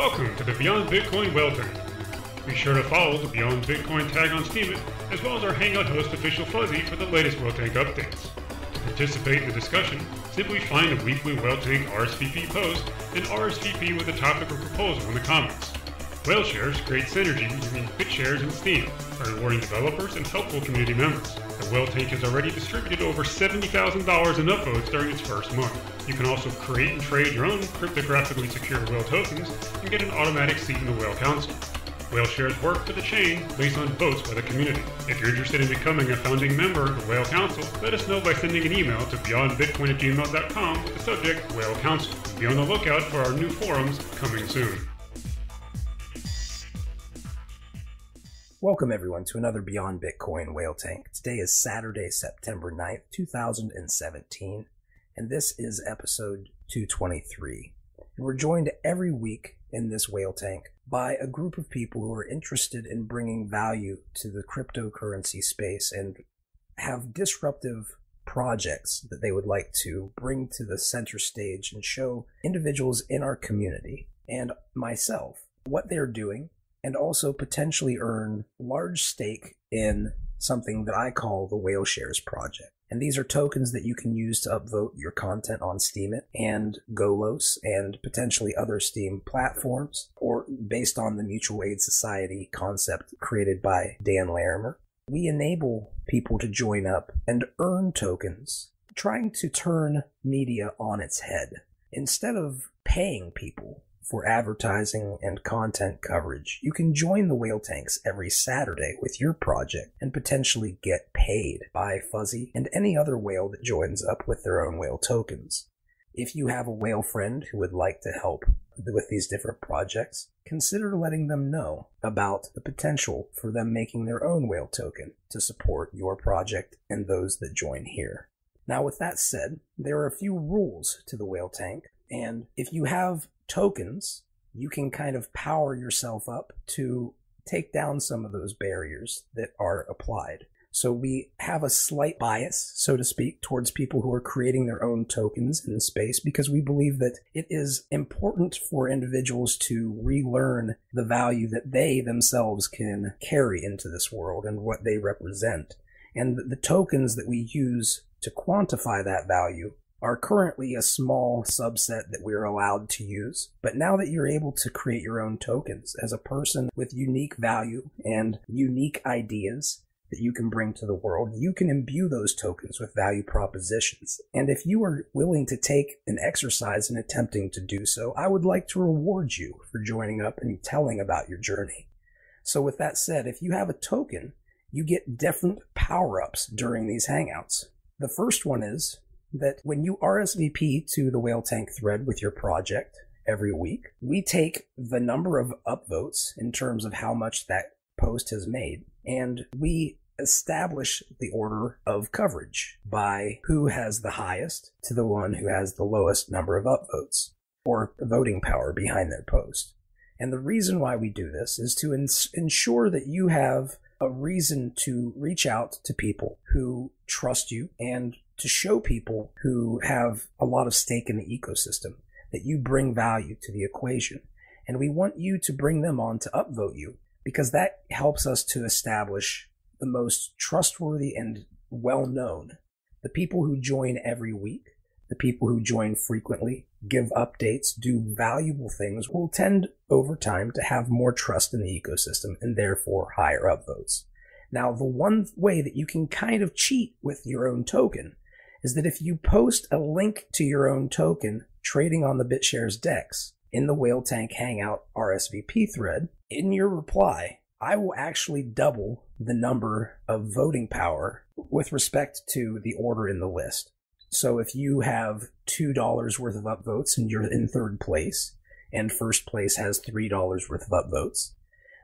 Welcome to the Beyond Bitcoin Tank. Be sure to follow the Beyond Bitcoin tag on Steem, as well as our Hangout host official Fuzzy for the latest Whale Tank updates. To participate in the discussion, simply find a weekly Whale Tank RSVP post and RSVP with a topic or proposal in the comments. Whale shares create synergy between BitShares and Steem by rewarding developers and helpful community members. The Whale Tank has already distributed over $70,000 in upvotes during its first month. You can also create and trade your own cryptographically secure whale tokens and get an automatic seat in the Whale Council. Whale shares work for the chain based on votes by the community. If you're interested in becoming a founding member of the Whale Council, let us know by sending an email to beyondbitcoin at gmail.com with the subject Whale Council. Be on the lookout for our new forums coming soon. Welcome, everyone, to another Beyond Bitcoin Whale Tank. Today is Saturday, September 9th, 2017, and this is episode 223. And we're joined every week in this Whale Tank by a group of people who are interested in bringing value to the cryptocurrency space and have disruptive projects that they would like to bring to the center stage and show individuals in our community and myself what they're doing and also potentially earn large stake in something that I call the Whale Shares Project. And these are tokens that you can use to upvote your content on Steemit and Golos and potentially other Steem platforms, or based on the Mutual Aid Society concept created by Dan Larimer. We enable people to join up and earn tokens, trying to turn media on its head. Instead of paying people for advertising and content coverage. You can join the Whale Tanks every Saturday with your project and potentially get paid by Fuzzy and any other whale that joins up with their own whale tokens. If you have a whale friend who would like to help with these different projects, consider letting them know about the potential for them making their own whale token to support your project and those that join here. Now, with that said, there are a few rules to the whale tank, and if you have tokens, you can kind of power yourself up to take down some of those barriers that are applied. So we have a slight bias, so to speak, towards people who are creating their own tokens in space because we believe that it is important for individuals to relearn the value that they themselves can carry into this world and what they represent. And the tokens that we use to quantify that value are currently a small subset that we're allowed to use. But now that you're able to create your own tokens as a person with unique value and unique ideas that you can bring to the world, you can imbue those tokens with value propositions. And if you are willing to take an exercise in attempting to do so, I would like to reward you for joining up and telling about your journey. So with that said, if you have a token, you get different power ups during these hangouts. The first one is that when you RSVP to the Whale Tank thread with your project every week, we take the number of upvotes in terms of how much that post has made, and we establish the order of coverage by who has the highest to the one who has the lowest number of upvotes or voting power behind their post. And the reason why we do this is to ins- ensure that you have a reason to reach out to people who trust you and to show people who have a lot of stake in the ecosystem that you bring value to the equation. And we want you to bring them on to upvote you because that helps us to establish the most trustworthy and well known. The people who join every week, the people who join frequently, give updates, do valuable things will tend over time to have more trust in the ecosystem and therefore higher upvotes. Now, the one way that you can kind of cheat with your own token is that if you post a link to your own token trading on the BitShares DEX in the Whale Tank Hangout RSVP thread, in your reply, I will actually double the number of voting power with respect to the order in the list. So if you have $2 worth of upvotes and you're in third place, and first place has $3 worth of upvotes,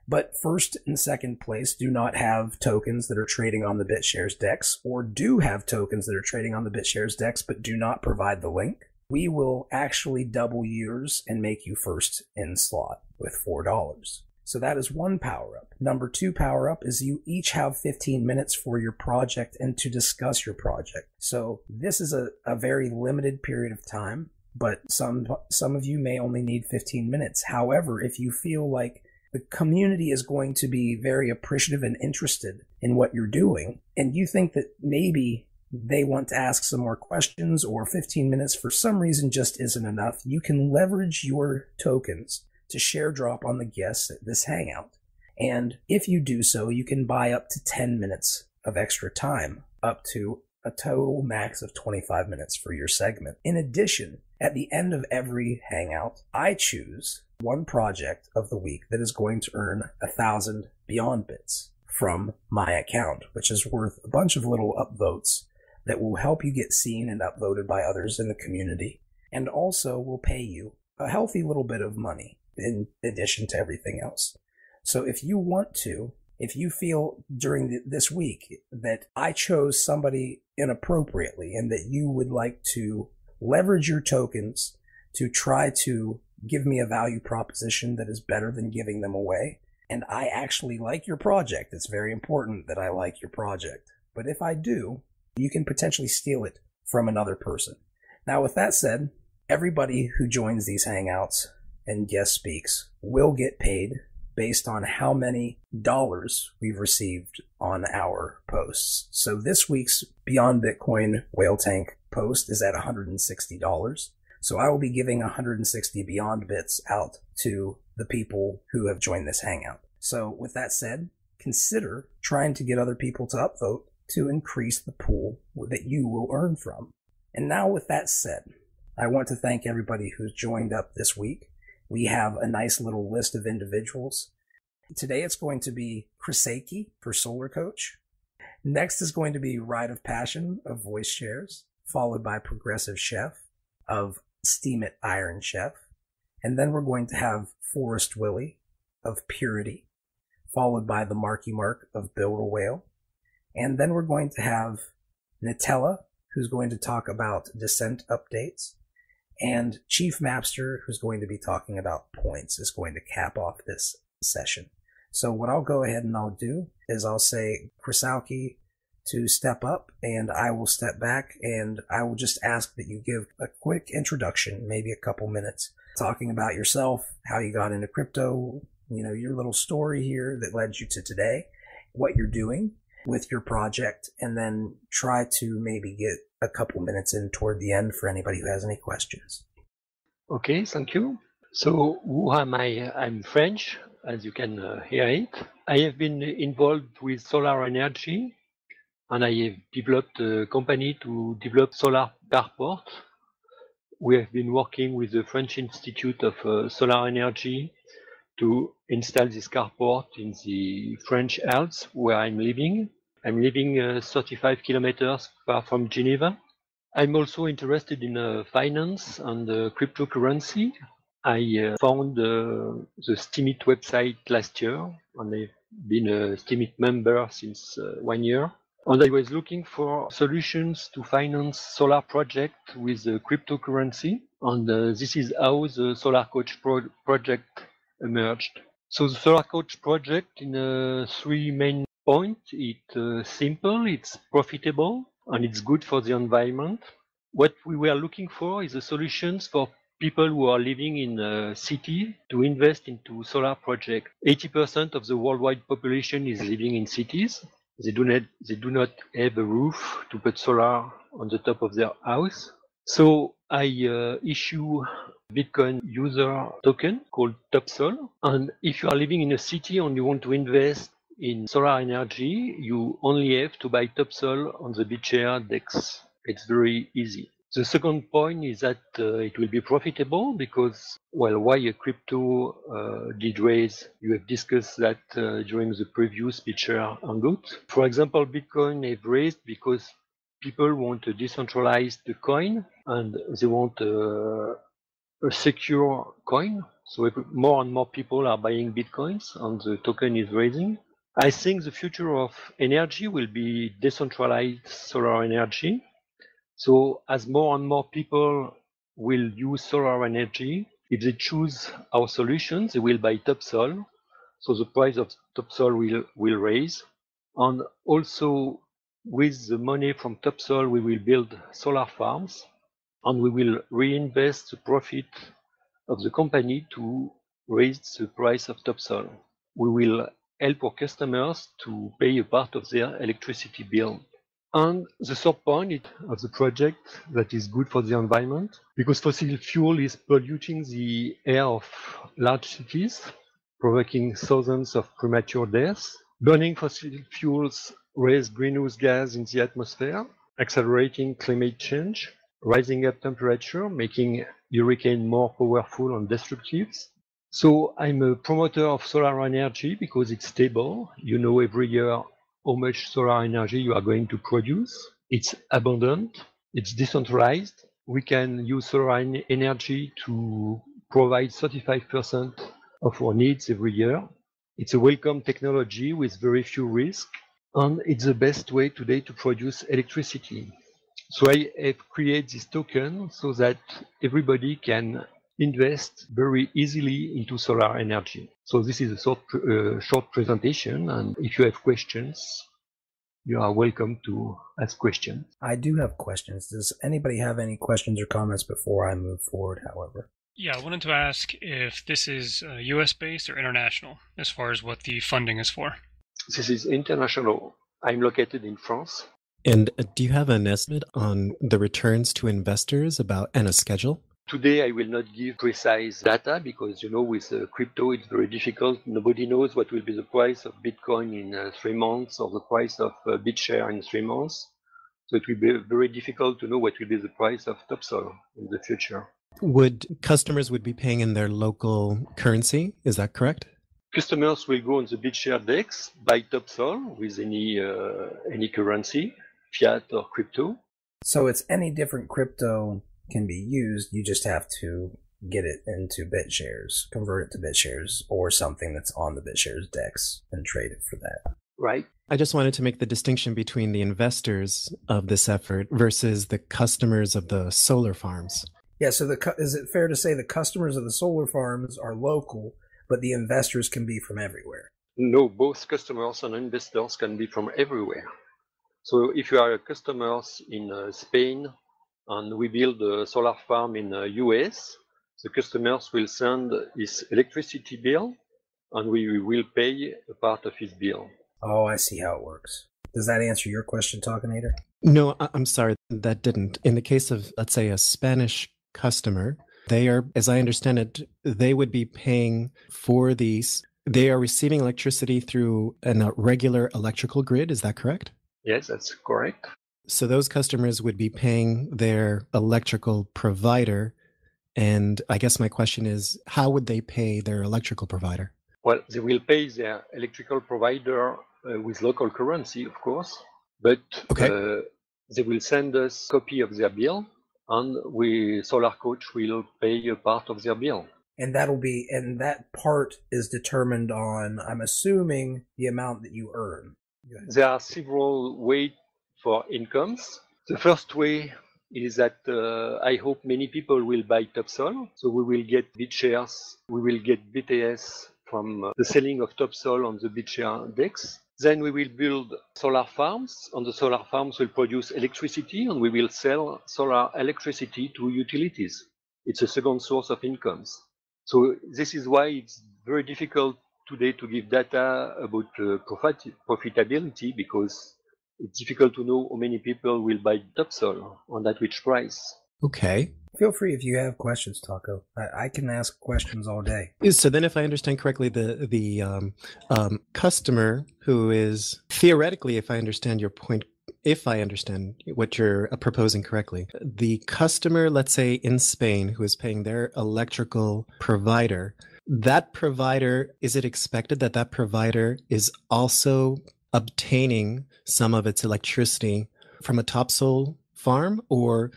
but first and second place do not have tokens that are trading on the BitShares DEX or do have tokens that are trading on the BitShares DEX but do not provide the link. We will actually double yours and make you first in slot with $4. So that is one power up. Number two power up is you each have 15 minutes for your project and to discuss your project. So this is a, a very limited period of time but some some of you may only need 15 minutes. However, if you feel like the community is going to be very appreciative and interested in what you're doing, and you think that maybe they want to ask some more questions or 15 minutes for some reason just isn't enough, you can leverage your tokens to share drop on the guests at this hangout. And if you do so, you can buy up to 10 minutes of extra time, up to a total max of 25 minutes for your segment. In addition, at the end of every hangout, I choose one project of the week that is going to earn a thousand beyond bits from my account, which is worth a bunch of little upvotes that will help you get seen and upvoted by others in the community, and also will pay you a healthy little bit of money in addition to everything else. So if you want to, if you feel during the, this week that I chose somebody inappropriately and that you would like to leverage your tokens to try to give me a value proposition that is better than giving them away, and I actually like your project, it's very important that I like your project. But if I do, you can potentially steal it from another person. Now, with that said, everybody who joins these hangouts and guest speaks will get paid based on how many dollars we've received on our posts. So this week's Beyond Bitcoin Whale Tank post is at $160. So I will be giving 160 Beyond Bits out to the people who have joined this hangout. So with that said, consider trying to get other people to upvote to increase the pool that you will earn from. And now with that said, I want to thank everybody who's joined up this week we have a nice little list of individuals. Today it's going to be Chrisaiki for Solar Coach. Next is going to be Ride of Passion of Voice Shares, followed by Progressive Chef of Steemit Iron Chef. And then we're going to have Forest Willie of Peerity, followed by the Marky Mark of Build a Whale. And then we're going to have Nutella, who's going to talk about descent updates. And Chief Mappster, who's going to be talking about points, is going to cap off this session. So what I'll go ahead and I'll do is I'll say Chrisaiki to step up and I will step back and I will just ask that you give a quick introduction, maybe a couple minutes, talking about yourself, how you got into crypto, you know, your little story here that led you to today, what you're doing with your project, and then try to maybe get a couple minutes in toward the end for anybody who has any questions. Okay, thank you. So, who am I? I'm French, as you can uh, hear it. I have been involved with solar energy and I have developed a company to develop solar carport. We have been working with the French Institute of uh, Solar Energy to install this carport in the French Alps where I'm living. I'm living uh, 35 kilometers far from Geneva. I'm also interested in uh, finance and cryptocurrency. I uh, found the Steemit website last year and I've been a Steemit member since uh, one year. And I was looking for solutions to finance solar project with uh, cryptocurrency. And uh, this is how the Solar Coach pro project emerged. So the Solar Coach project in uh, three main points. it's uh, simple, it's profitable, and it's good for the environment. What we were looking for is a solutions for people who are living in a city to invest into solar project. 80% of the worldwide population is living in cities. They do not they do not have a roof to put solar on the top of their house. So I uh, issue Bitcoin user token called Topsol. And if you are living in a city and you want to invest in solar energy, you only have to buy topsol on the BitShare DEX. It's very easy. The second point is that uh, it will be profitable because, well, why a crypto uh, did raise? You have discussed that uh, during the previous BitShare hangout. For example, Bitcoin have raised because people want to decentralize the coin and they want uh, a secure coin. So more and more people are buying Bitcoins and the token is raising. I think the future of energy will be decentralized solar energy. So as more and more people will use solar energy, if they choose our solutions, they will buy Topsol. So the price of Topsol will, will raise. And also with the money from Topsol, we will build solar farms. and we will reinvest the profit of the company to raise the price of Topsol. We will help our customers to pay a part of their electricity bill. And the third point of the project that is good for the environment, because fossil fuel is polluting the air of large cities, provoking thousands of premature deaths. Burning fossil fuels raise greenhouse gas in the atmosphere, accelerating climate change, rising up temperature, making hurricane more powerful and destructive. So I'm a promoter of solar energy because it's stable. You know every year how much solar energy you are going to produce. It's abundant. It's decentralized. We can use solar energy to provide 35% of our needs every year. It's a welcome technology with very few risks, and it's the best way today to produce electricity. So I have created this token so that everybody can invest very easily into solar energy. So this is a short, uh, short presentation, and if you have questions, you are welcome to ask questions. I do have questions. Does anybody have any questions or comments before I move forward, however? Yeah, I wanted to ask if this is uh, US based or international as far as what the funding is for. This is international. I'm located in France. And uh, do you have an estimate on the returns to investors about and a schedule? Today, I will not give precise data because, you know, with uh, crypto, it's very difficult. Nobody knows what will be the price of Bitcoin in uh, three months or the price of uh, BitShare in three months. So it will be very difficult to know what will be the price of Topsol in the future. Would customers would be paying in their local currency? Is that correct? Customers will go on the BitShare DEX, buy Topsol with any uh, any currency, fiat or crypto. So it's any different crypto can be used. You just have to get it into BitShares, convert it to BitShares or something that's on the BitShares DEX and trade it for that. Right. I just wanted to make the distinction between the investors of this effort versus the customers of the solar farms. Yeah, so the is it fair to say the customers of the solar farms are local, but the investors can be from everywhere? No, both customers and investors can be from everywhere. So if you are a customer in uh, Spain and we build a solar farm in the uh, US, the customers will send his electricity bill and we will pay a part of his bill. Oh, I see how it works. Does that answer your question, Talkinator? No, I'm sorry, that didn't. In the case of, let's say, a Spanish customer, they are, as I understand it, they would be paying for these. They are receiving electricity through a regular electrical grid. Is that correct? Yes, that's correct. So those customers would be paying their electrical provider. And I guess my question is how would they pay their electrical provider? Well, they will pay their electrical provider uh, with local currency, of course, but okay. uh, they will send us a copy of their bill and we solar coach will pay a part of their bill and that'll be and that part is determined on i'm assuming the amount that you earn there are several ways for incomes. The first way is that uh, I hope many people will buy Topsol. So we will get BitShares, we will get BTS from uh, the selling of Topsol on the BitShare DEX. Then we will build solar farms, and the solar farms will produce electricity, and we will sell solar electricity to utilities. It's a second source of incomes. So this is why it's very difficult today to give data about uh, profit profitability because it's difficult to know how many people will buy Topsol on that which price. Okay. Feel free if you have questions, Taco. I, I, can ask questions all day. So then, if I understand correctly, the the um, um, customer who is theoretically, if I understand your point, if I understand what you're uh, proposing correctly, the customer, let's say in Spain, who is paying their electrical provider, that provider is it expected that that provider is also obtaining some of its electricity from a Topsol farm, or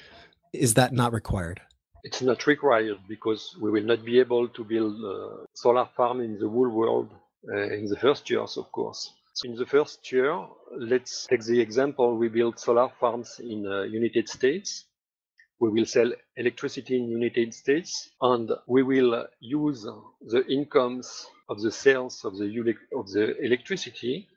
is that not required? It's not required because we will not be able to build a solar farm in the whole world uh, in the first years, of course. So in the first year, let's take the example, we build solar farms in the uh, United States. We will sell electricity in United States and we will use the incomes of the sales of the, of the electricity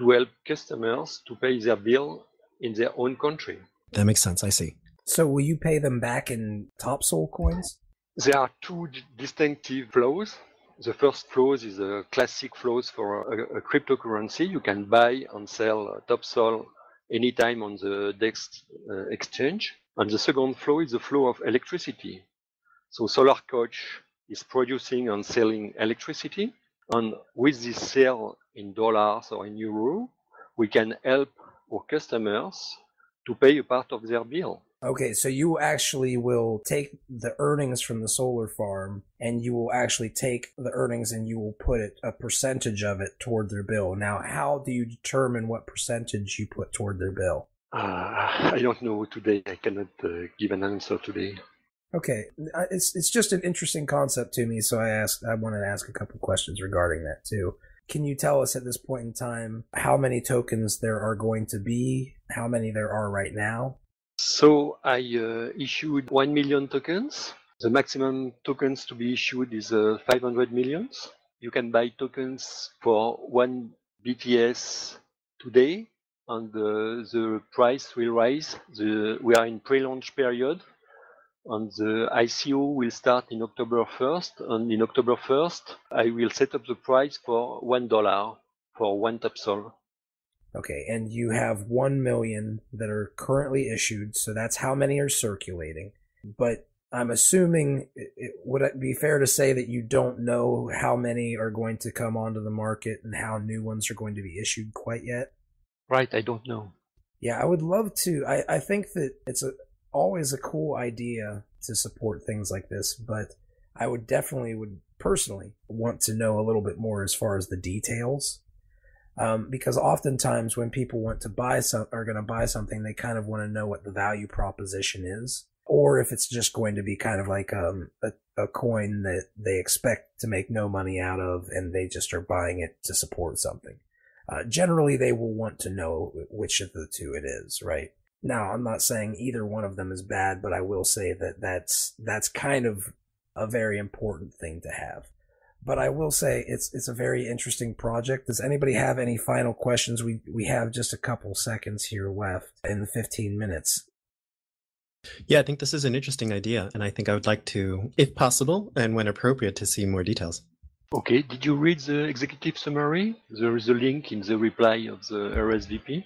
to help customers to pay their bill in their own country. That makes sense. I see. So will you pay them back in Topsol coins? There are two distinctive flows. The first flows is a classic flows for a, a cryptocurrency. You can buy and sell Topsol anytime on the DEX uh, exchange. And the second flow is the flow of electricity. So Solar Coach is producing and selling electricity. And with this sale in dollars or in euro, we can help our customers to pay a part of their bill. Okay, so you actually will take the earnings from the solar farm and you will actually take the earnings and you will put it a percentage of it toward their bill. Now, how do you determine what percentage you put toward their bill? Uh, I don't know today. I cannot uh, give an answer today. Okay, it's it's just an interesting concept to me, so I asked I wanted to ask a couple questions regarding that too. Can you tell us at this point in time how many tokens there are going to be, how many there are right now? So I uh, issued 1 million tokens. The maximum tokens to be issued is uh, 500 millions. You can buy tokens for 1 BTS today and uh, the price will rise. The, we are in pre-launch period and the ICO will start in October 1st. And in October 1st, I will set up the price for $1 for one Topsol. Okay, and you have 1 million that are currently issued, so that's how many are circulating. But I'm assuming it, it, would it be fair to say that you don't know how many are going to come onto the market and how new ones are going to be issued quite yet? Right, I don't know. Yeah, I would love to. I, I think that it's a, always a cool idea to support things like this, but I would definitely would personally want to know a little bit more as far as the details um, because oftentimes when people want to buy some are going to buy something, they kind of want to know what the value proposition is, or if it's just going to be kind of like um, a, a coin that they expect to make no money out of, and they just are buying it to support something. Uh, generally, they will want to know which of the two it is, right? Now, I'm not saying either one of them is bad, but I will say that that's that's kind of a very important thing to have. But I will say it's it's a very interesting project. Does anybody have any final questions? We we have just a couple seconds here left in the 15 minutes. Yeah, I think this is an interesting idea, and I think I would like to, if possible and when appropriate, to see more details. Okay, did you read the executive summary? There is a link in the reply of the RSVP.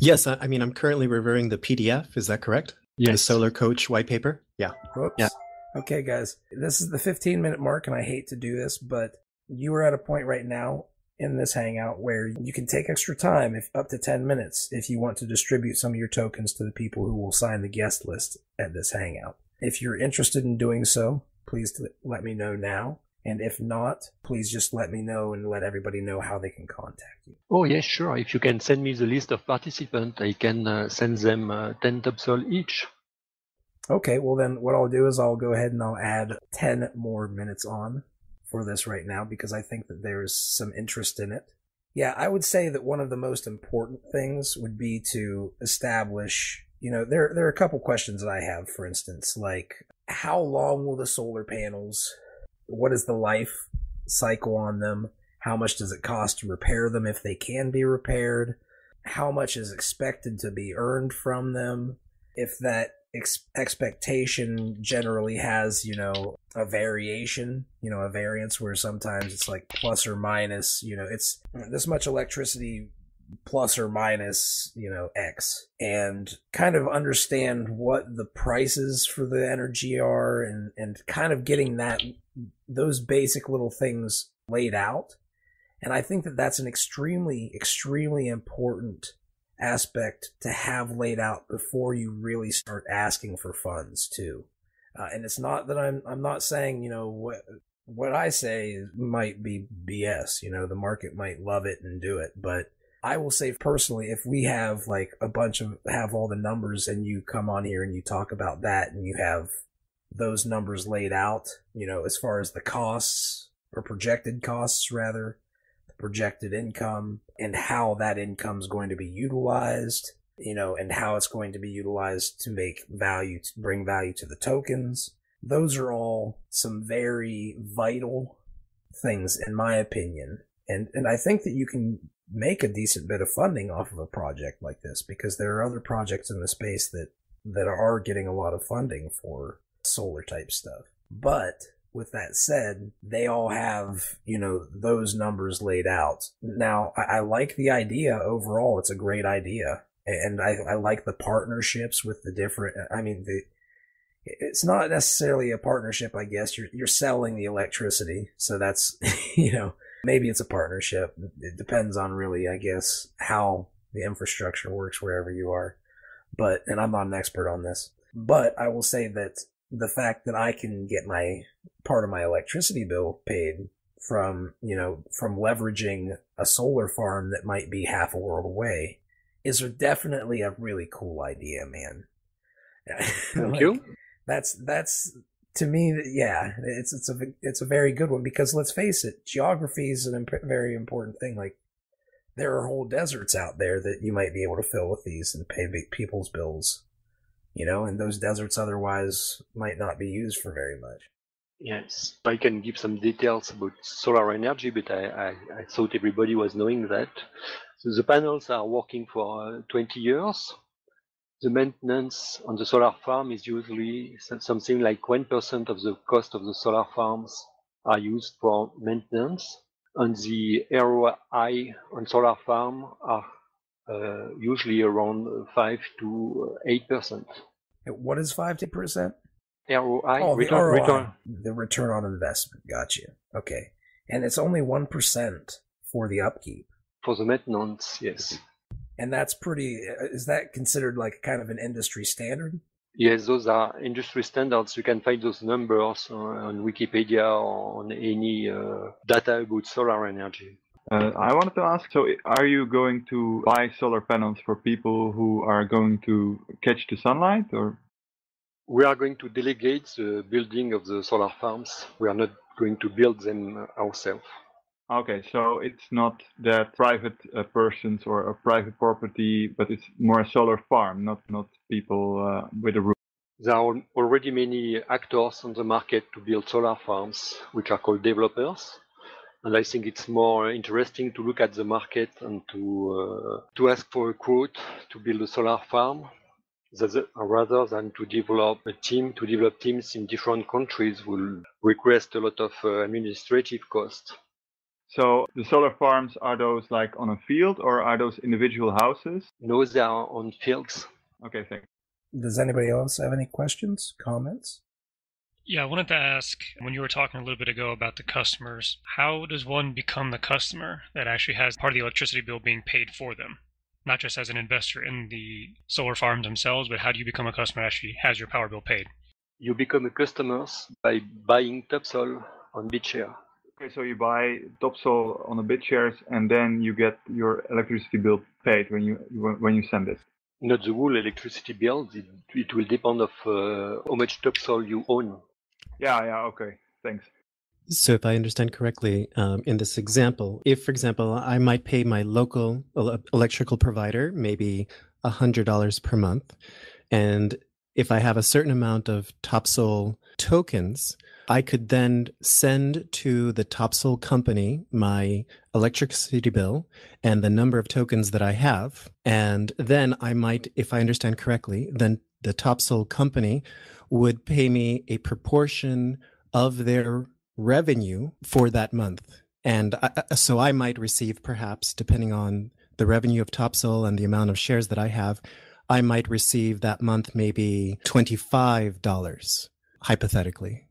Yes, I mean I'm currently reviewing the PDF. Is that correct? Yes. The Solar Coach white paper. Yeah. Whoops. Yeah. Okay, guys, this is the 15 minute mark, and I hate to do this, but you are at a point right now in this hangout where you can take extra time, if up to 10 minutes, if you want to distribute some of your tokens to the people who will sign the guest list at this hangout. If you're interested in doing so, please let me know now. And if not, please just let me know and let everybody know how they can contact you. Oh, yes, sure. If you can send me the list of participants, I can uh, send them uh, 10 Topsol each. Okay, well then what I'll do is I'll go ahead and I'll add 10 more minutes on for this right now because I think that there's some interest in it. Yeah, I would say that one of the most important things would be to establish, you know, there there are a couple questions that I have, for instance, like how long will the solar panels what is the life cycle on them? How much does it cost to repair them if they can be repaired? How much is expected to be earned from them? If that ex- expectation generally has, you know, a variation, you know, a variance where sometimes it's like plus or minus, you know, it's this much electricity plus or minus, you know, X and kind of understand what the prices for the energy are and, and kind of getting that, those basic little things laid out. And I think that that's an extremely, extremely important aspect to have laid out before you really start asking for funds too. Uh, and it's not that I'm I'm not saying you know what what I say might be BS. You know the market might love it and do it, but I will say personally, if we have like a bunch of have all the numbers and you come on here and you talk about that and you have those numbers laid out, you know, as far as the costs or projected costs rather, the projected income and how that income is going to be utilized, you know, and how it's going to be utilized to make value, to bring value to the tokens. Those are all some very vital things, in my opinion. And, and I think that you can make a decent bit of funding off of a project like this because there are other projects in the space that that are getting a lot of funding for solar type stuff. But with that said, they all have, you know, those numbers laid out. Now, I, I like the idea overall. It's a great idea. And I, I like the partnerships with the different, I mean, the, it's not necessarily a partnership, I guess. You're, you're selling the electricity. So that's, you know, maybe it's a partnership. It depends on really, I guess, how the infrastructure works wherever you are. But, and I'm not an expert on this, but I will say that the fact that I can get my part of my electricity bill paid from, you know, from leveraging a solar farm that might be half a world away is definitely a really cool idea, man. Thank like, you. That's, that's, to me, yeah, it's, it's a, it's a very good one because let's face it, geography is a imp- very important thing. Like, there are whole deserts out there that you might be able to fill with these and pay people's bills you know, and those deserts otherwise might not be used for very much. Yes, I can give some details about solar energy, but I, I, I thought everybody was knowing that. So the panels are working for uh, 20 years. The maintenance on the solar farm is usually something like 1% of the cost of the solar farms are used for maintenance. And the ROI on solar farm are Uh, usually around uh, 5 to uh, 8%. What is 5 to percent? ROI, oh, return, the ROI, return. The return on investment. Got you. Okay. And it's only 1% for the upkeep. For the maintenance, yes. And that's pretty, is that considered like kind of an industry standard? Yes, those are industry standards. You can find those numbers on Wikipedia or on any uh, data about solar energy. Uh, I wanted to ask, so are you going to buy solar panels for people who are going to catch the sunlight or? We are going to delegate the building of the solar farms. We are not going to build them ourselves. Okay, so it's not that private uh, persons or a private property, but it's more a solar farm, not not people uh, with a roof. There are already many actors on the market to build solar farms, which are called developers and I think it's more interesting to look at the market and to uh, to ask for a quote to build a solar farm rather than to develop a team to develop teams in different countries will request a lot of uh, administrative cost. So the solar farms are those like on a field or are those individual houses? No they are on fields. Okay thanks does anybody else have any questions comments yeah, I wanted to ask when you were talking a little bit ago about the customers, how does one become the customer that actually has part of the electricity bill being paid for them? Not just as an investor in the solar farms themselves, but how do you become a customer that actually has your power bill paid? You become a customer by buying Topsol on BitShare. Okay, so you buy Topsol on the BitShares and then you get your electricity bill paid when you when you send it. Not the whole electricity bill. It, it will depend of uh, how much Topsol you own. Yeah, yeah, okay. Thanks. So, if I understand correctly, um, in this example, if, for example, I might pay my local electrical provider maybe $100 per month, and if I have a certain amount of Topsol tokens, I could then send to the Topsol company my electricity bill and the number of tokens that I have. And then I might, if I understand correctly, then the Topsol company would pay me a proportion of their revenue for that month. And I, so I might receive perhaps, depending on the revenue of Topsol and the amount of shares that I have, I might receive that month maybe $25, hypothetically.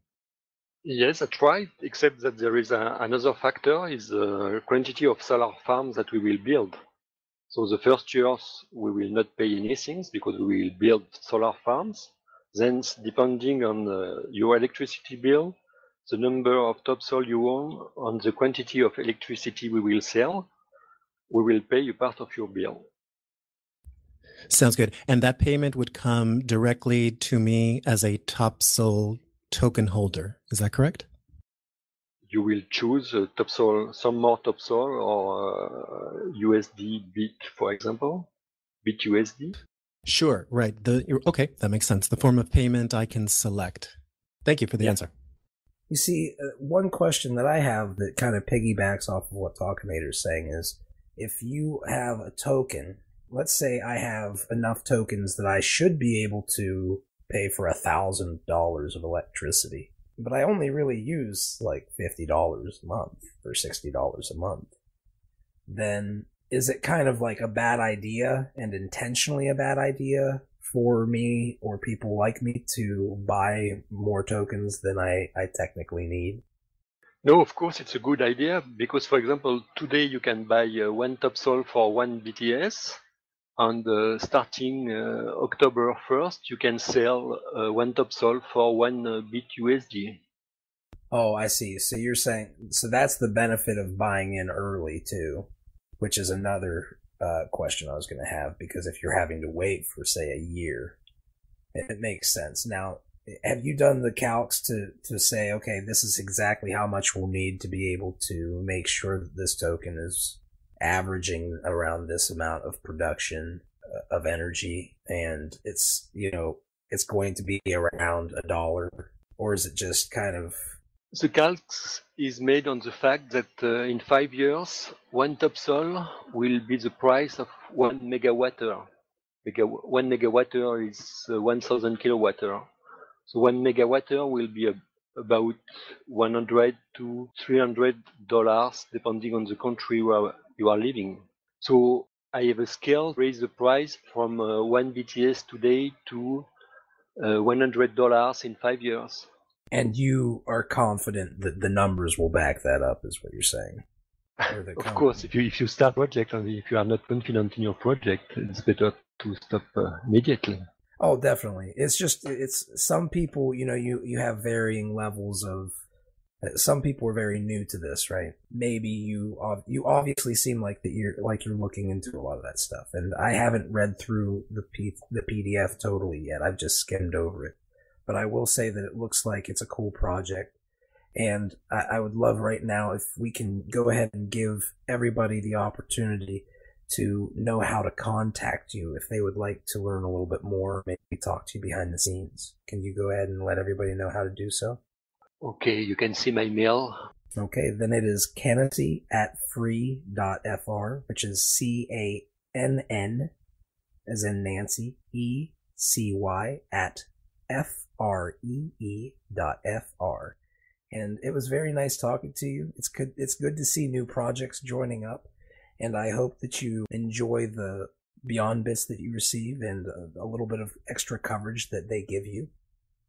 Yes, that's right, except that there is a, another factor is the quantity of solar farms that we will build. So the first years we will not pay anything because we will build solar farms. Then, depending on uh, your electricity bill, the number of Topsol you own, on the quantity of electricity we will sell, we will pay you part of your bill. Sounds good. And that payment would come directly to me as a Topsol token holder. Is that correct? You will choose a Topsol, some more Topsol or uh, USD bit, for example, bit USD. Sure, right. The okay, that makes sense. The form of payment I can select. Thank you for the yeah. answer. You see, uh, one question that I have that kind of piggybacks off of what Talkinator is saying is if you have a token let's say I have enough tokens that I should be able to pay for a thousand dollars of electricity, but I only really use like fifty dollars a month or sixty dollars a month. Then is it kind of like a bad idea and intentionally a bad idea for me or people like me to buy more tokens than I, I technically need? No, of course, it's a good idea because, for example, today you can buy uh, one Topsol for one BTS, and uh, starting uh, October 1st, you can sell uh, one Topsol for one uh, bit USD. Oh, I see. So you're saying, so that's the benefit of buying in early too, which is another uh, question I was going to have because if you're having to wait for, say, a year, it, makes sense. Now, have you done the calcs to, to say, okay, this is exactly how much we'll need to be able to make sure that this token is averaging around this amount of production uh, of energy and it's, you know, it's going to be around a dollar or is it just kind of the calcs is made on the fact that uh, in five years, one Topsol will be the price of one megawatt hour. one megawatt hour is uh, 1000 kilowatt hour. So one megawatt hour will be a, about 100 to 300 dollars depending on the country where you are living. So I have a scale raise the price from uh, one BTS today to uh, 100 dollars in five years. And you are confident that the numbers will back that up, is what you're saying. of course, if you if you start project and if you are not confident in your project, it's better to stop uh, immediately. Oh, definitely. It's just it's some people, you know, you you have varying levels of. Some people are very new to this, right? Maybe you you obviously seem like that you're like you're looking into a lot of that stuff, and I haven't read through the P, the PDF totally yet. I've just skimmed over it but I will say that it looks like it's a cool project. And I, I would love right now if we can go ahead and give everybody the opportunity to know how to contact you if they would like to learn a little bit more, maybe talk to you behind the scenes. Can you go ahead and let everybody know how to do so? Okay, you can see my mail. Okay, then it is Cannecy at free.fr, which is C A N N as in Nancy, E C Y at F R-E-E dot F-R. And it was very nice talking to you. It's good, it's good to see new projects joining up. And I hope that you enjoy the Beyond bits that you receive and a, a little bit of extra coverage that they give you.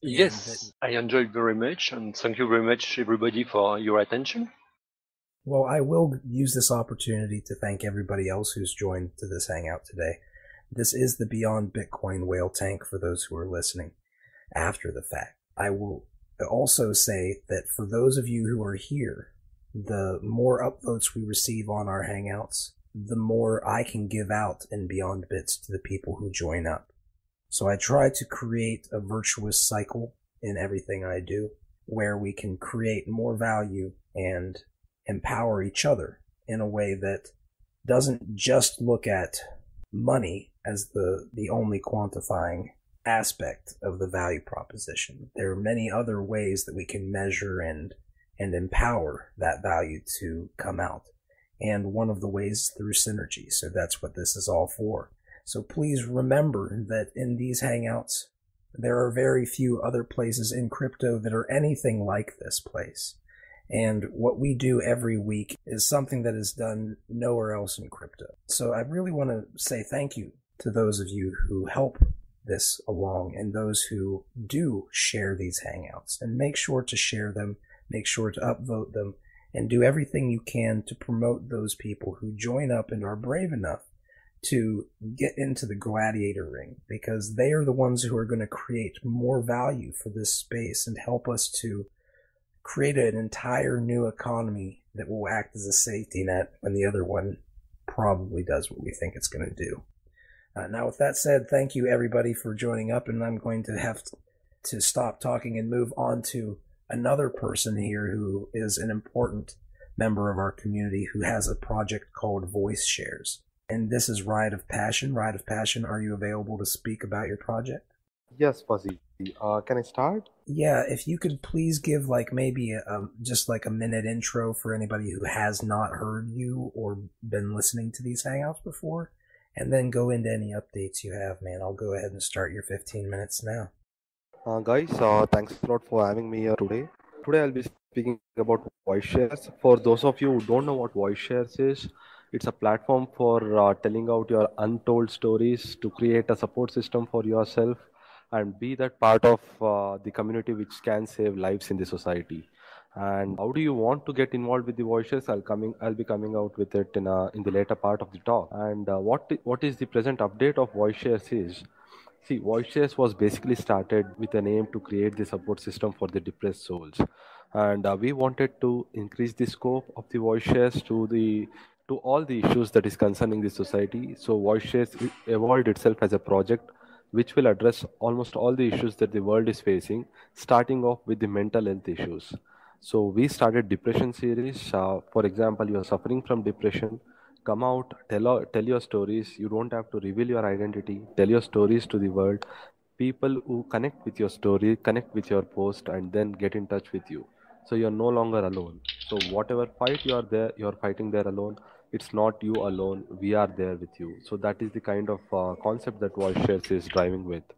Yes, I enjoyed very much, and thank you very much, everybody, for your attention. Well, I will use this opportunity to thank everybody else who's joined to this hangout today. This is the Beyond Bitcoin Whale Tank for those who are listening after the fact. I will also say that for those of you who are here, the more upvotes we receive on our Hangouts, the more I can give out in Beyond Bits to the people who join up. So I try to create a virtuous cycle in everything I do where we can create more value and empower each other in a way that doesn't just look at money as the, the only quantifying aspect of the value proposition. There are many other ways that we can measure and and empower that value to come out. And one of the ways through synergy. So that's what this is all for. So please remember that in these hangouts, there are very few other places in crypto that are anything like this place. And what we do every week is something that is done nowhere else in crypto. So I really want to say thank you to those of you who help this along and those who do share these hangouts and make sure to share them, make sure to upvote them, and do everything you can to promote those people who join up and are brave enough to get into the gladiator ring because they are the ones who are going to create more value for this space and help us to create an entire new economy that will act as a safety net when the other one probably does what we think it's going to do. Uh, now, with that said, thank you everybody for joining up, and I'm going to have to stop talking and move on to another person here who is an important member of our community who has a project called Voice Shares. And this is Ride of Passion. Ride of Passion, are you available to speak about your project? Yes, Fuzzy. Uh, can I start? Yeah, if you could please give like maybe a, a, just like a minute intro for anybody who has not heard you or been listening to these hangouts before and then go into any updates you have, man. I'll go ahead and start your 15 minutes now. Uh, guys, uh, thanks a lot for having me here today. Today I'll be speaking about voice shares. For those of you who don't know what voice shares is, it's a platform for uh, telling out your untold stories to create a support system for yourself and be that part of uh, the community which can save lives in the society. And how do you want to get involved with the voices? I'll coming. I'll be coming out with it in a, in the later part of the talk. And uh, what what is the present update of voices is? See, voices was basically started with an aim to create the support system for the depressed souls, and uh, we wanted to increase the scope of the voices to the to all the issues that is concerning the society. So voices evolved itself as a project which will address almost all the issues that the world is facing, starting off with the mental health issues. So we started depression series. Uh, for example, you are suffering from depression. Come out, tell tell your stories. You don't have to reveal your identity. Tell your stories to the world. People who connect with your story, connect with your post, and then get in touch with you. So you're no longer alone. So whatever fight you are there, you're fighting there alone. It's not you alone. We are there with you. So that is the kind of uh, concept that Voice Shares is driving with.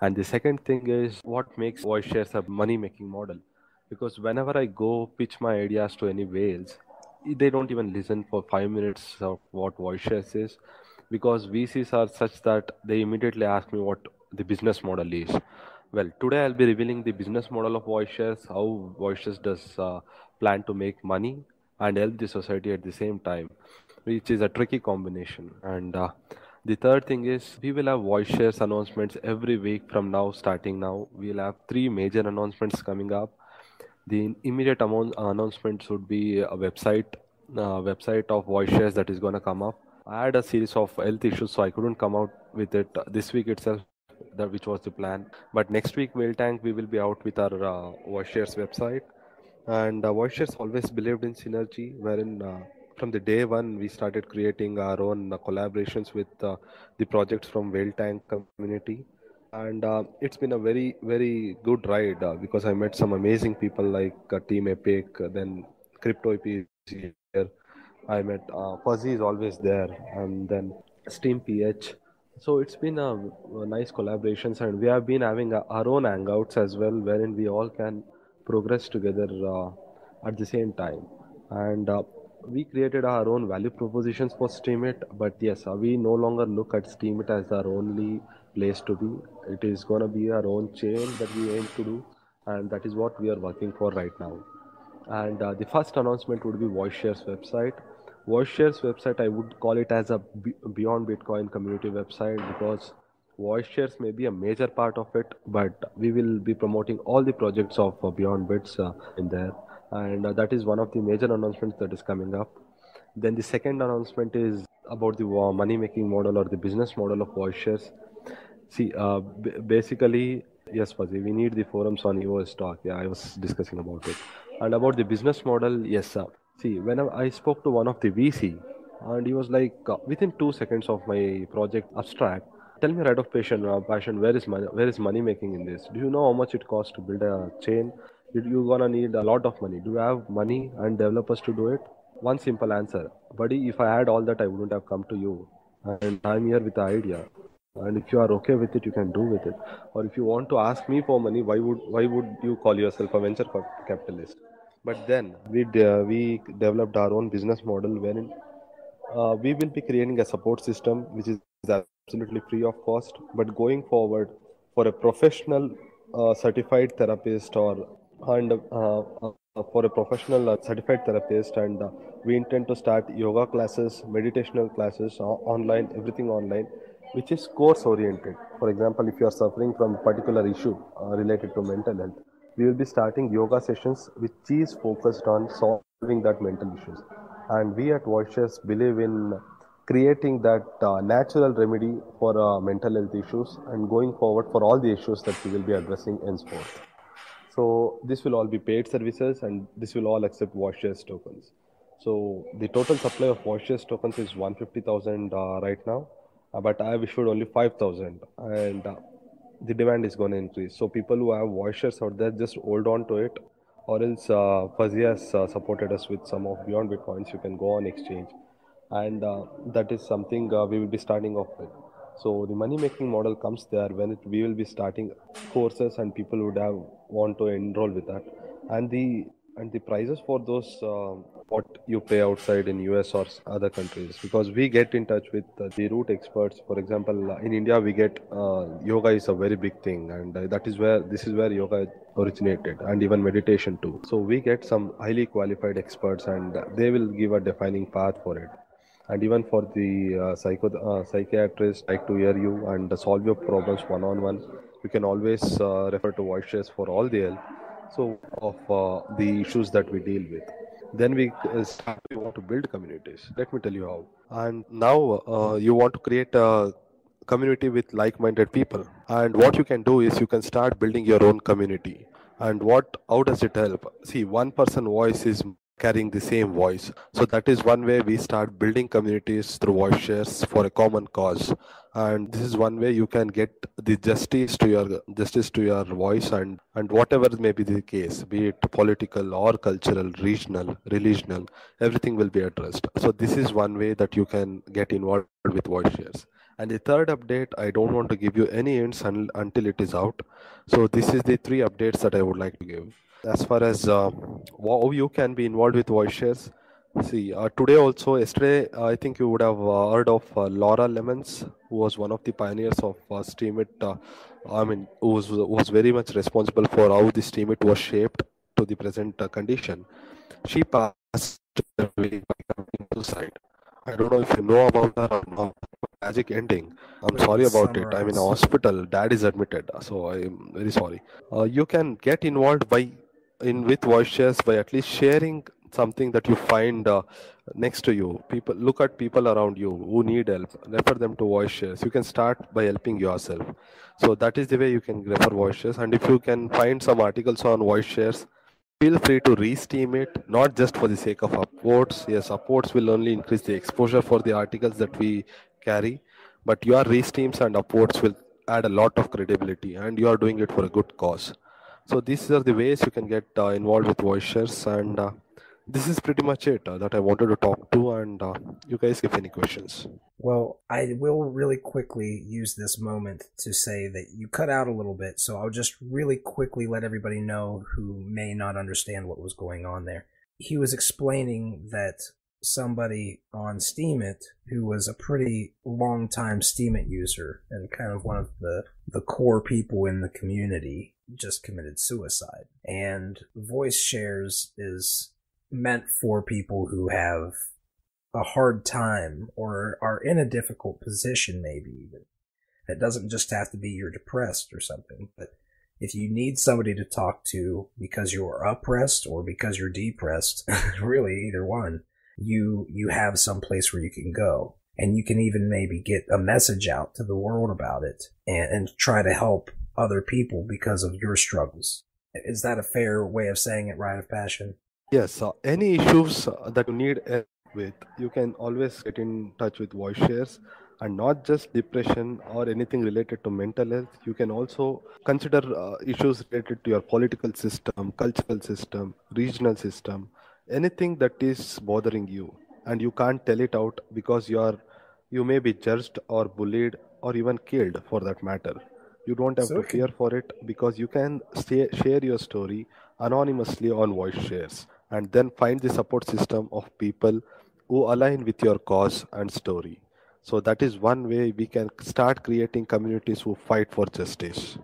And the second thing is what makes Voice Shares a money making model because whenever I go pitch my ideas to any whales, they don't even listen for five minutes of what voice is because VCs are such that they immediately ask me what the business model is. Well, today I'll be revealing the business model of voice how voice does uh, plan to make money and help the society at the same time, which is a tricky combination. And uh, the third thing is we will have voice shares announcements every week from now, starting now. We'll have three major announcements coming up the immediate amount, announcements would be a website uh, website of voice shares that is going to come up. I had a series of health issues so i couldn't come out with it this week itself that which was the plan. But next week whale tank we will be out with our uh, voice shares website. And uh, voice shares always believed in synergy wherein uh, from the day one we started creating our own uh, collaborations with uh, the projects from whale tank community and uh, it's been a very very good ride uh, because I met some amazing people like uh, Team Epic, uh, then Crypto is here. I met uh, Fuzzy is always there, and then Steem PH. So it's been a, a nice collaborations, and we have been having a, our own hangouts as well, wherein we all can progress together uh, at the same time. And we created our own value propositions for Steemit, but yes, we no longer look at Steemit as our only place to be. It is going to be our own chain that we aim to do, and that is what we are working for right now. And uh, the first announcement would be VoiceShares website. VoiceShares website, I would call it as a Beyond Bitcoin community website because VoiceShares may be a major part of it, but we will be promoting all the projects of uh, Beyond Bits uh, in there, and uh, that is one of the major announcements that is coming up. Then the second announcement is about the money making model or the business model of VoiceShares See, uh, b- basically, yes, Fuzzy, we need the forums on EOS talk. Yeah, I was discussing about it. And about the business model, yes, sir. See, when I spoke to one of the VC, and he was like, uh, within two seconds of my project abstract, tell me Ride of Passion, uh, passion, where is money, where is money making in this? Do you know how much it costs to build a chain? You're gonna need a lot of money. Do you have money and developers to do it? One simple answer, buddy. If I had all that, I wouldn't have come to you. And I'm here with the idea and if you are okay with it you can do with it or if you want to ask me for money why would why would you call yourself a venture capitalist but then we uh, we developed our own business model wherein uh, we will be creating a support system which is absolutely free of cost but going forward for a professional uh, certified therapist or and uh, uh, for a professional uh, certified therapist and we intend to start yoga classes meditational classes online everything online which is course oriented. For example, if you are suffering from a particular issue related to mental health, we will be starting yoga sessions which is focused on solving that mental issues. And we at Voices believe in creating that uh, natural remedy for uh, mental health issues and going forward for all the issues that we will be addressing henceforth. So this will all be paid services and this will all accept Voices tokens. So the total supply of Voices tokens is 150,000 uh, right now uh, but I have issued only 5,000 and uh, the demand is going to increase. So people who have voices out there, just hold on to it or else uh, Fuzzy has uh, supported us with some of Beyond Bitcoins. You can go on exchange and uh, that is something uh, we will be starting off with. So the money making model comes there when it, we will be starting courses and people would have want to enroll with that, and the and the prices for those uh, what you pay outside in US or other countries because we get in touch with uh, the root experts. For example, in India we get uh, yoga is a very big thing, and uh, that is where this is where yoga originated, and even meditation too. So we get some highly qualified experts, and they will give a defining path for it and even for the uh, psycho uh, psychiatrist like to hear you and solve your problems one on one you can always uh, refer to voice shares for all the help. So of the issues that we deal with. Then we start, we want to build communities. Let me tell you how. And now uh, you want to create a community with like-minded people. And what you can do is you can start building your own community. And what how does it help? See one person voice is carrying the same voice. So that is one way we start building communities through voice shares for a common cause. And this is one way you can get the justice to your justice to your voice and, and whatever may be the case, be it political or cultural, regional, religional, everything will be addressed. So this is one way that you can get involved with voice shares. And the third update, I don't want to give you any hints un- until it is out. So this is the three updates that I would like to give as far as uh, how you can be involved with voice shares. See uh, today also yesterday i think you would have uh, heard of uh, laura lemons who was one of the pioneers of uh, steemit uh, i mean who was, was very much responsible for how the steemit was shaped to the present uh, condition. She passed away by suicide. I don't know if you know about her or not tragic ending. I'm sorry about it. I'm in a hospital dad is admitted so i'm very sorry. Uh, you can get involved by in with voice shares by at least sharing something that you find uh, next to you. People look at people around you who need help. Refer them to voice shares. You can start by helping yourself. So that is the way you can refer voice shares. And if you can find some articles on voice shares feel free to re-steem it not just for the sake of upvotes. Yes upvotes will only increase the exposure for the articles that we carry. But your re-steems and upvotes will add a lot of credibility and you are doing it for a good cause so these are the ways you can get uh, involved with voice shares, and uh, this is pretty much it uh, that I wanted to talk to. And uh, you guys, if any questions. Well, I will really quickly use this moment to say that you cut out a little bit, so I'll just really quickly let everybody know who may not understand what was going on there. He was explaining that somebody on Steemit who was a pretty long time Steemit user and kind of one of the, the core people in the community just committed suicide. And voice shares is meant for people who have a hard time or are in a difficult position, maybe even. It doesn't just have to be you're depressed or something, but if you need somebody to talk to because you're oppressed or because you're depressed, really either one, you you have some place where you can go. And you can even maybe get a message out to the world about it and, and try to help other people because of your struggles. Is that a fair way of saying it, Ride of Passion? Yes, uh, any issues uh, that you need with, you can always get in touch with voice shares. And not just depression or anything related to mental health, you can also consider uh, issues related to your political system, cultural system, regional system, anything that is bothering you, and you can't tell it out because you are you may be judged or bullied or even killed for that matter. You don't have So to fear for it because you can stay, share your story anonymously on voice shares and then find the support system of people who align with your cause and story. So that is one way we can start creating communities who fight for justice.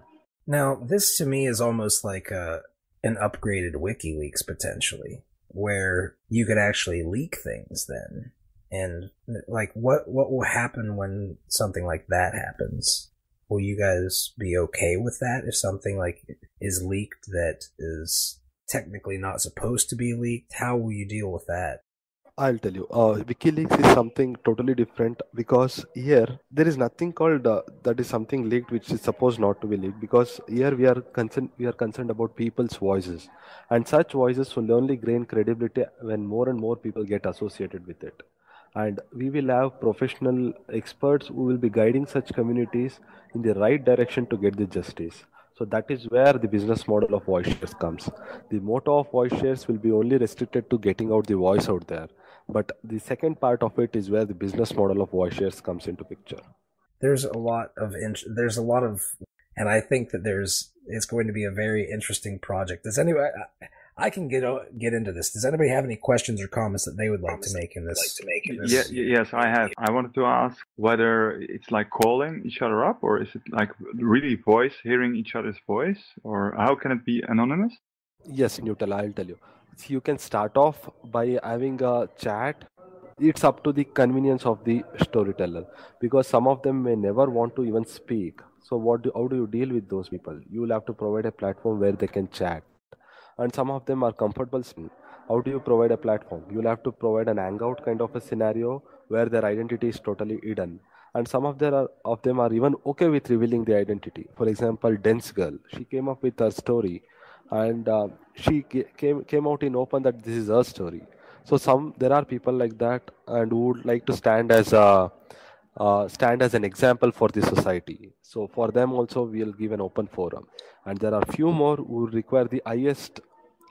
Now, this to me is almost like a an upgraded WikiLeaks potentially, where you could actually leak things then. And like what what will happen when something like that happens? Will you guys be okay with that if something like is leaked that is technically not supposed to be leaked? How will you deal with that? I'll tell you, uh, WikiLeaks is something totally different because here there is nothing called uh, that is something leaked which is supposed not to be leaked because here we are concerned we are concerned about people's voices. And such voices will only gain credibility when more and more people get associated with it. And we will have professional experts who will be guiding such communities in the right direction to get the justice. So that is where the business model of voice shares comes. The motto of voice shares will be only restricted to getting out the voice out there but the second part of it is where the business model of voice shares comes into picture there's a lot of int- there's a lot of and i think that there's it's going to be a very interesting project does anybody I can get get into this. Does anybody have any questions or comments that they would like to make in this? Like to make in this? Yeah, yes, I have. I wanted to ask whether it's like calling each other up, or is it like really voice, hearing each other's voice, or how can it be anonymous? Yes, Nutela, I'll tell you. You can start off by having a chat. It's up to the convenience of the storyteller because some of them may never want to even speak. So what? Do, how do you deal with those people? You will have to provide a platform where they can chat and some of them are comfortable how do you provide a platform you'll have to provide an hangout kind of a scenario where their identity is totally hidden and some of are of them are even okay with revealing the identity for example dense girl she came up with her story and uh, she came came out in open that this is her story so some there are people like that and who would like to stand as a uh, stand as an example for the society. So for them also we will give an open forum, and there are few more who require the highest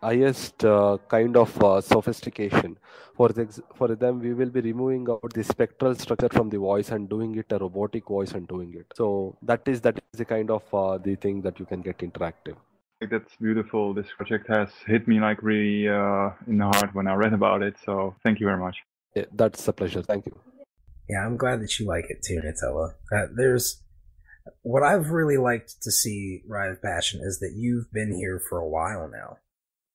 highest uh, kind of uh, sophistication. For the, for them, we will be removing out the spectral structure from the voice and doing it a robotic voice and doing it. So that is that is the kind of uh, the thing that you can get interactive. That's beautiful. This project has hit me like really uh, in the heart when I read about it. So thank you very much. Yeah, that's a pleasure. Thank you. Yeah, I'm glad that you like it too, Nutela. Uh, there's what I've really liked to see, Ride of Passion, is that you've been here for a while now,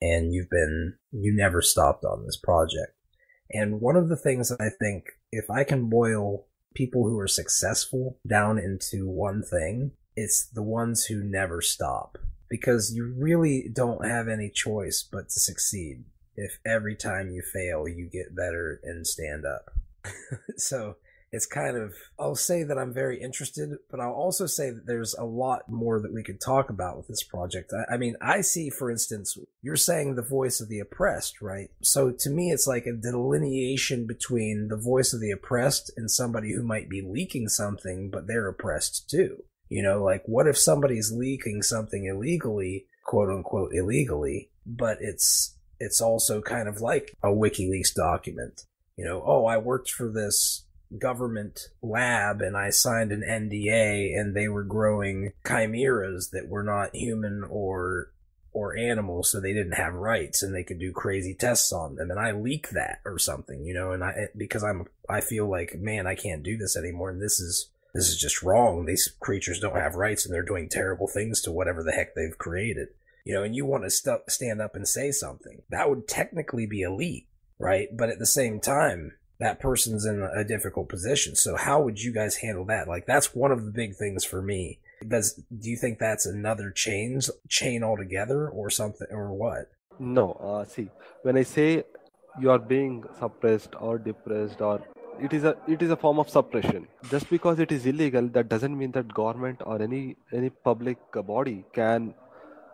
and you've been you never stopped on this project. And one of the things that I think, if I can boil people who are successful down into one thing, it's the ones who never stop. Because you really don't have any choice but to succeed. If every time you fail, you get better and stand up. so it's kind of I'll say that I'm very interested, but I'll also say that there's a lot more that we could talk about with this project. I, I, mean, I see, for instance, you're saying the voice of the oppressed, right? So to me, it's like a delineation between the voice of the oppressed and somebody who might be leaking something, but they're oppressed too. You know, like what if somebody's leaking something illegally, quote unquote illegally, but it's it's also kind of like a WikiLeaks document? You know, oh, I worked for this government lab and I signed an NDA and they were growing chimeras that were not human or or animals so they didn't have rights and they could do crazy tests on them. And I leak that or something, you know, and I because I'm I feel like man, I can't do this anymore and this is this is just wrong. These creatures don't have rights and they're doing terrible things to whatever the heck they've created. You know, and you want to st- stand up and say something. That would technically be a leak right? But at the same time, that person's in a difficult position. So how would you guys handle that? Like that's one of the big things for me. Does do you think that's another chains chain altogether or something or what? No, uh, see, when I say you are being suppressed or depressed or it is a it is a form of suppression. Just because it is illegal that doesn't mean that government or any any public body can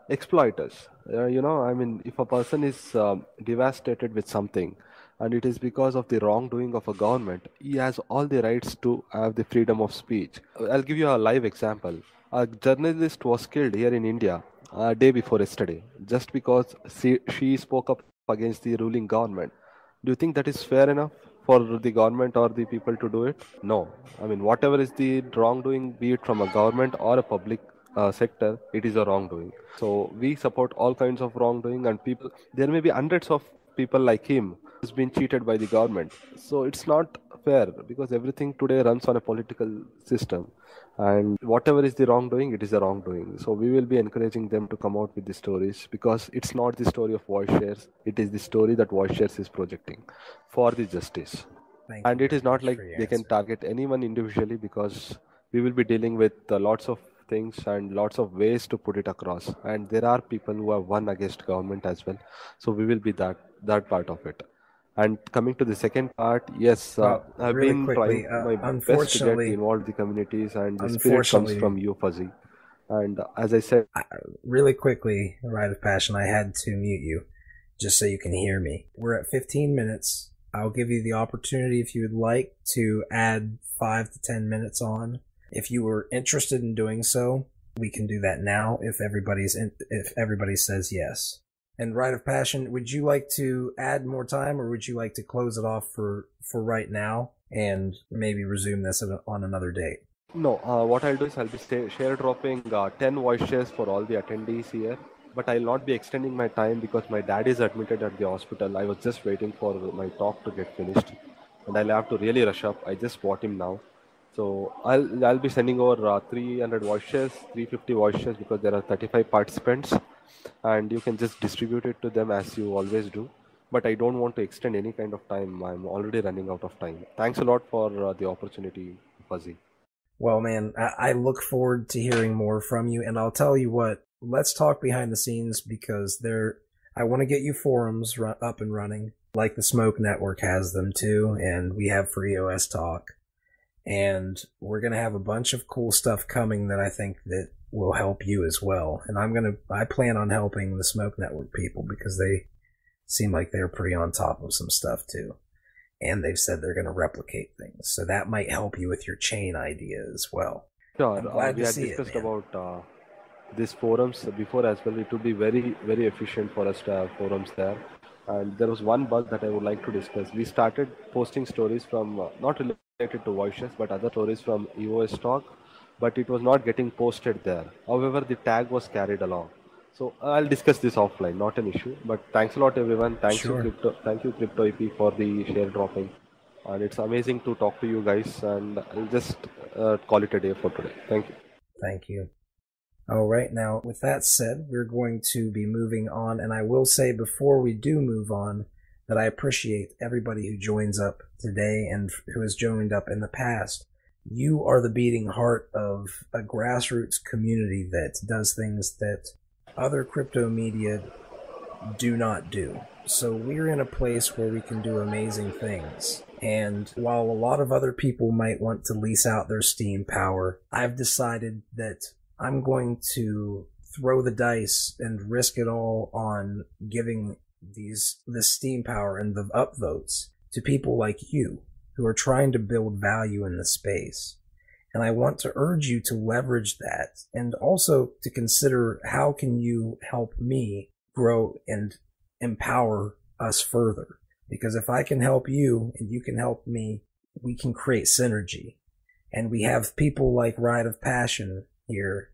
exploit us. Uh, you know i mean if a person is um, devastated with something and it is because of the wrongdoing of a government he has all the rights to have the freedom of speech. I'll give you a live example. A journalist was killed here in india a day before yesterday just because she, she spoke up against the ruling government. Do you think that is fair enough for the government or the people to do it no i mean whatever is the wrongdoing be it from a government or a public uh, sector, it is a wrongdoing. So we support all kinds of wrongdoing, and people. There may be hundreds of people like him who's been cheated by the government. So it's not fair because everything today runs on a political system, and whatever is the wrongdoing, it is a wrongdoing. So we will be encouraging them to come out with the stories because it's not the story of voice shares; it is the story that voice shares is projecting for the justice. Thank and it is not like they can target anyone individually because we will be dealing with uh, lots of things and lots of ways to put it across. And there are people who have won against government as well. So we will be that that part of it and coming to the second part yes uh, i've really been quickly, trying uh, my best to get involved the communities and the spirit comes from you fuzzy. And uh, as i said really quickly ride of passion i had to mute you just so you can hear me. We're at 15 minutes. I'll give you the opportunity if you would like to add five to ten minutes on. If you were interested in doing so, we can do that now if everybody's in, if everybody says yes. And Ride of Passion, would you like to add more time or would you like to close it off for, for right now and maybe resume this on another date? No, uh, what I'll do is I'll be stay, share dropping uh, 10 voice shares for all the attendees here. But I'll not be extending my time because my dad is admitted at the hospital. I was just waiting for my talk to get finished. And I'll have to really rush up. I just bought him now. So I'll I'll be sending over uh, 300 voice shares, 350 voice shares because there are 35 participants, and you can just distribute it to them as you always do. But I don't want to extend any kind of time. I'm already running out of time. Thanks a lot for uh, the opportunity, Fuzzy. Well, man, I, I look forward to hearing more from you, and I'll tell you what. Let's talk behind the scenes because there. I want to get you forums up and running, like the Smoke Network has them too, and we have Free OS Talk and we're going to have a bunch of cool stuff coming that I think that will help you as well. And I'm going to, I plan on helping the Smoke Network people because they seem like they're pretty on top of some stuff too. And they've said they're going to replicate things. So that might help you with your chain idea as well. Sure. I'm glad uh, we had discussed it, about uh, these forums before as well. It would be very, very efficient for us to have forums there. And there was one bug that I would like to discuss. We started posting stories from uh, not related to voices but other stories from EOS talk but it was not getting posted there. However the tag was carried along. So I'll discuss this offline not an issue. But thanks a lot everyone. Thanks sure. you crypto thank you crypto EP for the share dropping. And it's amazing to talk to you guys and I'll just uh, call it a day for today. Thank you. Thank you. All right now with that said we're going to be moving on. And I will say before we do move on that I appreciate everybody who joins up today and who has joined up in the past. You are the beating heart of a grassroots community that does things that other crypto media do not do. So we're in a place where we can do amazing things. And while a lot of other people might want to lease out their Steem Power, I've decided that I'm going to throw the dice and risk it all on giving these this Steem Power and the upvotes to people like you who are trying to build value in the space. And I want to urge you to leverage that and also to consider how can you help me grow and empower us further. Because if I can help you and you can help me, we can create synergy. And we have people like Ride of Passion here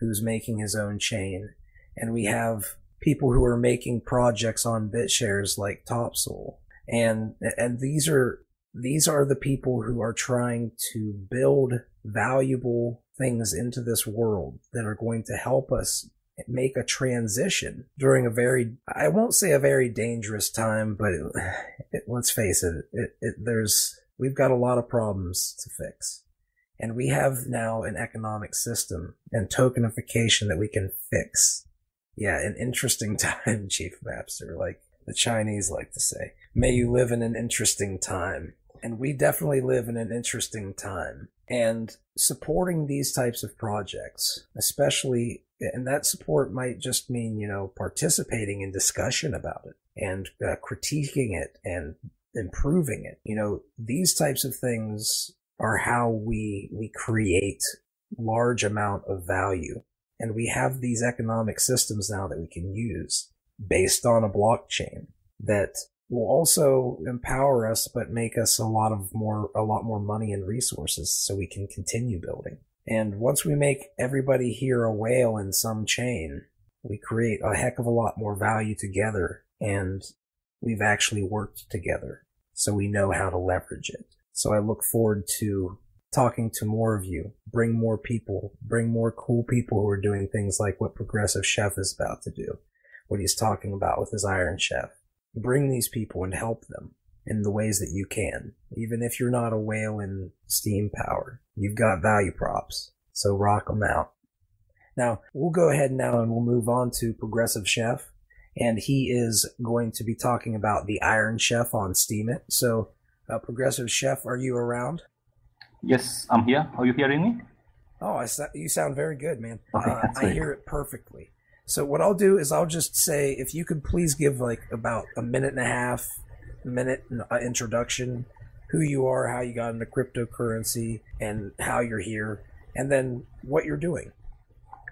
who's making his own chain. And we have people who are making projects on BitShares like Topsol. And, and these are, these are the people who are trying to build valuable things into this world that are going to help us make a transition during a very, I won't say a very dangerous time, but it, it, let's face it, it, there's, we've got a lot of problems to fix. And we have now an economic system and tokenification that we can fix yeah, an interesting time, Chief Mappster, like the Chinese like to say. May you live in an interesting time. And we definitely live in an interesting time. And supporting these types of projects, especially, and that support might just mean, you know, participating in discussion about it and uh, critiquing it and improving it. You know, these types of things are how we, we create large amount of value and we have these economic systems now that we can use based on a blockchain that will also empower us, but make us a lot of more, a lot more money and resources so we can continue building. And once we make everybody here a whale in some chain, we create a heck of a lot more value together and we've actually worked together. So we know how to leverage it. So I look forward to talking to more of you, bring more people, bring more cool people who are doing things like what Progressive Chef is about to do, what he's talking about with his Iron Chef. Bring these people and help them in the ways that you can. Even if you're not a whale in Steem Power, you've got value props. So rock them out. Now, we'll go ahead now and we'll move on to Progressive Chef. And he is going to be talking about the Iron Chef on Steemit. So, uh, Progressive Chef, are you around? Yes, I'm here. Are you hearing me? Oh, I, you sound very good, man. Okay, uh, I hear it perfectly. So what I'll do is I'll just say if you could please give like about a minute and a half, minute uh, introduction, who you are, how you got into cryptocurrency, and how you're here, and then what you're doing.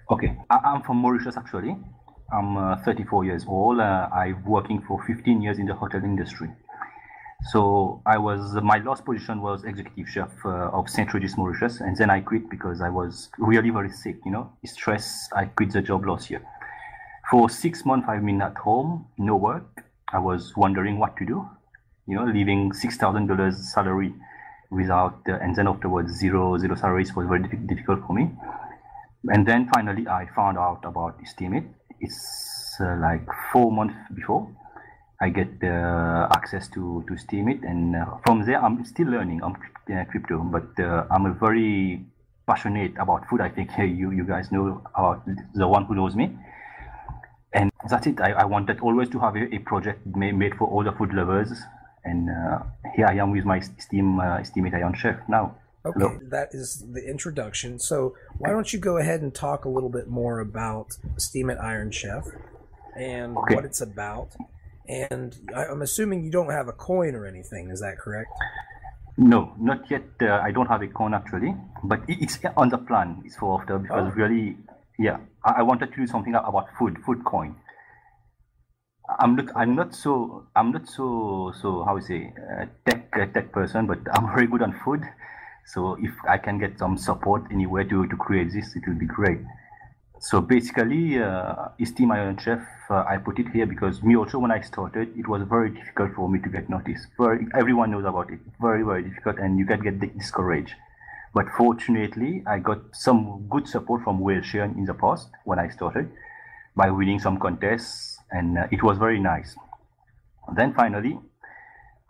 Okay, I- am from Mauritius actually. I'm uh, 34 years old. Uh, I'm working for 15 years in the hotel industry. So I was my last position was executive chef uh, of St. Regis Mauritius, and then I quit because I was really very sick. You know, stress. I quit the job last year. For six months, I've been at home, no work. I was wondering what to do. You know, leaving six thousand dollars salary without, uh, and then afterwards zero zero salaries was very difficult for me. And then finally, I found out about Steemit. It's uh, like four months before I get uh, access to to Steemit, and uh, from there I'm still learning uh, crypto. But uh, I'm a very passionate about food. I think hey, you you guys know about the one who knows me, and that's it. I, I wanted always to have a, a project made, made for all the food lovers, and uh, here I am with my Steam uh, Steemit Iron Chef now. Okay, Hello. that is the introduction. So why don't you go ahead and talk a little bit more about Steemit Iron Chef and okay. what it's about and I'm assuming you don't have a coin or anything. Is that correct? No, not yet. Uh, I don't have a coin actually, but it's on the plan. It's for after because oh. really, yeah, I, wanted to do something about food, food coin. I'm not, I'm not so, I'm not so, so how we say, uh, tech, uh, tech person, but I'm very good on food. So if I can get some support anywhere to to create this, it will be great. So basically, uh, Steem Iron Chef, uh, I put it here because me also when I started, it was very difficult for me to get noticed. Very, everyone knows about it. Very, very difficult, and you can get discouraged. But fortunately, I got some good support from Whaleshare in the past when I started by winning some contests, and uh, it was very nice. Then finally,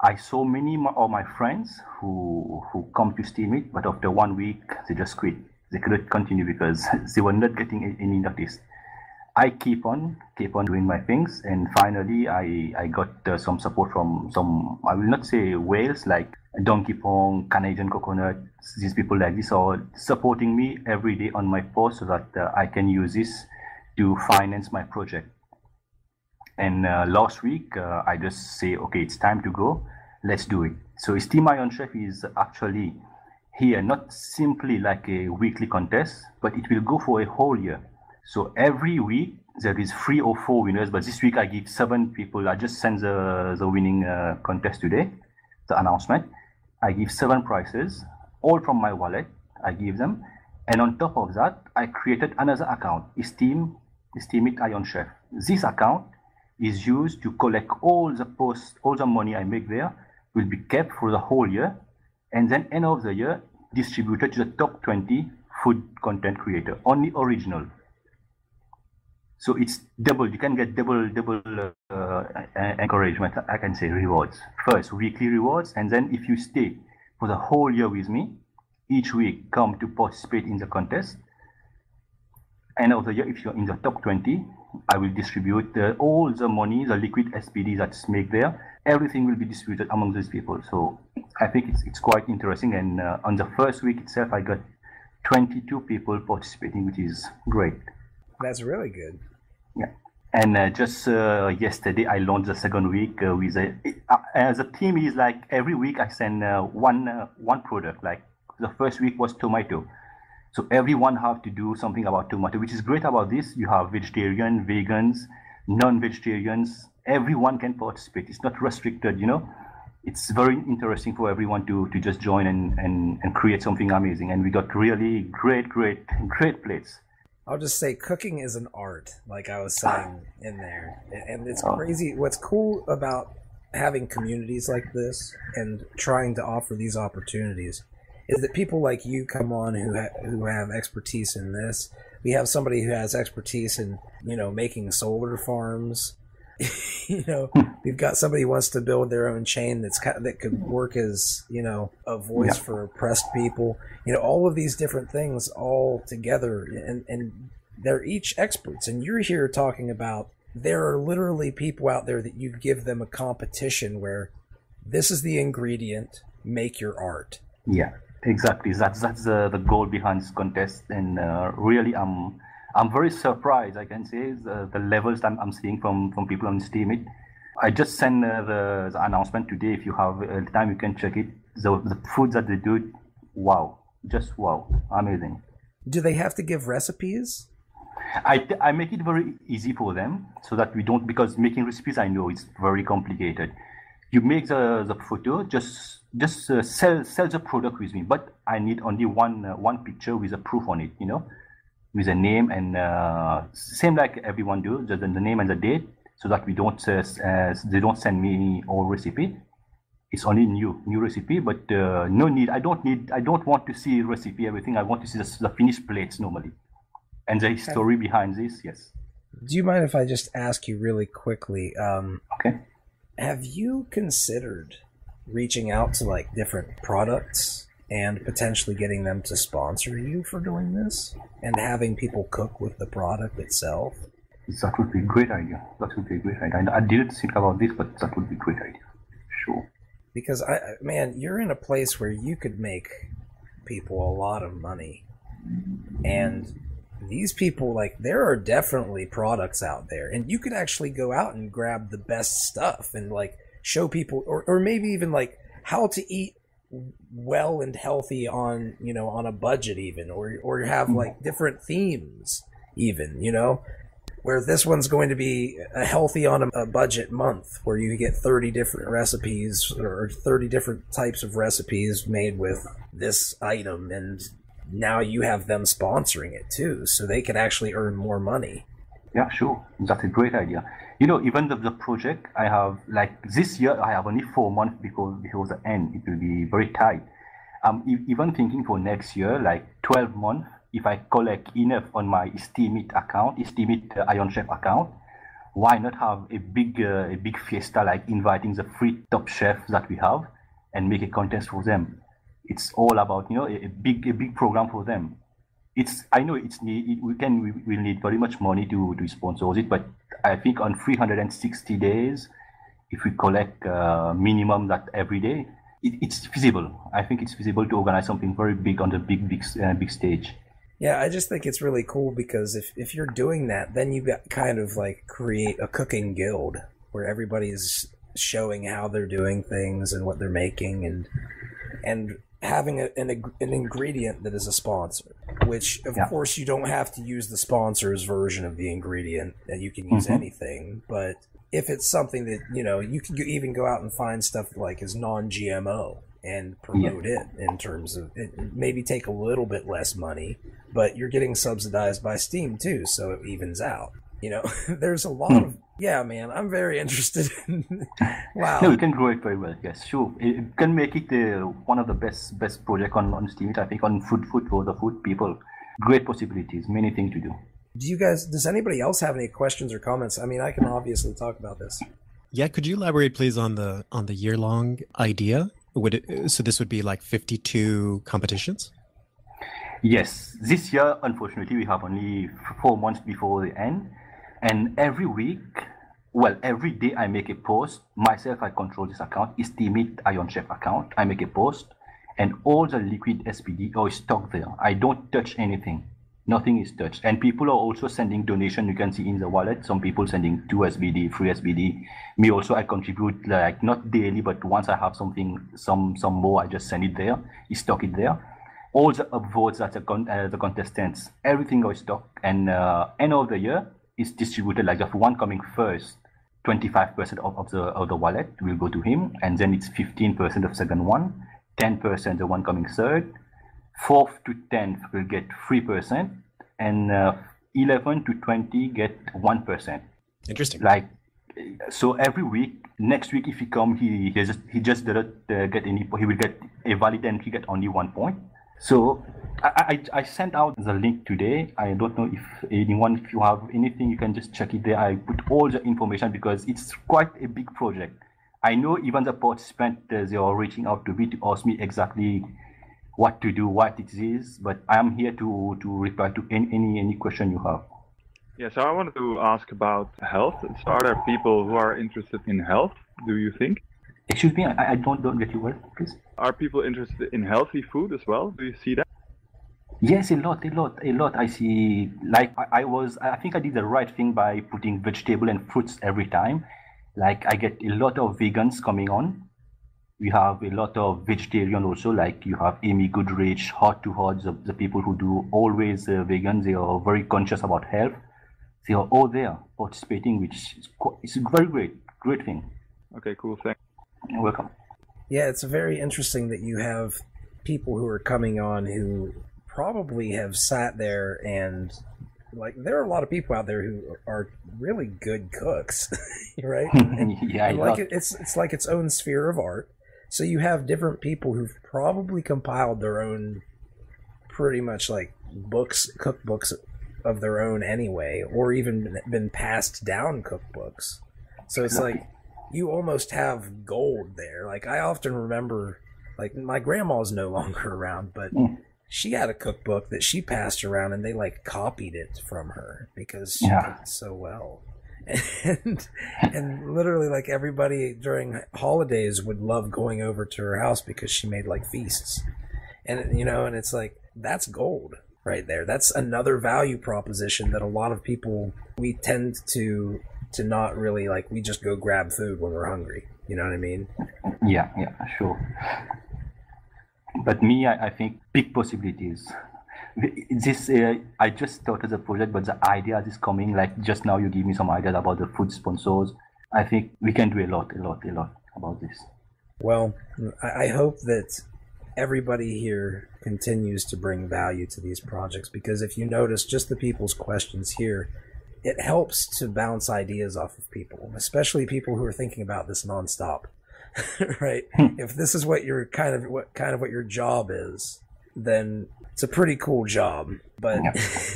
I saw many of my friends who who come to Steemit, but after one week they just quit they couldn't continue because they were not getting any notice. I keep on, keep on doing my things, and finally, I I got uh, some support from some. I will not say whales like Donkeypong, Canadian Coconut. These people like this are supporting me every day on my post so that uh, I can use this to finance my project. And uh, last week, uh, I just say, okay, it's time to go. Let's do it. So Steem Iron Chef is actually here, not simply like a weekly contest, but it will go for a whole year. So every week there is three or four winners, but this week I give seven people. I just sent the, the winning uh, contest today, the announcement. I give seven prizes, all from my wallet. I give them. And on top of that, I created another account, Steem, Steemit Iron Chef. This account is used to collect all the posts, all the money I make there will be kept for the whole year. And then end of the year, distributed to the top 20 food content creator, only original. So it's double, you can get double, double uh, encouragement, I can say rewards. First, weekly rewards, and then if you stay for the whole year with me, each week come to participate in the contest. End of the year, if you're in the top 20, I will distribute uh, all the money, the liquid SBD that's made there. Everything will be distributed among these people. So I think it's, it's quite interesting. And uh, on the first week itself, I got 22 people participating, which is great. That's really good. Yeah. And uh, just uh, yesterday, I launched the second week uh, with a. Uh, as a team is like every week I send uh, one one product. Like the first week was tomato, so everyone have to do something about tomato, which is great about this. You have vegetarian, vegans, non-vegetarians. Everyone can participate. It's not restricted, you know it's very interesting for everyone to to just join and and and create something amazing and we got really great great great plates i'll just say cooking is an art like i was saying in there. And it's oh. crazy. What's cool about having communities like this and trying to offer these opportunities is that people like you come on who ha- who have expertise in this. We have somebody who has expertise in you know making solar farms you know, we've got somebody who wants to build their own chain that's kind that could work as you know a voice yeah. for oppressed people. You know, all of these different things all together, and and they're each experts. And you're here talking about there are literally people out there that you give them a competition where this is the ingredient, make your art. Yeah, exactly. That's that's the the goal behind this contest, and uh, really, I'm. Um, I'm very surprised, I can say, the, the levels I'm, I'm seeing from, from people on Steam. It. I just sent uh, the, the, announcement today. If you have uh, time, you can check it. The, the food that they do, wow, just wow, amazing. Do they have to give recipes? I, I make it very easy for them so that we don't because making recipes I know it's very complicated. You make the, the photo, just just uh, sell sell the product with me, but I need only one uh, one picture with a proof on it, you know, with a name and uh, same like everyone do, just the name and the date, so that we don't uh, uh, they don't send me old recipe. It's only new new recipe, but uh, no need. I don't need. I don't want to see recipe everything. I want to see the, the finished plates normally, and the story behind this. Yes. Do you mind if I just ask you really quickly? Um, Okay. have you considered reaching out to like different products and potentially getting them to sponsor you for doing this and having people cook with the product itself? That would be a great idea. That would be a great idea. I, didn't think about this, but that would be a great idea. Sure. Because I, I- man, you're in a place where you could make people a lot of money, and these people like there are definitely products out there, and you could actually go out and grab the best stuff and like show people, or or maybe even like how to eat well and healthy on you know on a budget even or or have mm-hmm. like different themes even you know where this one's going to be a healthy on a, a budget month where you get 30 different recipes or 30 different types of recipes made with this item and now you have them sponsoring it too so they can actually earn more money Yeah, sure. That's a great idea. You know, even the, the project I have, like this year, I have only four months because before the end, it will be very tight. I'm e- even thinking for next year, like 12 months, if I collect enough on my Steemit account, Steemit uh, Iron Chef account, why not have a big uh, a big fiesta like inviting the three top chefs that we have and make a contest for them? It's all about you know a, a big a big program for them it's I know it's need it, we can we will need very much money to to sponsor it, but I think on 360 days, if we collect uh, minimum that every day, it, it's feasible. I think it's feasible to organize something very big on the big big uh, big stage. yeah i just think it's really cool because if, if you're doing that then you got kind of like create a cooking guild where everybody's showing how they're doing things and what they're making and and having a, an, an ingredient that is a sponsor which of Yeah. course you don't have to use the sponsor's version of the ingredient that you can use Mhm. anything but if it's something that you know you can even go out and find stuff like is non-gmo and promote it in terms of it maybe take a little bit less money but you're getting subsidized by Steem too so it evens out you know there's a lot Hmm. of yeah man i'm very interested in wow No, you can grow it very well. Yes, sure. It, it can make it uh, one of the best best project on on Steem. I think on food food for the food people. Great possibilities. Many things to do. do you guys does anybody else have any questions or comments i mean i can obviously talk about this Yeah, could you elaborate, please, on the on the year long idea? Would it so this would be like fifty two competitions? Yes, this year, unfortunately, we have only four months before the end. And every week, well, every day I make a post. Myself, I control this account. It's Steemit Iron Chef account. I make a post, and all the liquid SBD are stocked there. I don't touch anything. Nothing is touched. And people are also sending donation. You can see in the wallet. Some people sending two SBD, three SBD. Me also, I contribute like not daily, but once I have something, some some more, I just send it there. I stock it there all the upvotes that the, con- uh, the contestants, everything is stock. And uh, end of the year is distributed like the one coming first, 25% of, of the of the wallet will go to him, and then it's 15% of second one, 10% the one coming third, fourth to 10th will get 3%, and uh, 11 to 20 get 1% Interesting. like so every week next week if he come he he just he just didn't uh, get any he will get a valid and he get only one point so I, I i sent out the link today i don't know if anyone if you have anything you can just check it there i put all the information because it's quite a big project i know even the participants uh, they are reaching out to me to ask me exactly what to do what it is but i am here to to reply to any any, any question you have Yeah, so I wanted to ask about health. So are there people who are interested in health, do you think? Excuse me i, I don't don't get you well please Are people interested in healthy food as well? Do you see that? Yes, a lot, a lot, a lot. I see. Like I, I was, I think I did the right thing by putting vegetable and fruits every time. Like I get a lot of vegans coming on. We have a lot of vegetarian also, like you have Amy Goodrich, Hot to Hot, the, the people who do always uh, vegan. They are very conscious about health. They are all there participating, which is quite, it's a very great, great thing. Okay, cool. Thanks. You're welcome. Yeah, it's very interesting that you have people who are coming on who probably have sat there and like there are a lot of people out there who are really good cooks, right? Yeah, and like it, it's it's like its own sphere of art. So you have different people who've probably compiled their own, pretty much like books, cookbooks of their own anyway, or even been passed down cookbooks. So it's like you almost have gold there. Like I often remember, like my grandma's no longer around, but Mm. she had a cookbook that she passed around, and they like copied it from her because she Yeah. did so well. And and literally, like everybody during holidays would love going over to her house because she made like feasts, and you know, and it's like that's gold right there. That's another value proposition that a lot of people we tend to to not really like. We just go grab food when we're hungry. You know what I mean? Yeah, yeah, sure. But me, I, I think big possibilities. This uh, I just started the project, but the idea is coming. Like just now, you give me some ideas about the food sponsors. I think we can do a lot, a lot, a lot about this. Well, I I hope that everybody here continues to bring value to these projects because if you notice just the people's questions here, it helps to bounce ideas off of people, especially people who are thinking about this nonstop. right? Hmm. if this is what your kind of what kind of what your job is, then it's a pretty cool job, but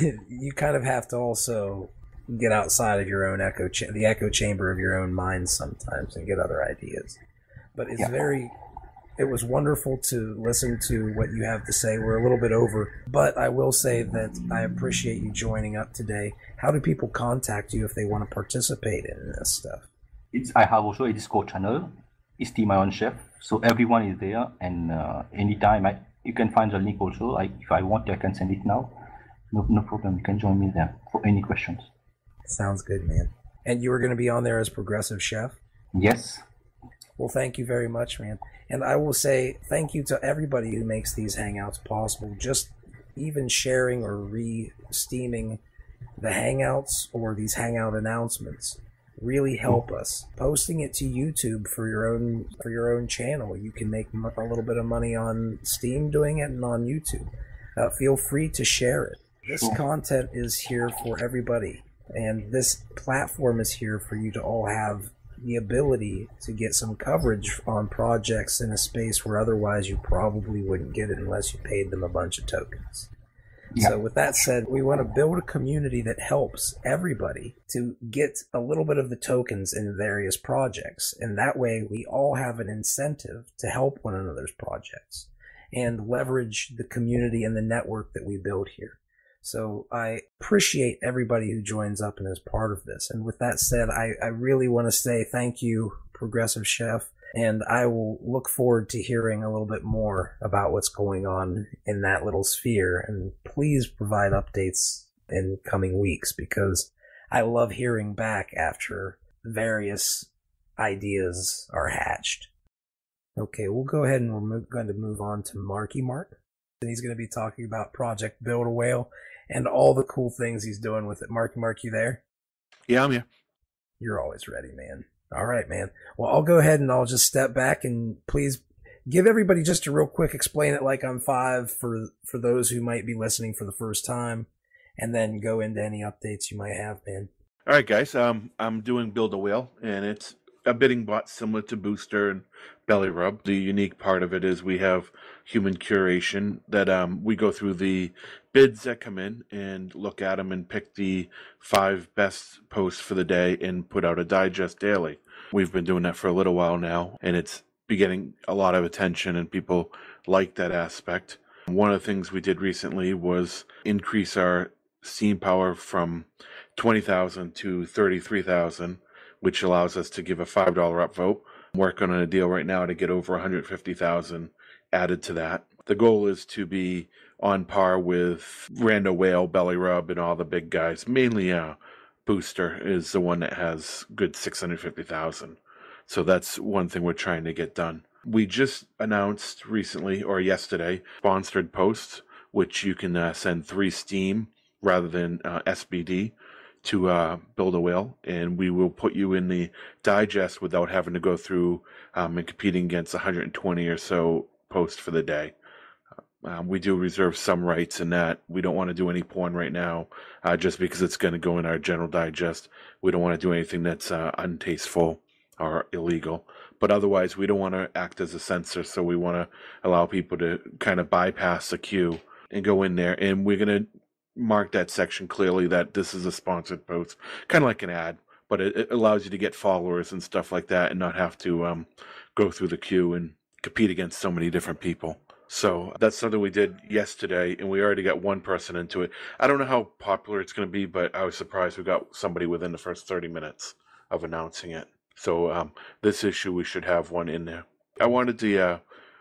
you kind of have to also get outside of your own echo cha- the echo chamber of your own mind sometimes and get other ideas. But it's Yeah. very it was wonderful to listen to what you have to say. We're a little bit over, but I will say that I appreciate you joining up today. How do people contact you if they want to participate in this stuff? It's, I have also a Discord channel. It's Team Iron Chef, so everyone is there, and uh, anytime I, you can find the link also. Like if I want, I can send it now. No, no problem. You can join me there for any questions. Sounds good, man. And you were going to be on there as progressive chef? Yes. Well, thank you very much, man. And I will say thank you to everybody who makes these hangouts possible. Just even sharing or re steeming the hangouts or these hangout announcements really help us. Posting it to YouTube for your own for your own channel, you can make a little bit of money on Steem doing it and on YouTube. Uh, feel free to share it. This content is here for everybody, and this platform is here for you to all have the ability to get some coverage on projects in a space where otherwise you probably wouldn't get it unless you paid them a bunch of tokens. So, with that said, we want to build a community that helps everybody to get a little bit of the tokens in various projects. And that way, we all have an incentive to help one another's projects and leverage the community and the network that we build here. So I appreciate everybody who joins up and is part of this. And with that said, I, I really want to say thank you, Progressive Chef. And I will look forward to hearing a little bit more about what's going on in that little sphere. And please provide updates in coming weeks because I love hearing back after various ideas are hatched. Okay, we'll go ahead and we're going to move on to Marky Mark. And he's going to be talking about Project Build a Whale and all the cool things he's doing with it. Marky Mark, you there? Yeah, I'm here. You're always ready, man. All right, man. Well, I'll go ahead and I'll just step back and please give everybody just a real quick explain it like I'm five for for those who might be listening for the first time, and then go into any updates you might have, man. All right, guys. Um, I'm doing Build a Whale, and it's a bidding bot similar to Booster and Belly Rub. The unique part of it is we have human curation that um, we go through the bids that come in and look at them and pick the five best posts for the day and put out a digest daily. We've been doing that for a little while now, and it's getting a lot of attention, and people like that aspect. One of the things we did recently was increase our Steem Power from 20,000 to 33,000, which allows us to give a $5 upvote. I'm working on a deal right now to get over 150,000 added to that. The goal is to be on par with Rando Whale, Belly Rub, and all the big guys. Mainly, uh, Booster is the one that has good 650,000. So that's one thing we're trying to get done. We just announced recently or yesterday sponsored posts, which you can uh, send three Steem rather than uh, SBD to uh, build a whale, and we will put you in the digest without having to go through um, and competing against 120 or so posts for the day. Um, we do reserve some rights in that. We don't want to do any porn right now, uh, just because it's going to go in our general digest. We don't want to do anything that's uh, untasteful or illegal. But otherwise, we don't want to act as a censor, so we want to allow people to kind of bypass the queue and go in there. And we're going to mark that section clearly that this is a sponsored post, kind of like an ad, but it, it, allows you to get followers and stuff like that and not have to um, go through the queue and compete against so many different people. So that's something we did yesterday, and we already got one person into it. I don't know how popular it's going to be, but I was surprised we got somebody within the first 30 minutes of announcing it. So um, this issue, we should have one in there. I wanted to uh,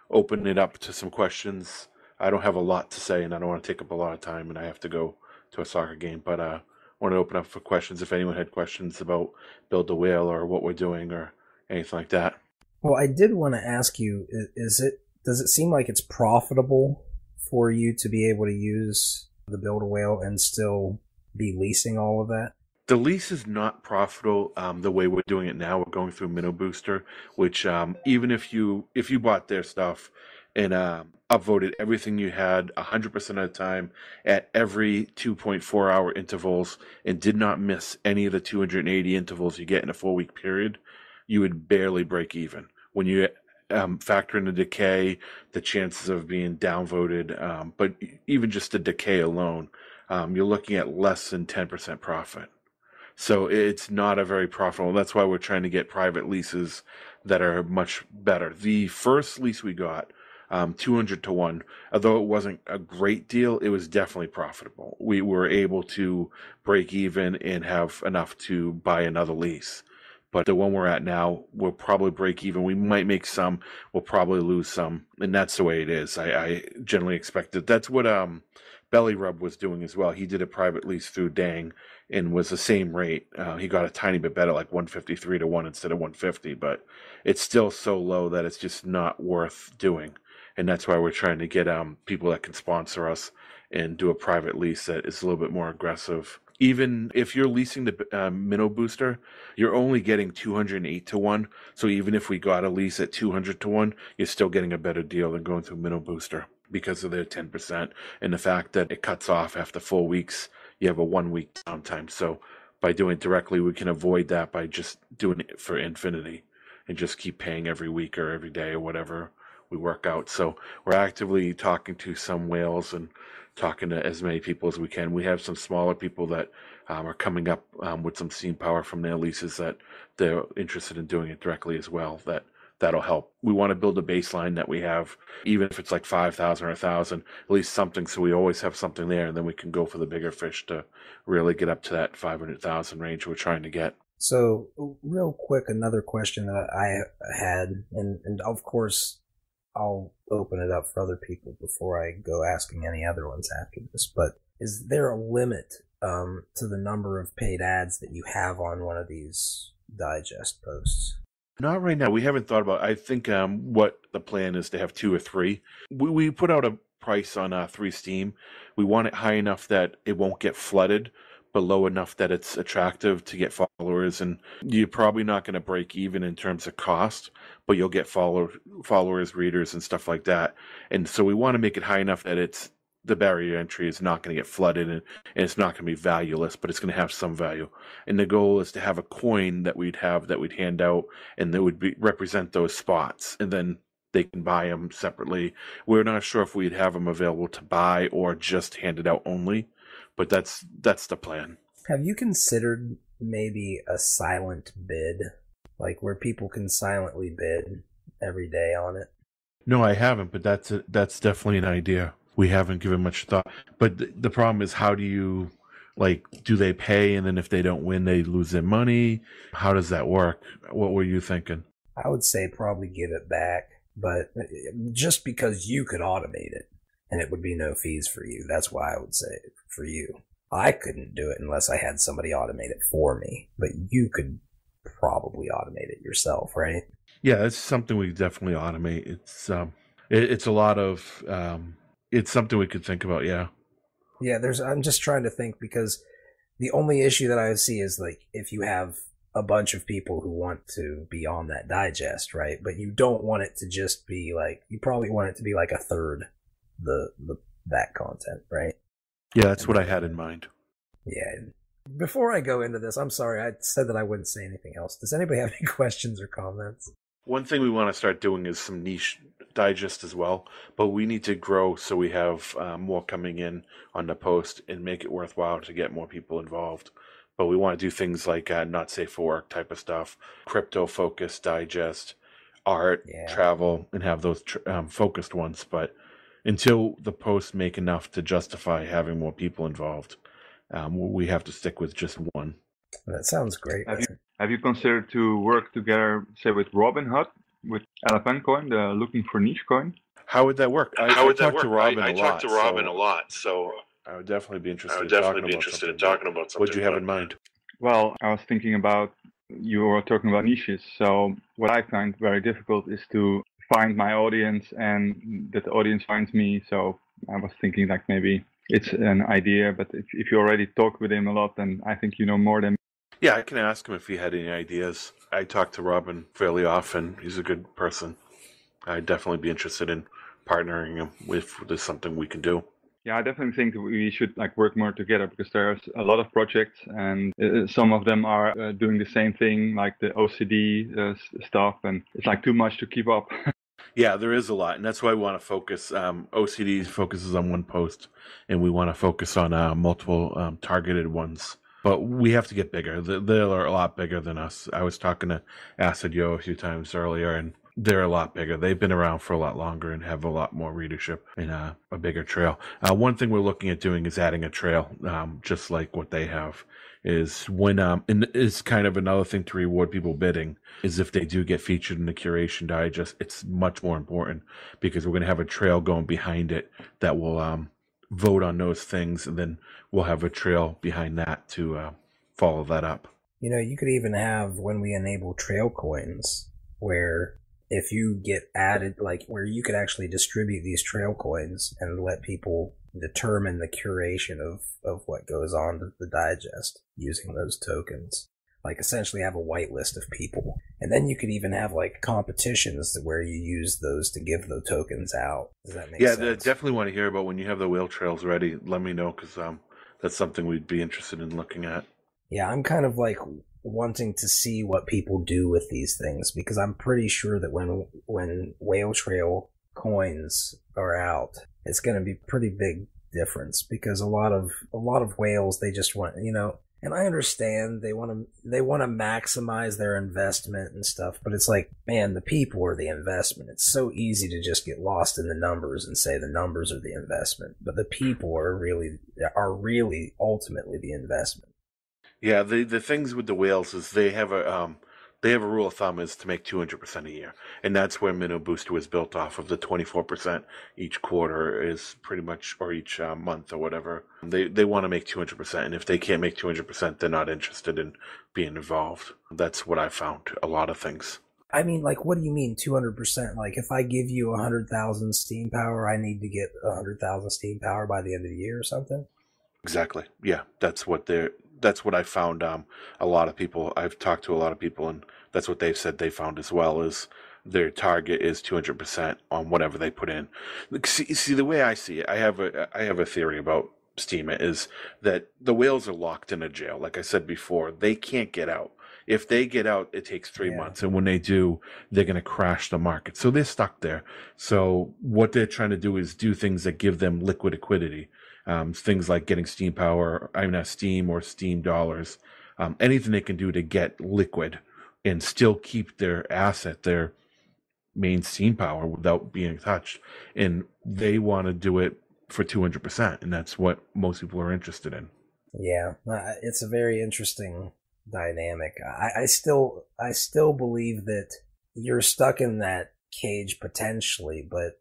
open it up to some questions. I don't have a lot to say, and I don't want to take up a lot of time, and I have to go to a soccer game. But uh, I want to open up for questions if anyone had questions about Build the Whale or what we're doing or anything like that. Well, I did want to ask you: Is it does it seem like it's profitable for you to be able to use the build a whale and still be leasing all of that? The lease is not profitable um, the way we're doing it now. We're going through Minnow Booster, which um, even if you if you bought their stuff and uh, upvoted everything you had 100% of the time at every 2.4 hour intervals and did not miss any of the 280 intervals you get in a four week period, you would barely break even. When you um, factor in the decay, the chances of being downvoted, um, but even just the decay alone, um, you're looking at less than 10% profit. So it's not a very profitable. That's why we're trying to get private leases that are much better. The first lease we got, um, 200 to 1, although it wasn't a great deal, it was definitely profitable. We were able to break even and have enough to buy another lease. But the one we're at now, we'll probably break even. We might make some, we'll probably lose some, and that's the way it is. I, I generally expect it. That's what um, Belly Rub was doing as well. He did a private lease through Dang and was the same rate. Uh, he got a tiny bit better, like 153 to 1 instead of 150, but it's still so low that it's just not worth doing. And that's why we're trying to get um, people that can sponsor us and do a private lease that is a little bit more aggressive even if you're leasing the uh, minnow booster, you're only getting 208 to 1. So even if we got a lease at 200 to 1, you're still getting a better deal than going through minnow booster because of their 10% and the fact that it cuts off after four weeks. You have a one week downtime. So by doing it directly, we can avoid that by just doing it for infinity and just keep paying every week or every day or whatever we work out. So we're actively talking to some whales and talking to as many people as we can. We have some smaller people that um, are coming up um, with some Steem Power from their leases that they're interested in doing it directly as well. That that'll help. We want to build a baseline that we have, even if it's like five thousand or thousand, at least something, so we always have something there, and then we can go for the bigger fish to really get up to that five hundred thousand range we're trying to get. So, real quick, another question that I had, and, and of course, I'll open it up for other people before I go asking any other ones after this. But is there a limit um, to the number of paid ads that you have on one of these digest posts? Not right now. We haven't thought about. It. I think um, what the plan is to have two or three. We we put out a price on uh, three Steem. We want it high enough that it won't get flooded, but low enough that it's attractive to get followers. And you're probably not going to break even in terms of cost, but you'll get follow, followers, readers, and stuff like that. And so we want to make it high enough that it's the barrier entry is not going to get flooded and, and it's not going to be valueless, but it's going to have some value. And the goal is to have a coin that we'd have that we'd hand out and that would be represent those spots. And then they can buy them separately. We're not sure if we'd have them available to buy or just handed out only but that's that's the plan. Have you considered maybe a silent bid, like where people can silently bid every day on it? No, I haven't, but that's a, that's definitely an idea. We haven't given much thought. But th- the problem is, how do you like? Do they pay, and then if they don't win, they lose their money? How does that work? What were you thinking? I would say probably give it back, but uh, just because you could automate it and it would be no fees for you. That's why I would say for you. I couldn't do it unless I had somebody automate it for me, but you could probably automate it yourself, right? Yeah, it's something we definitely automate. It's um, it, it's a lot of um, it's something we could think about. Yeah. Yeah, there's. I'm just trying to think because the only issue that I see is like if you have a bunch of people who want to be on that digest, right? But you don't want it to just be like you probably want it to be like a third the the that content, right? Yeah, that's what I had in mind. Yeah. Before I go into this, I'm sorry, I said that I wouldn't say anything else. Does anybody have any questions or comments? One thing we want to start doing is some niche digest as well, but we need to grow so we have uh, more coming in on the post and make it worthwhile to get more people involved. But we want to do things like uh, not safe for work type of stuff, crypto focused digest, art, Yeah. travel, and have those tr- um, focused ones. But until the posts make enough to justify having more people involved, um, we have to stick with just one. That sounds great. Have you have you considered to work together, say, with Robinhood, with Elephant Coin, the looking for niche coin? How would that work? I, How I would that talked to work? I- Robin I a talked lot. to Robin so a lot, so I would definitely be interested. I would in definitely talking be interested in talking about something. What'd you have in mind? Well, I was thinking about you were talking about niches. So what I find very difficult is to find my audience and that the audience finds me. So I was thinking like maybe it's an idea, but if, if you already talk with him a lot, then I think you know more than Yeah, I can ask him if he had any ideas. I talk to Robin fairly often. He's a good person. I'd definitely be interested in partnering him if there's something we can do. Yeah, I definitely think that we should like work more together because there's a lot of projects and uh, some of them are uh, doing the same thing, like the OCD uh, stuff, and it's like too much to keep up. Yeah, there is a lot, and that's why we want to focus. Um, OCD focuses on one post, and we want to focus on uh, multiple um, targeted ones. But we have to get bigger. They- They're a lot bigger than us. I was talking to acidyo a few times earlier, and they're a lot bigger. They've been around for a lot longer and have a lot more readership and uh, a bigger trail. Uh, one thing we're looking at doing is adding a trail, um, just like what they have. Is when um, and is kind of another thing to reward people bidding is if they do get featured in the curation digest, it's much more important because we're going to have a trail going behind it that will um, vote on those things, and then we'll have a trail behind that to uh, follow that up. You know, you could even have when we enable trail coins, where if you get added, like where you could actually distribute these trail coins and let people determine the curation of, of what goes on to the digest using those tokens. Like essentially have a whitelist of people. And then you could even have like competitions where you use those to give the tokens out. Does that make yeah, sense? they definitely want to hear about when you have the whale trails ready. Let me know because um, that's something we'd be interested in looking at. Yeah, I'm kind of like wanting to see what people do with these things because I'm pretty sure that when when whale trail coins are out, it's going to be pretty big difference because a lot of a lot of whales they just want you know and I understand they want to they want to maximize their investment and stuff but it's like man the people are the investment. It's so easy to just get lost in the numbers and say the numbers are the investment but the people are really are really ultimately the investment. Yeah, the the things with the whales is they have a um they have a rule of thumb is to make two hundred percent a year, and that's where Minnow Booster was built off of. The twenty four percent each quarter is pretty much, or each uh, month or whatever. They they want to make two hundred percent, and if they can't make two hundred percent, they're not interested in being involved. That's what I found. A lot of things. I mean, like, what do you mean 200%? Like, if I give you 100,000 Steem Power, I need to get 100,000 Steem Power by the end of the year or something? Exactly. Yeah, that's what they're. That's what I found. Um, a lot of people. I've talked to a lot of people, and that's what they've said they found as well. Is their target is two hundred percent on whatever they put in. See, see, the way I see it, I have a I have a theory about Steema is that the whales are locked in a jail. Like I said before, they can't get out. If they get out, it takes three Yeah. months, and when they do, they're going to crash the market. So they're stuck there. So what they're trying to do is do things that give them liquid liquidity um, things like getting Steem Power, I mean, Steem or Steem Dollars, um, anything they can do to get liquid and still keep their asset, their main Steem Power without being touched. And they want to do it for 200%. And that's what most people are interested in. Yeah, uh, it's a very interesting dynamic. I, I still, I still believe that you're stuck in that cage potentially, but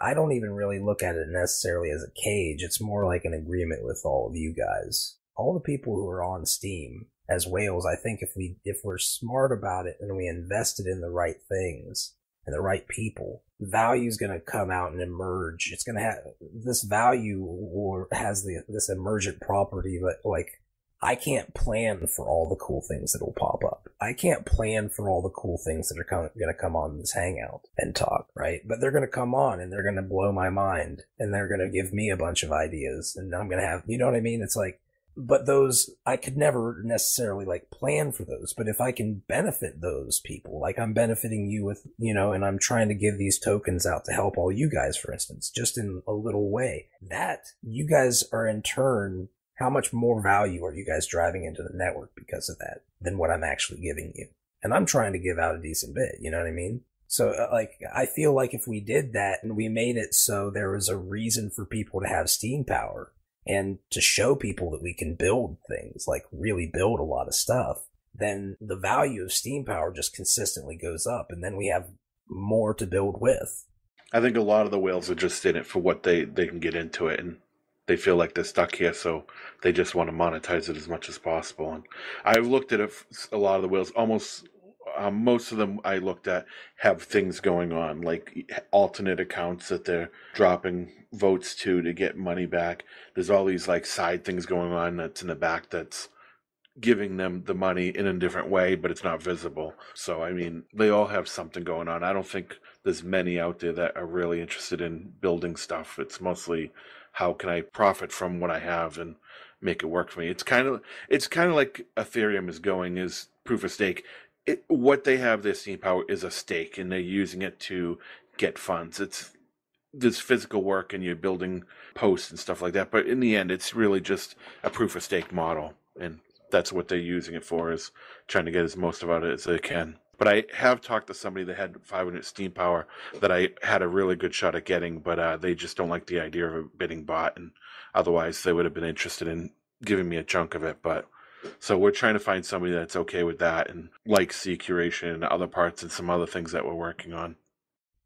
I don't even really look at it necessarily as a cage. It's more like an agreement with all of you guys. All the people who are on Steem as whales. I think if we if we're smart about it and we invested in the right things and the right people, value is going to come out and emerge. It's going to have this value or has the this emergent property that like I can't plan for all the cool things that will pop up. I can't plan for all the cool things that are going to come on this hangout and talk, right? But they're going to come on and they're going to blow my mind and they're going to give me a bunch of ideas and I'm going to have, you know what I mean? It's like, but those, I could never necessarily like plan for those. But if I can benefit those people, like I'm benefiting you with, you know, and I'm trying to give these tokens out to help all you guys, for instance, just in a little way, that you guys are in turn how much more value are you guys driving into the network because of that than what I'm actually giving you? And I'm trying to give out a decent bit, you know what I mean? So, uh, like, I feel like if we did that and we made it so there was a reason for people to have Steem Power and to show people that we can build things, like really build a lot of stuff, then the value of Steem Power just consistently goes up and then we have more to build with. I think a lot of the whales are just in it for what they, they can get into it. And they feel like they're stuck here, so they just want to monetize it as much as possible. And I've looked at a, a lot of the whales, almost um, most of them I looked at have things going on, like alternate accounts that they're dropping votes to to get money back. There's all these like side things going on that's in the back that's giving them the money in a different way, but it's not visible. So, I mean, they all have something going on. I don't think there's many out there that are really interested in building stuff. It's mostly how can I profit from what I have and make it work for me? It's kind of it's kind of like Ethereum is going is proof of stake. It, what they have their Steem Power is a stake, and they're using it to get funds. It's there's physical work and you're building posts and stuff like that, but in the end, it's really just a proof of stake model, and that's what they're using it for is trying to get as most of it as they can. But I have talked to somebody that had 500 Steem Power that I had a really good shot at getting, but uh, they just don't like the idea of a bidding bot, and otherwise they would have been interested in giving me a chunk of it. But so we're trying to find somebody that's okay with that and likes C curation and other parts and some other things that we're working on.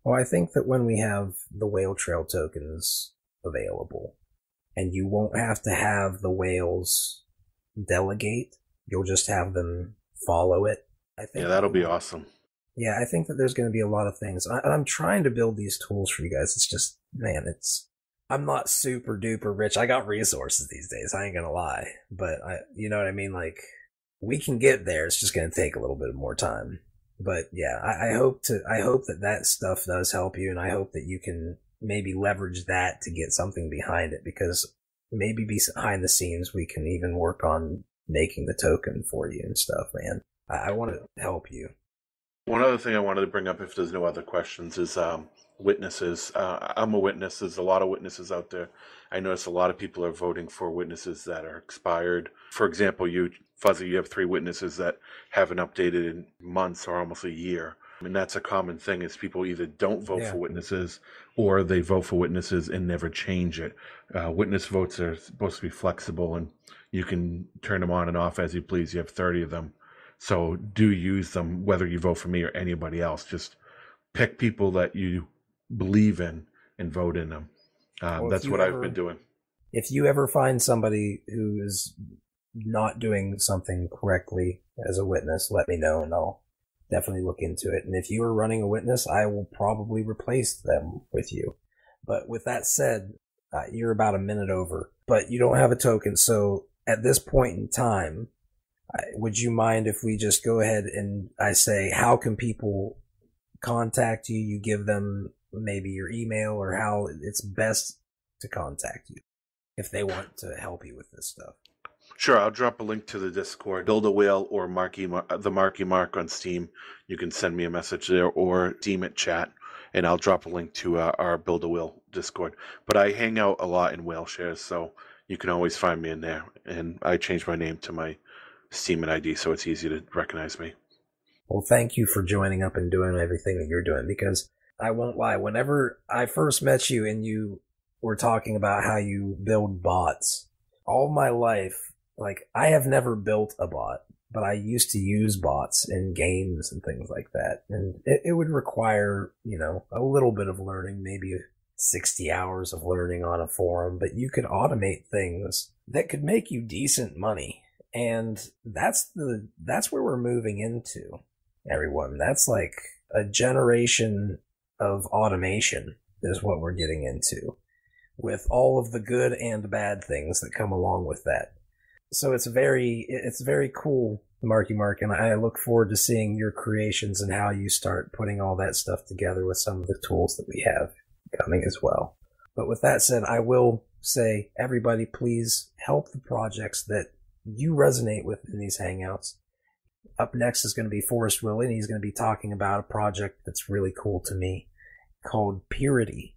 Well, I think that when we have the whale trail tokens available, and you won't have to have the whales delegate, you'll just have them follow it I think. Yeah, that'll be awesome. Yeah, I think that there's going to be a lot of things. I, I'm trying to build these tools for you guys. It's just, man, it's. I'm not super duper rich. I got resources these days. I ain't gonna lie, but I, you know what I mean. Like, we can get there. It's just gonna take a little bit more time. But yeah, I, I hope to. I hope that that stuff does help you, and I hope that you can maybe leverage that to get something behind it because maybe behind the scenes we can even work on making the token for you and stuff, man. I, I want to help you. One other thing I wanted to bring up, if there's no other questions, is um, witnesses. Uh, I'm a witness. There's a lot of witnesses out there. I notice a lot of people are voting for witnesses that are expired. For example, you, Fuzzy, you have three witnesses that haven't updated in months or almost a year. I mean, that's a common thing is people either don't vote yeah. for witnesses or they vote for witnesses and never change it. Uh, witness votes are supposed to be flexible and you can turn them on and off as you please. You have 30 of them. So do use them, whether you vote for me or anybody else. Just pick people that you believe in and vote in them. Uh, well, that's what ever, I've been doing. If you ever find somebody who is not doing something correctly as a witness, let me know and I'll definitely look into it. And if you are running a witness, I will probably replace them with you. But with that said, uh, you're about a minute over, but you don't have a token. So at this point in time, would you mind if we just go ahead and I say, how can people contact you? You give them maybe your email or how it's best to contact you if they want to help you with this stuff. Sure, I'll drop a link to the Discord. Build a whale or Marky the Marky Mark on Steem. You can send me a message there or Steemit chat, and I'll drop a link to uh, our Build a Whale Discord. But I hang out a lot in whale shares, so you can always find me in there. And I changed my name to my Steem ID, so it's easy to recognize me. Well, thank you for joining up and doing everything that you're doing because I won't lie. Whenever I first met you and you were talking about how you build bots, all my life, like I have never built a bot, but I used to use bots in games and things like that. And it, it would require, you know, a little bit of learning, maybe 60 hours of learning on a forum, but you could automate things that could make you decent money And that's the that's where we're moving into, everyone. That's like a generation of automation is what we're getting into with all of the good and bad things that come along with that. So it's very it's very cool, Marky Mark, and I look forward to seeing your creations and how you start putting all that stuff together with some of the tools that we have coming as well. But with that said, I will say everybody please help the projects that you resonate with in these hangouts. Up next is going to be Forrest Willie, and he's going to be talking about a project that's really cool to me called Peerity.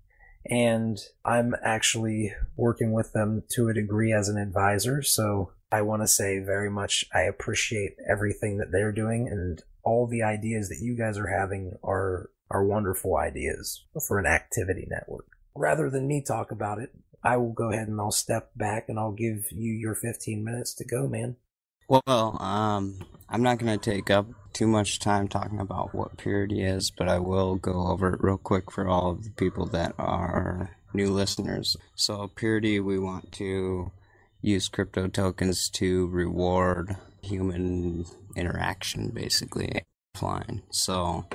And I'm actually working with them to a degree as an advisor. So I want to say very much I appreciate everything that they're doing and all the ideas that you guys are having are are wonderful ideas for an activity network. Rather than me talk about it, I will go ahead and I'll step back and I'll give you your 15 minutes to go, man. Well, um, I'm not going to take up too much time talking about what Peerity is, but I will go over it real quick for all of the people that are new listeners. So, Peerity, we want to use crypto tokens to reward human interaction, basically, offline. So,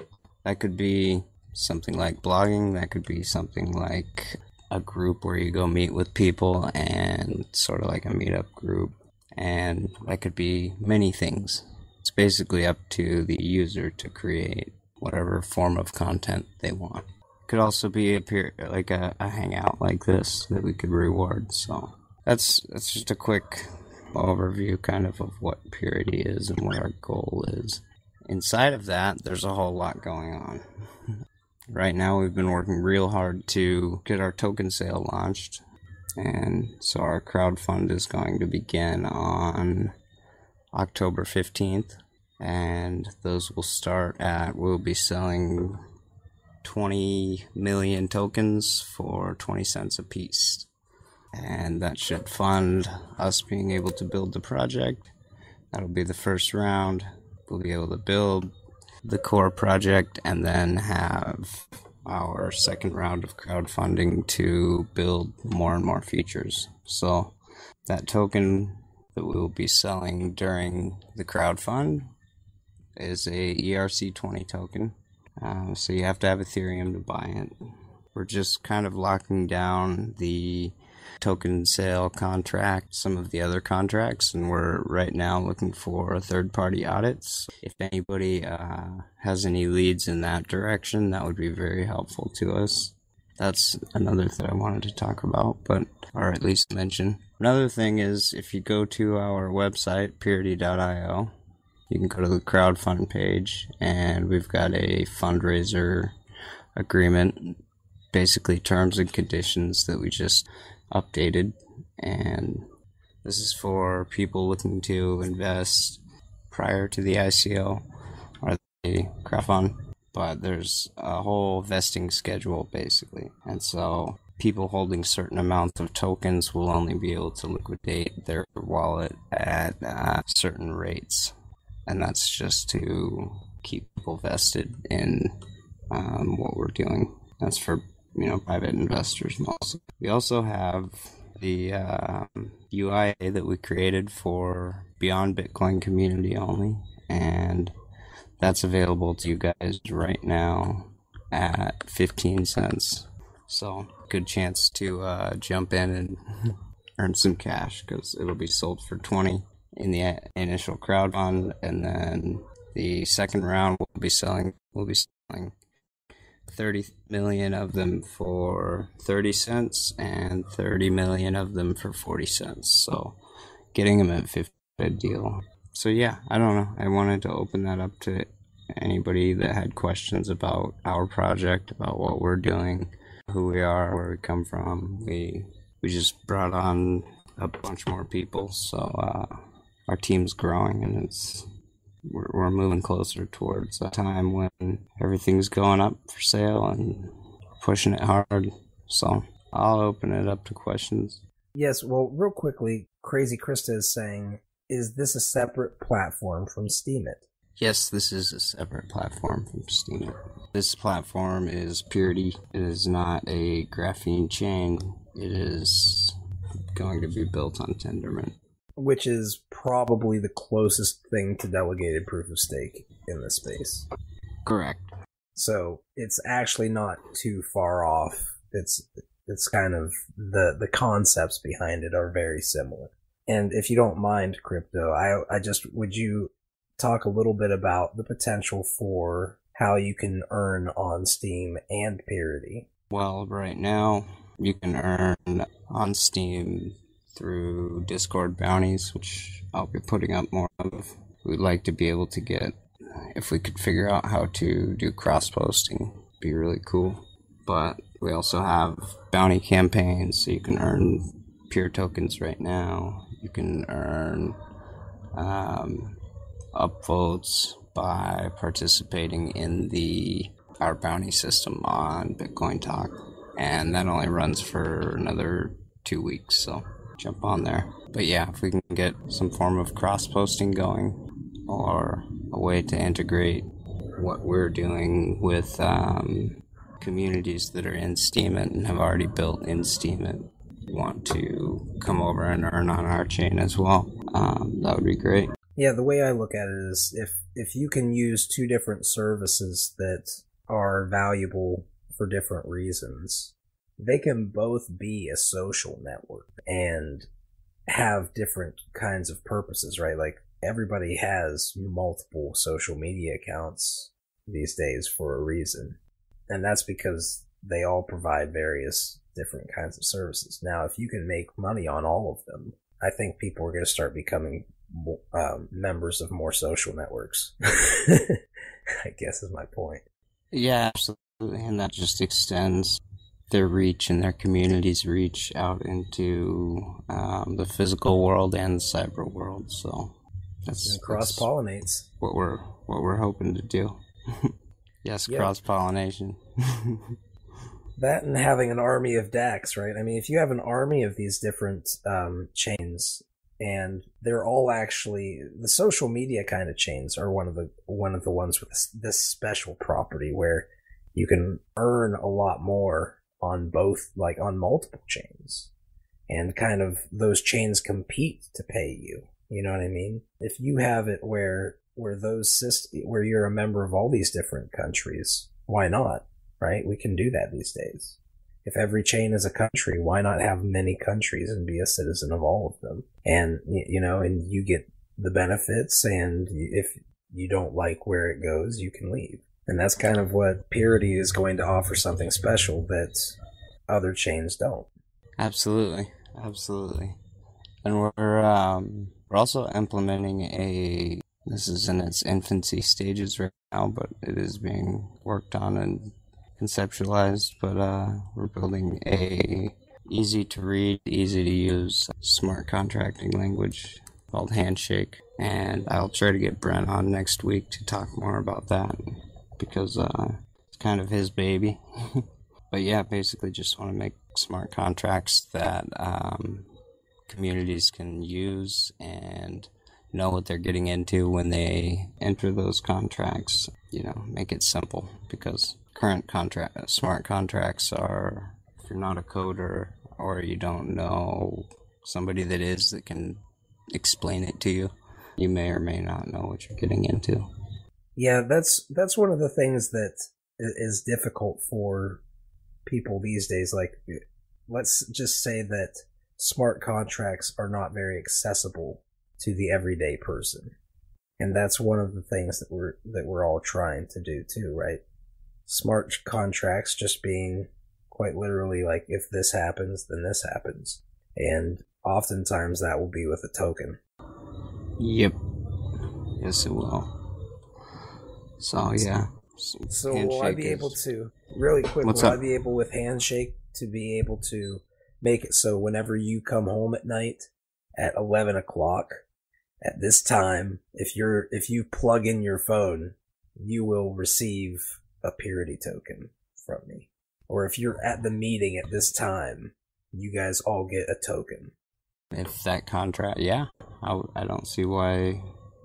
that could be something like blogging, that could be something like a group where you go meet with people and sort of like a meetup group and that could be many things. It's basically up to the user to create whatever form of content they want. It could also be a peer, like a, a hangout like this that we could reward. So that's that's just a quick overview, kind of of what Peerity is and what our goal is. Inside of that, there's a whole lot going on. Right now, we've been working real hard to get our token sale launched and so our crowd fund is going to begin on October 15th. And those will start at, we'll be selling 20 million tokens for 20 cents a piece. And that should fund us being able to build the project. That'll be the first round. We'll be able to build the core project and then have our second round of crowdfunding to build more and more features. So that token that we will be selling during the crowdfund is a ERC20 token. Uh, so you have to have Ethereum to buy it. We're just kind of locking down the token sale contract, some of the other contracts, and we're right now looking for third party audits. If anybody uh, has any leads in that direction, that would be very helpful to us. That's another thing I wanted to talk about, but or at least mention. Another thing is if you go to our website, peerity.io, you can go to the crowdfund page, and we've got a fundraiser agreement basically terms and conditions that we just updated, and this is for people looking to invest prior to the ICO or the crowdfund. But there's a whole vesting schedule basically, and so people holding certain amounts of tokens will only be able to liquidate their wallet at uh, certain rates, and that's just to keep people vested in um, what we're doing. That's for you know private investors also. We also have the uh, that we created for Beyond Bitcoin community only, and that's available to you guys right now at 15 cents. So, good chance to uh, jump in and earn some cash because it'll be sold for 20 in the initial crowd fund, and then the second round will be selling. We'll be selling 30 million of them for 30 cents and 30 million of them for 40 cents. So getting them at 50 a deal. So yeah, I don't know. I wanted to open that up to anybody that had questions about our project, about what we're doing, who we are, where we come from. We we just brought on a bunch more people, so uh, our team's growing and it's we're, we're moving closer towards a time when everything's going up for sale and pushing it hard. So I'll open it up to questions. Yes, well, real quickly, Crazy Krista is saying, is this a separate platform from Steemit? Yes, this is a separate platform from Steemit. This platform is Peerity. It is not a graphene chain. It is going to be built on Tendermint. Which is probably the closest thing to delegated proof of stake in this space. Correct. So it's actually not too far off. It's it's kind of the the concepts behind it are very similar. And if you don't mind, crypto, I I just would you talk a little bit about the potential for how you can earn on Steem and Peerity. Well, right now you can earn on Steam through Discord bounties, which I'll be putting up more of. We'd like to be able to get, if we could figure out how to do cross posting, be really cool. But we also have bounty campaigns, so you can earn pure tokens right now. You can earn um, upvotes by participating in the our bounty system on Bitcoin Talk, and that only runs for another two weeks. So jump on there. But yeah, if we can get some form of cross posting going, or a way to integrate what we're doing with um, communities that are in Steemit and have already built in Steemit want to come over and earn on our chain as well, um, that would be great. Yeah, the way I look at it is if if you can use two different services that are valuable for different reasons, they can both be a social network and have different kinds of purposes, right? Like everybody has multiple social media accounts these days for a reason. And that's because they all provide various different kinds of services. Now, if you can make money on all of them, I think people are going to start becoming um, members of more social networks. I guess is my point. Yeah, absolutely. And that just extends their reach and their community's reach out into um, the physical world and the cyber world. So that's cross pollinates what we're what we're hoping to do. yes, yep. cross pollination. that and having an army of DACs, right? I mean, if you have an army of these different um, chains, and they're all actually the social media kind of chains are one of the one of the ones with this, this special property where you can earn a lot more on both like on multiple chains and kind of those chains compete to pay you you know what i mean if you have it where where those systems where you're a member of all these different countries why not right we can do that these days if every chain is a country, why not have many countries and be a citizen of all of them? And, you know, and you get the benefits. And if you don't like where it goes, you can leave. And that's kind of what Peerity is going to offer something special that other chains don't. Absolutely. Absolutely. And we're, um, we're also implementing a, this is in its infancy stages right now, but it is being worked on and conceptualized, but uh, we're building a easy to read, easy to use smart contracting language called Handshake. And I'll try to get Brent on next week to talk more about that because uh, it's kind of his baby. but yeah, basically just want to make smart contracts that um, communities can use and know what they're getting into when they enter those contracts. You know, make it simple because current contract smart contracts are if you're not a coder or you don't know somebody that is that can explain it to you you may or may not know what you're getting into yeah that's that's one of the things that is difficult for people these days like let's just say that smart contracts are not very accessible to the everyday person. And that's one of the things that we're that we're all trying to do too right? Smart contracts just being quite literally like if this happens then this happens. And oftentimes that will be with a token. Yep. Yes it will so yeah so will i be is... able to really quick What's will up? i be able with handshake to be able to make it so whenever you come home at night at 11 o'clock at this time if you're if you plug in your phone you will receive a Peerity token from me. Or if you're at the meeting at this time, you guys all get a token. If that contract, yeah, I, I don't see why.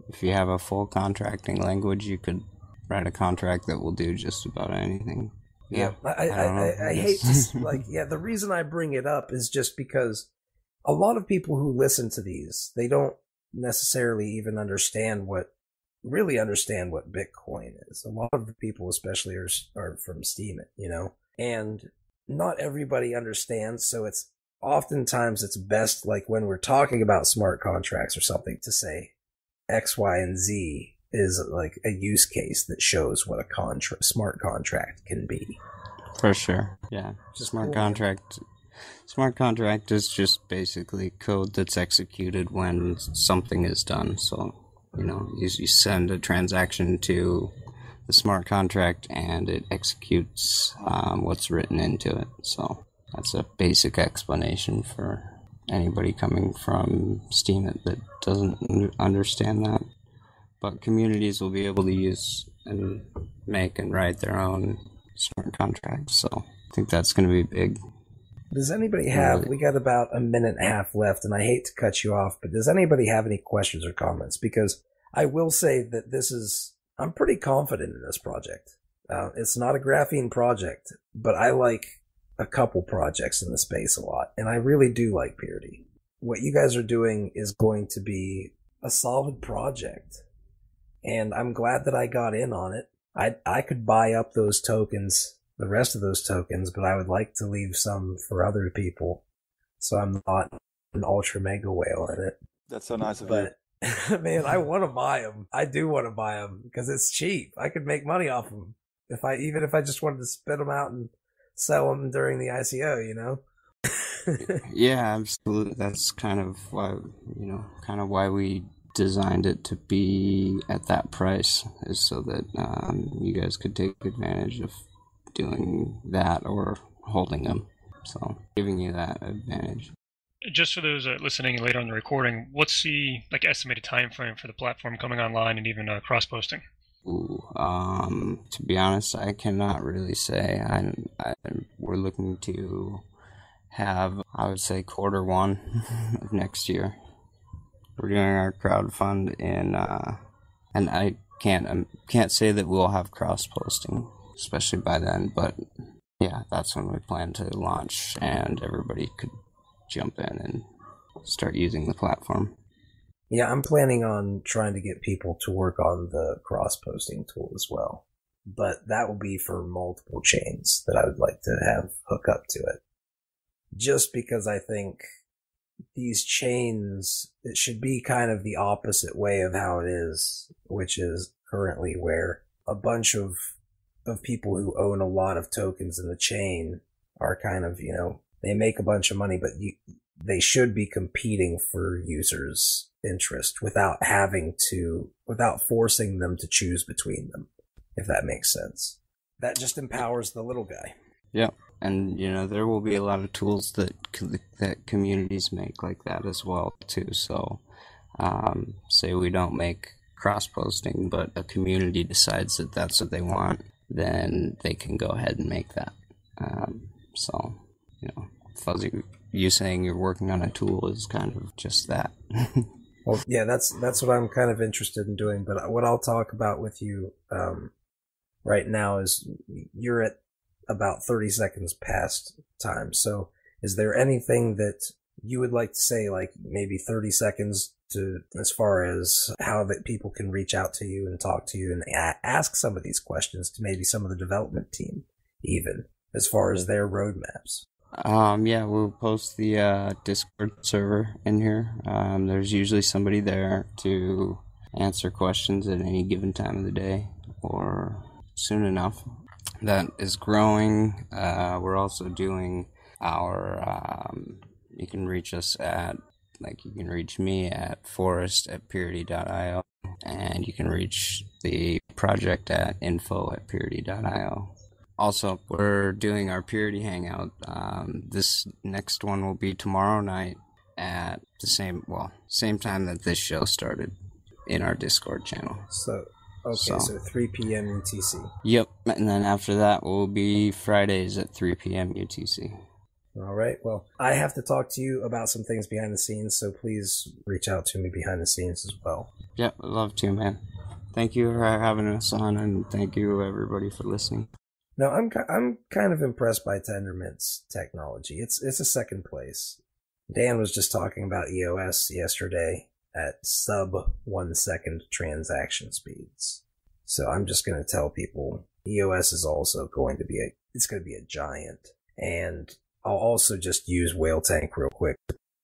If you have a full contracting language, you could write a contract that will do just about anything. Yeah, yeah I, I, I, I hate to, like, yeah, the reason I bring it up is just because a lot of people who listen to these, they don't necessarily even understand what really understand what Bitcoin is. A lot of the people, especially, are, are from Steemit, you know, and not everybody understands. So it's oftentimes it's best, like when we're talking about smart contracts or something, to say X, Y, and Z is like a use case that shows what a contra- smart contract can be. For sure. Yeah. Smart cool. contract smart contract is just basically code that's executed when something is done. So, you know, you, you send a transaction to the smart contract and it executes um, what's written into it. So that's a basic explanation for anybody coming from Steemit that doesn't understand that. But communities will be able to use and make and write their own smart contracts. So I think that's going to be big. Does anybody have? We got about a minute and a half left, and I hate to cut you off, but does anybody have any questions or comments? Because I will say that this is, I'm pretty confident in this project. Uh, it's not a graphene project, but I like a couple projects in the space a lot, and I really do like Peerity. What you guys are doing is going to be a solid project, and I'm glad that I got in on it. I I could buy up those tokens the rest of those tokens, but I would like to leave some for other people. So I'm not an ultra mega whale in it. That's so nice of but, you. man, I want to buy them. I do want to buy them because it's cheap. I could make money off them if I even if I just wanted to spit them out and sell them during the ICO. You know. yeah, absolutely. That's kind of why you know, kind of why we designed it to be at that price, is so that um, you guys could take advantage of doing that or holding them. So giving you that advantage. Just for those uh, listening later on the recording, what's the like estimated time frame for the platform coming online and even uh, cross posting? Ooh, um, to be honest, I cannot really say. I, I we're looking to have, I would say, quarter one of next year. We're doing our crowdfund in, uh, and I can't um, can't say that we'll have cross posting especially by then. But yeah, that's when we plan to launch, and everybody could jump in and start using the platform. Yeah, I'm planning on trying to get people to work on the cross posting tool as well. But that will be for multiple chains that I would like to have hook up to it. Just because I think these chains, it should be kind of the opposite way of how it is, which is currently where a bunch of of people who own a lot of tokens in the chain are kind of, you know, they make a bunch of money, but you, they should be competing for users' interest without having to, without forcing them to choose between them, if that makes sense. That just empowers the little guy. Yeah. And you know there will be a lot of tools that that communities make like that as well too. So, um, say we don't make cross posting, but a community decides that that's what they want then they can go ahead and make that. Um, so, you know, fuzzy, you saying you're working on a tool is kind of just that. well, yeah, that's that's what I'm kind of interested in doing. But what I'll talk about with you um, right now is you're at about 30 seconds past time. So, is there anything that you would like to say, like maybe 30 seconds to as far as how that people can reach out to you and talk to you and a- ask some of these questions to maybe some of the development team, even as far as their roadmaps. Um, yeah, we'll post the uh, Discord server in here. Um, there's usually somebody there to answer questions at any given time of the day or soon enough. That is growing. Uh, we're also doing our. Um, you can reach us at like you can reach me at forest at peerity.io, and you can reach the project at info at peerity.io. Also, we're doing our purity Hangout. Um, this next one will be tomorrow night at the same well same time that this show started in our Discord channel. So okay, so, so 3 p.m. UTC. Yep, and then after that will be Fridays at 3 p.m. UTC. All right. Well, I have to talk to you about some things behind the scenes, so please reach out to me behind the scenes as well. Yep, I'd love to, man. Thank you for having us on, and thank you everybody for listening. No, I'm I'm kind of impressed by Tendermint's technology. It's it's a second place. Dan was just talking about EOS yesterday at sub one second transaction speeds. So I'm just going to tell people EOS is also going to be a, it's going to be a giant. And I'll also just use Whale Tank real quick,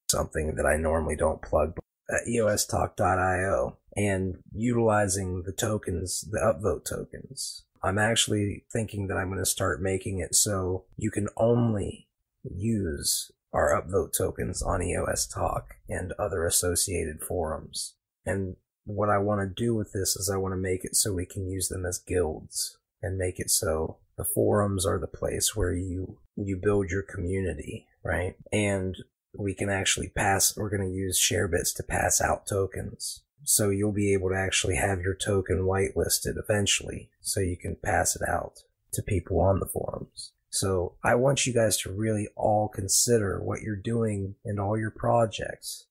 something that I normally don't plug, at eostalk.io and utilizing the tokens, the upvote tokens. I'm actually thinking that I'm going to start making it so you can only use our upvote tokens on EOS Talk and other associated forums. And what I want to do with this is I want to make it so we can use them as guilds and make it so the forums are the place where you you build your community, right? And we can actually pass we're going to use sharebits to pass out tokens. So you'll be able to actually have your token whitelisted eventually so you can pass it out to people on the forums. So I want you guys to really all consider what you're doing in all your projects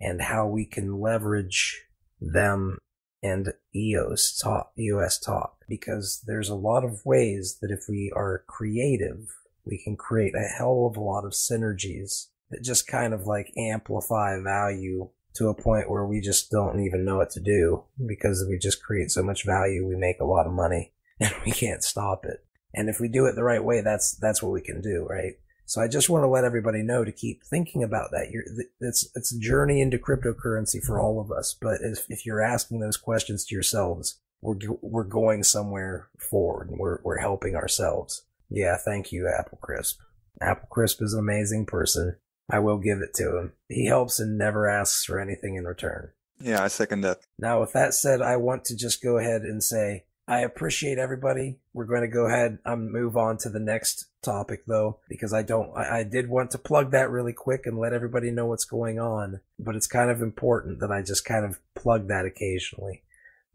and how we can leverage them and EOS talk, EOS talk, because there's a lot of ways that if we are creative, we can create a hell of a lot of synergies that just kind of like amplify value to a point where we just don't even know what to do because we just create so much value. We make a lot of money and we can't stop it. And if we do it the right way, that's, that's what we can do, right? So I just want to let everybody know to keep thinking about that. You're, it's, it's a journey into cryptocurrency for all of us. But if, if you're asking those questions to yourselves, we're, we're going somewhere forward and we're, we're helping ourselves. Yeah. Thank you, Apple Crisp. Apple Crisp is an amazing person. I will give it to him. He helps and never asks for anything in return. Yeah, I second that. Now, with that said, I want to just go ahead and say I appreciate everybody. We're going to go ahead and move on to the next topic though, because I don't, I, I, did want to plug that really quick and let everybody know what's going on, but it's kind of important that I just kind of plug that occasionally.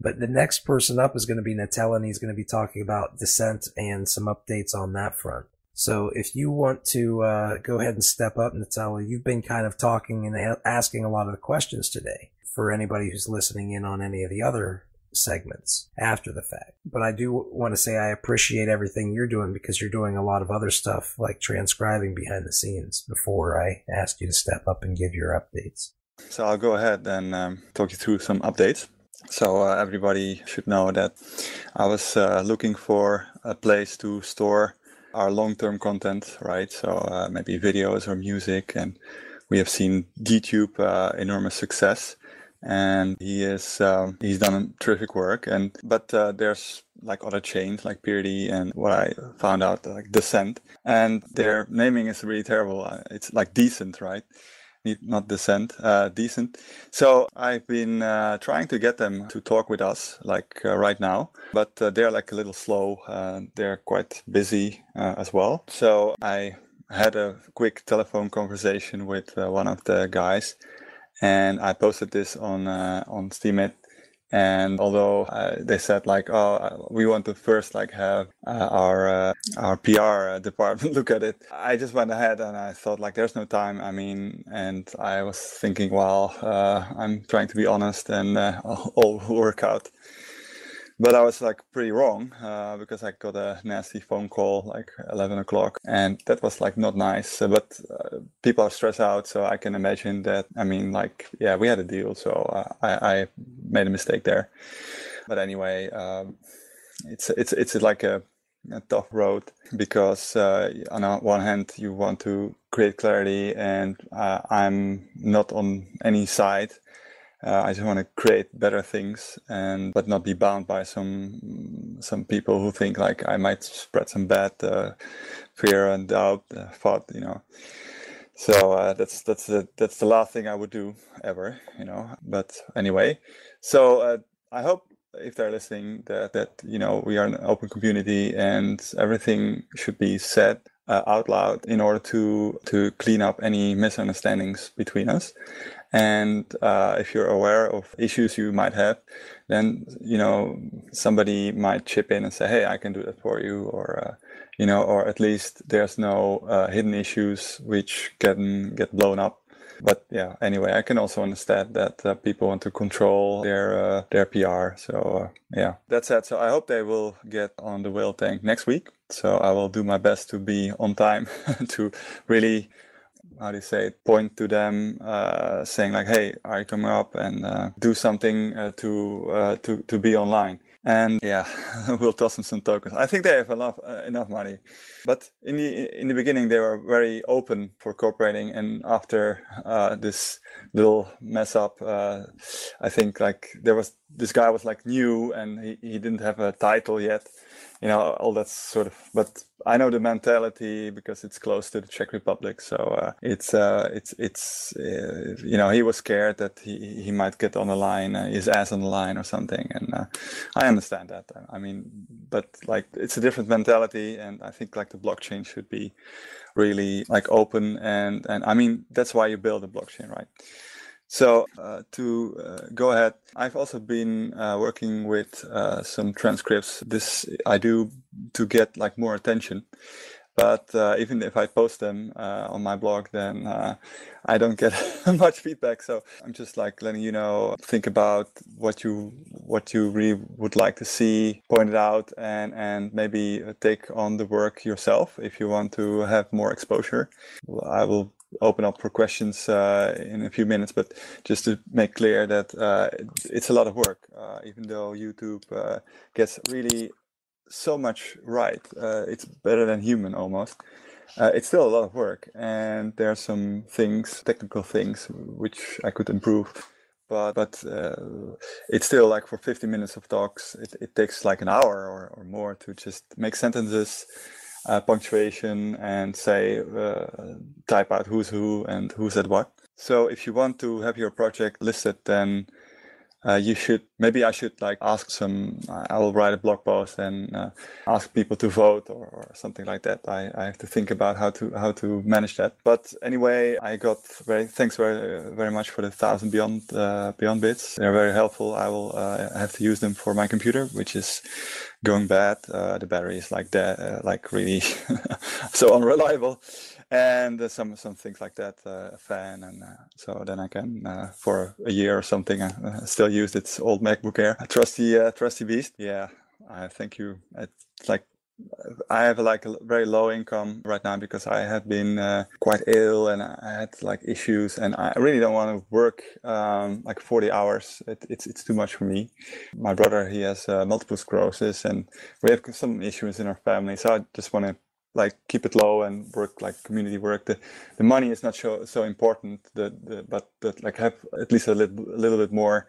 But the next person up is going to be Nutela and he's going to be talking about Descent and some updates on that front. So if you want to uh, go ahead and step up, Nutela, you've been kind of talking and asking a lot of the questions today for anybody who's listening in on any of the other segments after the fact. But I do want to say I appreciate everything you're doing because you're doing a lot of other stuff like transcribing behind the scenes before I ask you to step up and give your updates. So I'll go ahead and um, talk you through some updates. So uh, everybody should know that I was uh, looking for a place to store our long-term content, right? So uh, maybe videos or music, and we have seen DTube uh, enormous success and he is um, he's done terrific work. And but uh, there's like other chains like Peerity and what I found out like Descent, and their naming is really terrible. Uh, it's like decent, right? Not descent, uh, decent. So I've been uh, trying to get them to talk with us, like uh, right now, but uh, they're like a little slow. they're quite busy as well. So I had a quick telephone conversation with one of the guys and I posted this on uh, on Steemit. And although uh, they said like, oh, uh, we want to first like have uh, our uh, our PR department look at it, I just went ahead and I thought like, there's no time. I mean, and I was thinking, well, uh, I'm trying to be honest and all will work out but I was like pretty wrong uh, because I got a nasty phone call like 11 o'clock and that was like not nice. but uh, people are stressed out, so I can imagine that. I mean, like, yeah, we had a deal, so uh, I, I, made a mistake there. But anyway, um, it's it's it's like a, a tough road because uh, on one hand you want to create clarity, and uh, I'm not on any side uh, I just want to create better things and but not be bound by some some people who think like I might spread some bad uh, fear and doubt uh, thought you know. So uh, that's that's the that's the last thing I would do ever you know but anyway. So uh, I hope if they're listening that that you know we are an open community and everything should be said uh, out loud in order to to clean up any misunderstandings between us and uh, if you're aware of issues you might have then you know somebody might chip in and say hey i can do that for you or uh, you know or at least there's no uh, hidden issues which can get blown up. But yeah anyway i can also understand that uh, people want to control their uh, their pr so uh, yeah that's it. So i hope they will get on the whale tank next week. So i will do my best to be on time to really how do you say it, point to them, uh, saying like, "Hey, are you coming up and uh, do something uh, to uh, to to be online?" And yeah, we'll toss them some tokens. I think they have enough uh, enough money, but in the in the beginning they were very open for cooperating, and after uh, this little mess up, I think like there was this guy was like new and he, he didn't have a title yet you know all that sort of but i know the mentality because it's close to the czech republic so uh, it's uh, it's it's uh, you know he was scared that he he might get on the line uh, his ass on the line or something and uh, i understand that. I mean but like it's a different mentality and i think like the blockchain should be really like open and and i mean that's why you build a blockchain right so uh, to uh, go ahead, I've also been uh, working with uh, some transcripts. This I do to get like more attention. But uh, even if I post them uh, on my blog, then I don't get much feedback. So I'm just like letting you know, think about what you what you really would like to see pointed out, and and maybe take on the work yourself if you want to have more exposure. I will open up for questions uh, in a few minutes, but just to make clear that uh, it's a lot of work, uh, even though YouTube uh, gets really so much right. Uh, it's better than human almost. Uh, it's still a lot of work, and there are some things, technical things, which I could improve. But but it's still like for 50 minutes of talks, it, it takes like an hour or, or more to just make sentences uh, punctuation and say uh, type out who's who and who said what. So if you want to have your project listed, then uh, you should maybe I should like ask some. I will write a blog post and uh, ask people to vote or, or something like that. I, I have to think about how to how to manage that. But anyway, I got very thanks very very much for the thousand beyond uh, beyond bits. They're very helpful. I will uh, have to use them for my computer, which is going bad. Uh, the battery is like that, uh, like really so unreliable and uh, some some things like that, uh, a fan, and uh, so then I can uh, for a year or something uh, still use its old MacBook Air, a trusty uh, trusty beast. Yeah, I thank you. It's like I have like a very low income right now because I have been uh, quite ill and I had like issues and I really don't want to work um, like 40 hours. It, it's it's too much for me. My brother he has uh, multiple sclerosis and we have some issues in our family, so I just want to like keep it low and work like community work. The the money is not so so important. The, the but that like have at least a little a little bit more.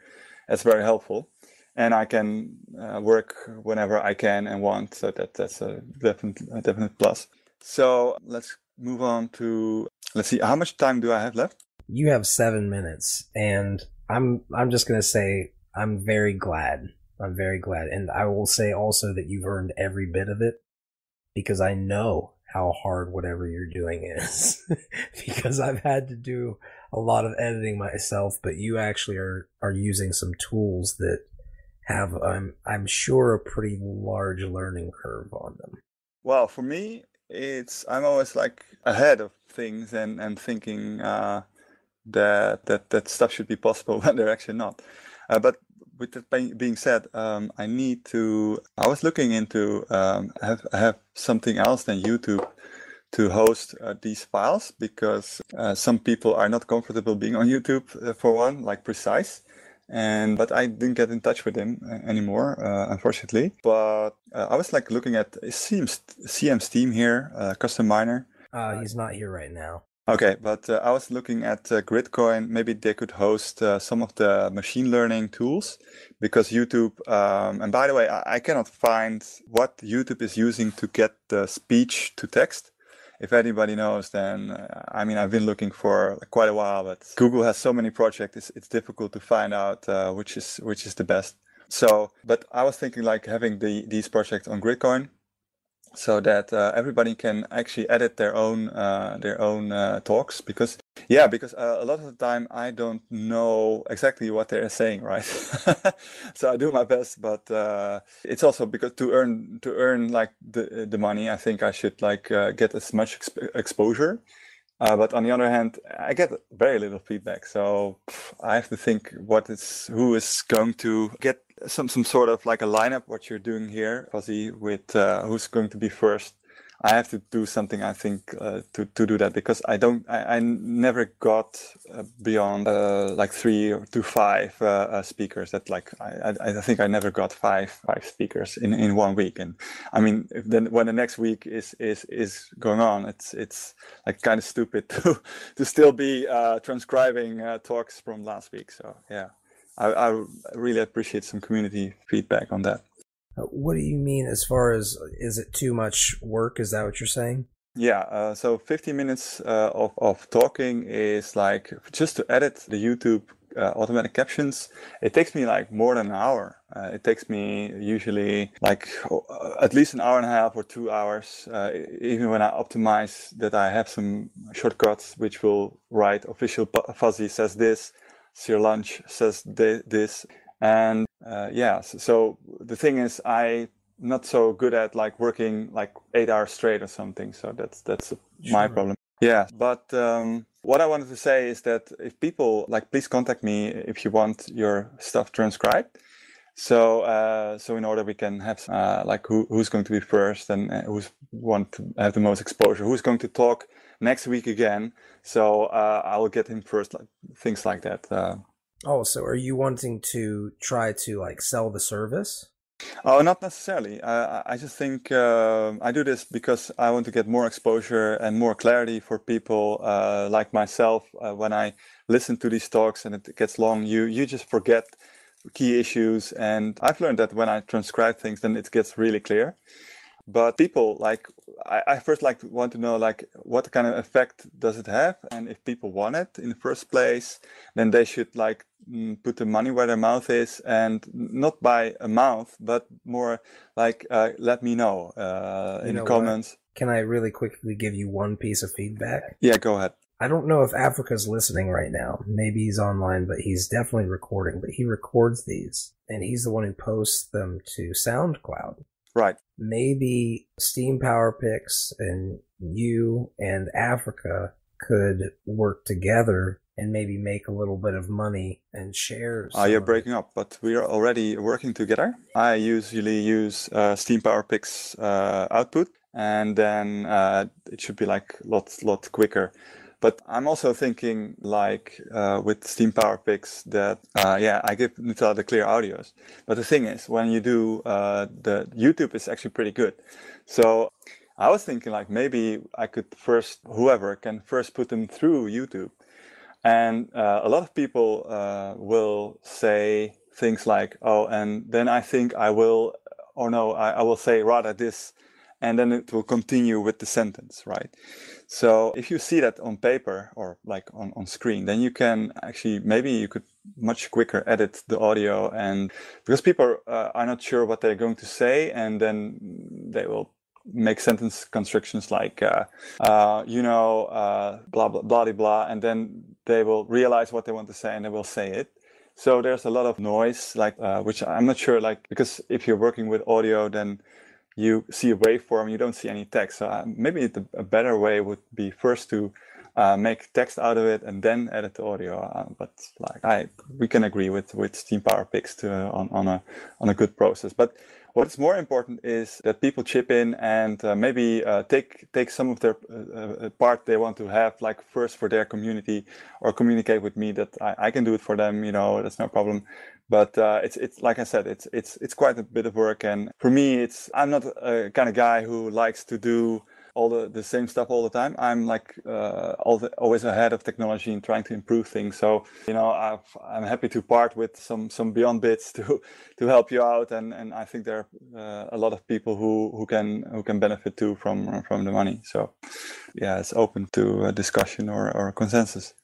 That's very helpful, and I can uh, work whenever I can and want. So that that's a definite a definite plus. So let's move on to let's see how much time do I have left. You have seven minutes, and I'm I'm just gonna say I'm very glad. I'm very glad, and I will say also that you've earned every bit of it because I know how hard whatever you're doing is because I've had to do a lot of editing myself, but you actually are, are using some tools that have, um, I'm sure, a pretty large learning curve on them. Well, for me, it's, I'm always like ahead of things and, and thinking, uh, that, that, that stuff should be possible when they're actually not. Uh, but with that being said, um, I need to. I was looking into um, have have something else than YouTube to host uh, these files because uh, some people are not comfortable being on YouTube uh, for one, like precise. And but I didn't get in touch with him uh, anymore, uh, unfortunately. But uh, I was like looking at CM, CM Steam here, custom miner. he's not here right now. Okay, but uh, I was looking at uh, Gridcoin. Maybe they could host uh, some of the machine learning tools because YouTube. Um, and by the way, I, I, cannot find what YouTube is using to get the speech to text. If anybody knows, then uh, I mean I've been looking for quite a while, but Google has so many projects. It's, it's difficult to find out uh, which is which is the best. So, but I was thinking like having the these projects on Gridcoin so that uh, everybody can actually edit their own uh, their own uh, talks because yeah because uh, a lot of the time I don't know exactly what they're saying right? So I do my best but uh, it's also because to earn to earn like the the money I think I should like uh, get as much exp- exposure. But on the other hand, I get very little feedback, so I have to think what is who is going to get some some sort of like a lineup. What you're doing here, Fuzzy, with uh, who's going to be first I have to do something. I think uh, to to do that because I don't. I, I never got uh, beyond uh, like three or to five uh, uh, speakers. That like I, I, I think I never got five five speakers in, in one week. And I mean, then when the next week is is is going on, it's it's like kind of stupid to to still be transcribing talks from last week. So yeah, I, I really appreciate some community feedback on that. Uh, what do you mean as far as is it too much work? Is that what you're saying? Yeah, uh, so 15 minutes uh, of, of talking is like just to edit the YouTube uh, automatic captions. It takes me like more than an hour. Uh, it takes me usually like uh, at least an hour and a half or two hours, even when I optimize that I have some shortcuts which will write official fuzzy says this, Sir Lunch says this. And uh, yeah, so, so, the thing is, I'm not so good at like working like eight hours straight or something. So that's that's sure. my problem. Yeah, but um, what I wanted to say is that if people like, please contact me if you want your stuff transcribed. So uh, so in order we can have uh, like who, who's going to be first and uh, who's want to have the most exposure, who's going to talk next week again. So uh, I will get him first, like things like that. Uh, Oh, so are you wanting to try to like sell the service? Oh, not necessarily. I, I just think uh, I do this because I want to get more exposure and more clarity for people uh, like myself. Uh, when I listen to these talks and it gets long, you you just forget key issues. And I've learned that when I transcribe things, then it gets really clear but people like I, I, first like want to know like what kind of effect does it have and if people want it in the first place then they should like mm, put the money where their mouth is and not by a mouth but more like uh, let me know uh, in know the comments what? can i really quickly give you one piece of feedback yeah go ahead I don't know if Africa's listening right now. Maybe he's online, but he's definitely recording. But he records these, and he's the one who posts them to SoundCloud. Right. Maybe Steem Power Pics and you and Africa could work together and maybe make a little bit of money and share. Uh, you're breaking up, but we are already working together. I usually use uh, Steem Power Pics uh, output, and then uh, it should be like lot lot quicker. But I'm also thinking like uh, with Steem Power Pics that uh, yeah, I give Nutela the clear audios. But the thing is, when you do uh, the YouTube is actually pretty good. So I was thinking like maybe I could first whoever can first put them through YouTube, and uh, a lot of people uh, will say things like, oh, and then I think I will, or no, I, I will say rather this and then it will continue with the sentence, right? So if you see that on paper or like on, on screen, then you can actually, maybe you could much quicker edit the audio and because people uh, are not sure what they're going to say and then they will make sentence constructions like uh, uh, you know uh, blah blah blah blah and then they will realize what they want to say and they will say it so there's a lot of noise like uh, which i'm not sure like because if you're working with audio then you see a waveform, you don't see any text. So uh, maybe the, a better way would be first to uh, make text out of it and then edit the audio. Uh, but like I, we can agree with with Steem Power Pics to on on a on a good process. But What's more important is that people chip in and uh, maybe uh, take take some of their uh, uh, part they want to have, like first for their community, or communicate with me that I, I can do it for them. You know, that's no problem. But uh, it's it's like I said, it's it's it's quite a bit of work, and for me, it's I'm not a kind of guy who likes to do all the, the same stuff all the time. I'm like uh, the, always ahead of technology and trying to improve things. So you know, i am happy to part with some some Beyond bits to to help you out, and and I think there are uh, a lot of people who who can who can benefit too from from the money. So yeah, it's open to discussion or or consensus.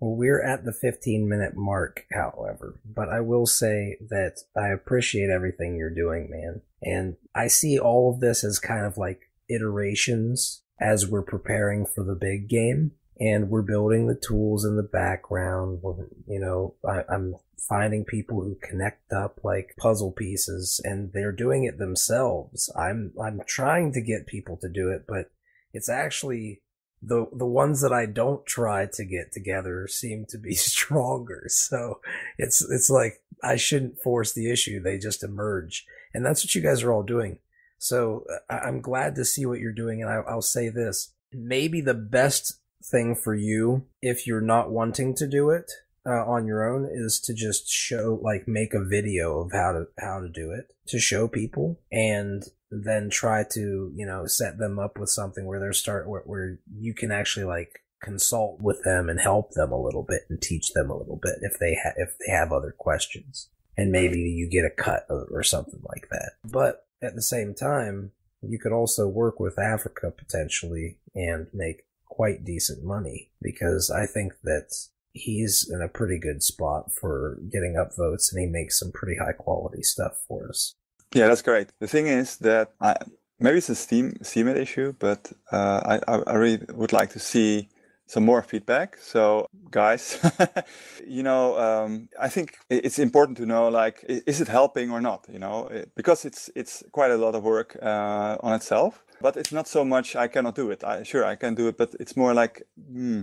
Well, we're at the 15 minute mark, however, but I will say that I appreciate everything you're doing, man. And I see all of this as kind of like iterations as we're preparing for the big game and we're building the tools in the background. You know, I, am finding people who connect up like puzzle pieces and they're doing it themselves. I'm, I'm trying to get people to do it, but it's actually the, the ones that I don't try to get together seem to be stronger. So it's, it's like I shouldn't force the issue. They just emerge. And that's what you guys are all doing. So uh, I'm glad to see what you're doing, and I, I'll say this: maybe the best thing for you, if you're not wanting to do it uh, on your own, is to just show, like, make a video of how to how to do it to show people, and then try to you know set them up with something where they're start where, where you can actually like consult with them and help them a little bit and teach them a little bit if they ha- if they have other questions. And maybe you get a cut or, or something like that. But at the same time you could also work with Africa potentially and make quite decent money because I think that he's in a pretty good spot for getting up votes and he makes some pretty high quality stuff for us. Yeah, that's great. The thing is that I, maybe it's a Steem Steemit issue, but uh, I I really would like to see some more feedback. So, guys, you know, um, I think it's important to know, like, is it helping or not? You know, because it's it's quite a lot of work uh, on itself. But it's not so much I cannot do it. I sure I can do it, but it's more like, hmm,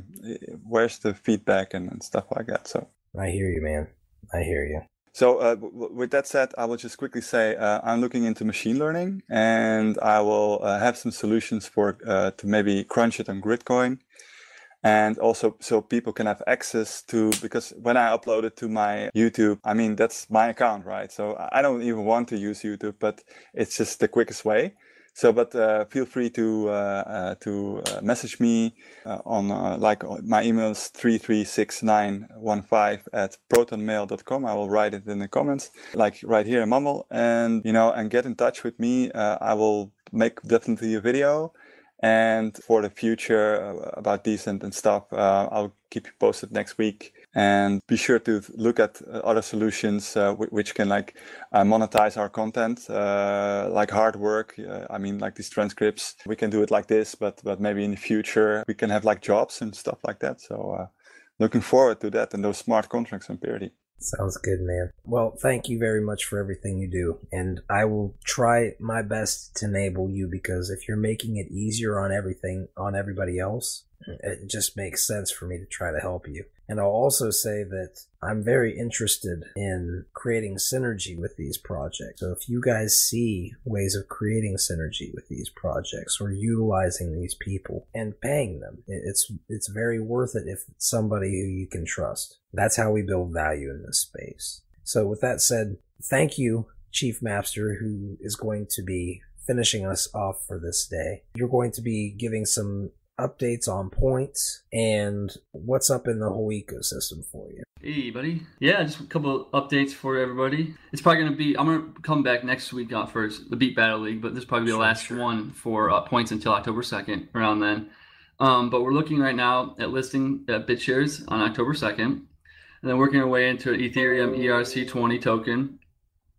where's the feedback and, and stuff like that. So I hear you, man. I hear you. So uh, with that said, I will just quickly say uh, I'm looking into machine learning, and I will uh, have some solutions for uh, to maybe crunch it on Gridcoin and also so people can have access to because when i upload it to my youtube i mean that's my account right? So i don't even want to use youtube but it's just the quickest way. So but uh, feel free to uh, uh, to uh, message me uh, on uh, like my email is 336915 at protonmail.com i will write it in the comments like right here in mumble. And you know and get in touch with me. I will make definitely a video and for the future uh, about decent and stuff, uh, I'll keep you posted next week. And be sure to look at uh, other solutions uh, which can like uh, monetize our content, like hard work. I mean, like these transcripts. We can do it like this, but but maybe in the future we can have like jobs and stuff like that. So looking forward to that and those smart contracts on Peerity. Sounds good, man. Well, thank you very much for everything you do. And I will try my best to enable you because if you're making it easier on everything, on everybody else, it just makes sense for me to try to help you. And I'll also say that I'm very interested in creating synergy with these projects. So if you guys see ways of creating synergy with these projects or utilizing these people and paying them, it's it's very worth it if it's somebody who you can trust. That's how we build value in this space. So with that said, thank you, Chief Mappster, who is going to be finishing us off for this day. You're going to be giving some updates on points and what's up in the whole ecosystem for you. Hey, buddy. Yeah, just a couple updates for everybody. It's probably going to be, I'm going to come back next week uh, for the Beat Battle League, but this is probably sure, the last sure. one for uh, points until October 2nd, around then. Um, but we're looking right now at listing at BitShares on October 2nd, and then working our way into an Ethereum ERC20 token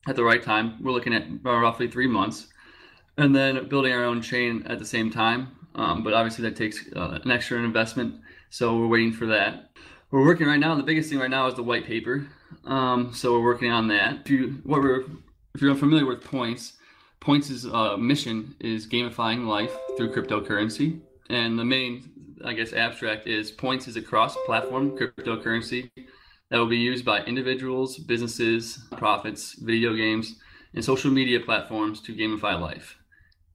at the right time. We're looking at uh, roughly three months, and then building our own chain at the same time um, but obviously that takes uh, an extra investment. So we're waiting for that. We're working right now. The biggest thing right now is the white paper. Um, so we're working on that. If you what we're if you're unfamiliar with points, points' uh, mission is gamifying life through cryptocurrency, and the main I guess abstract is points is a cross-platform cryptocurrency that will be used by individuals, businesses, profits, video games, and social media platforms to gamify life.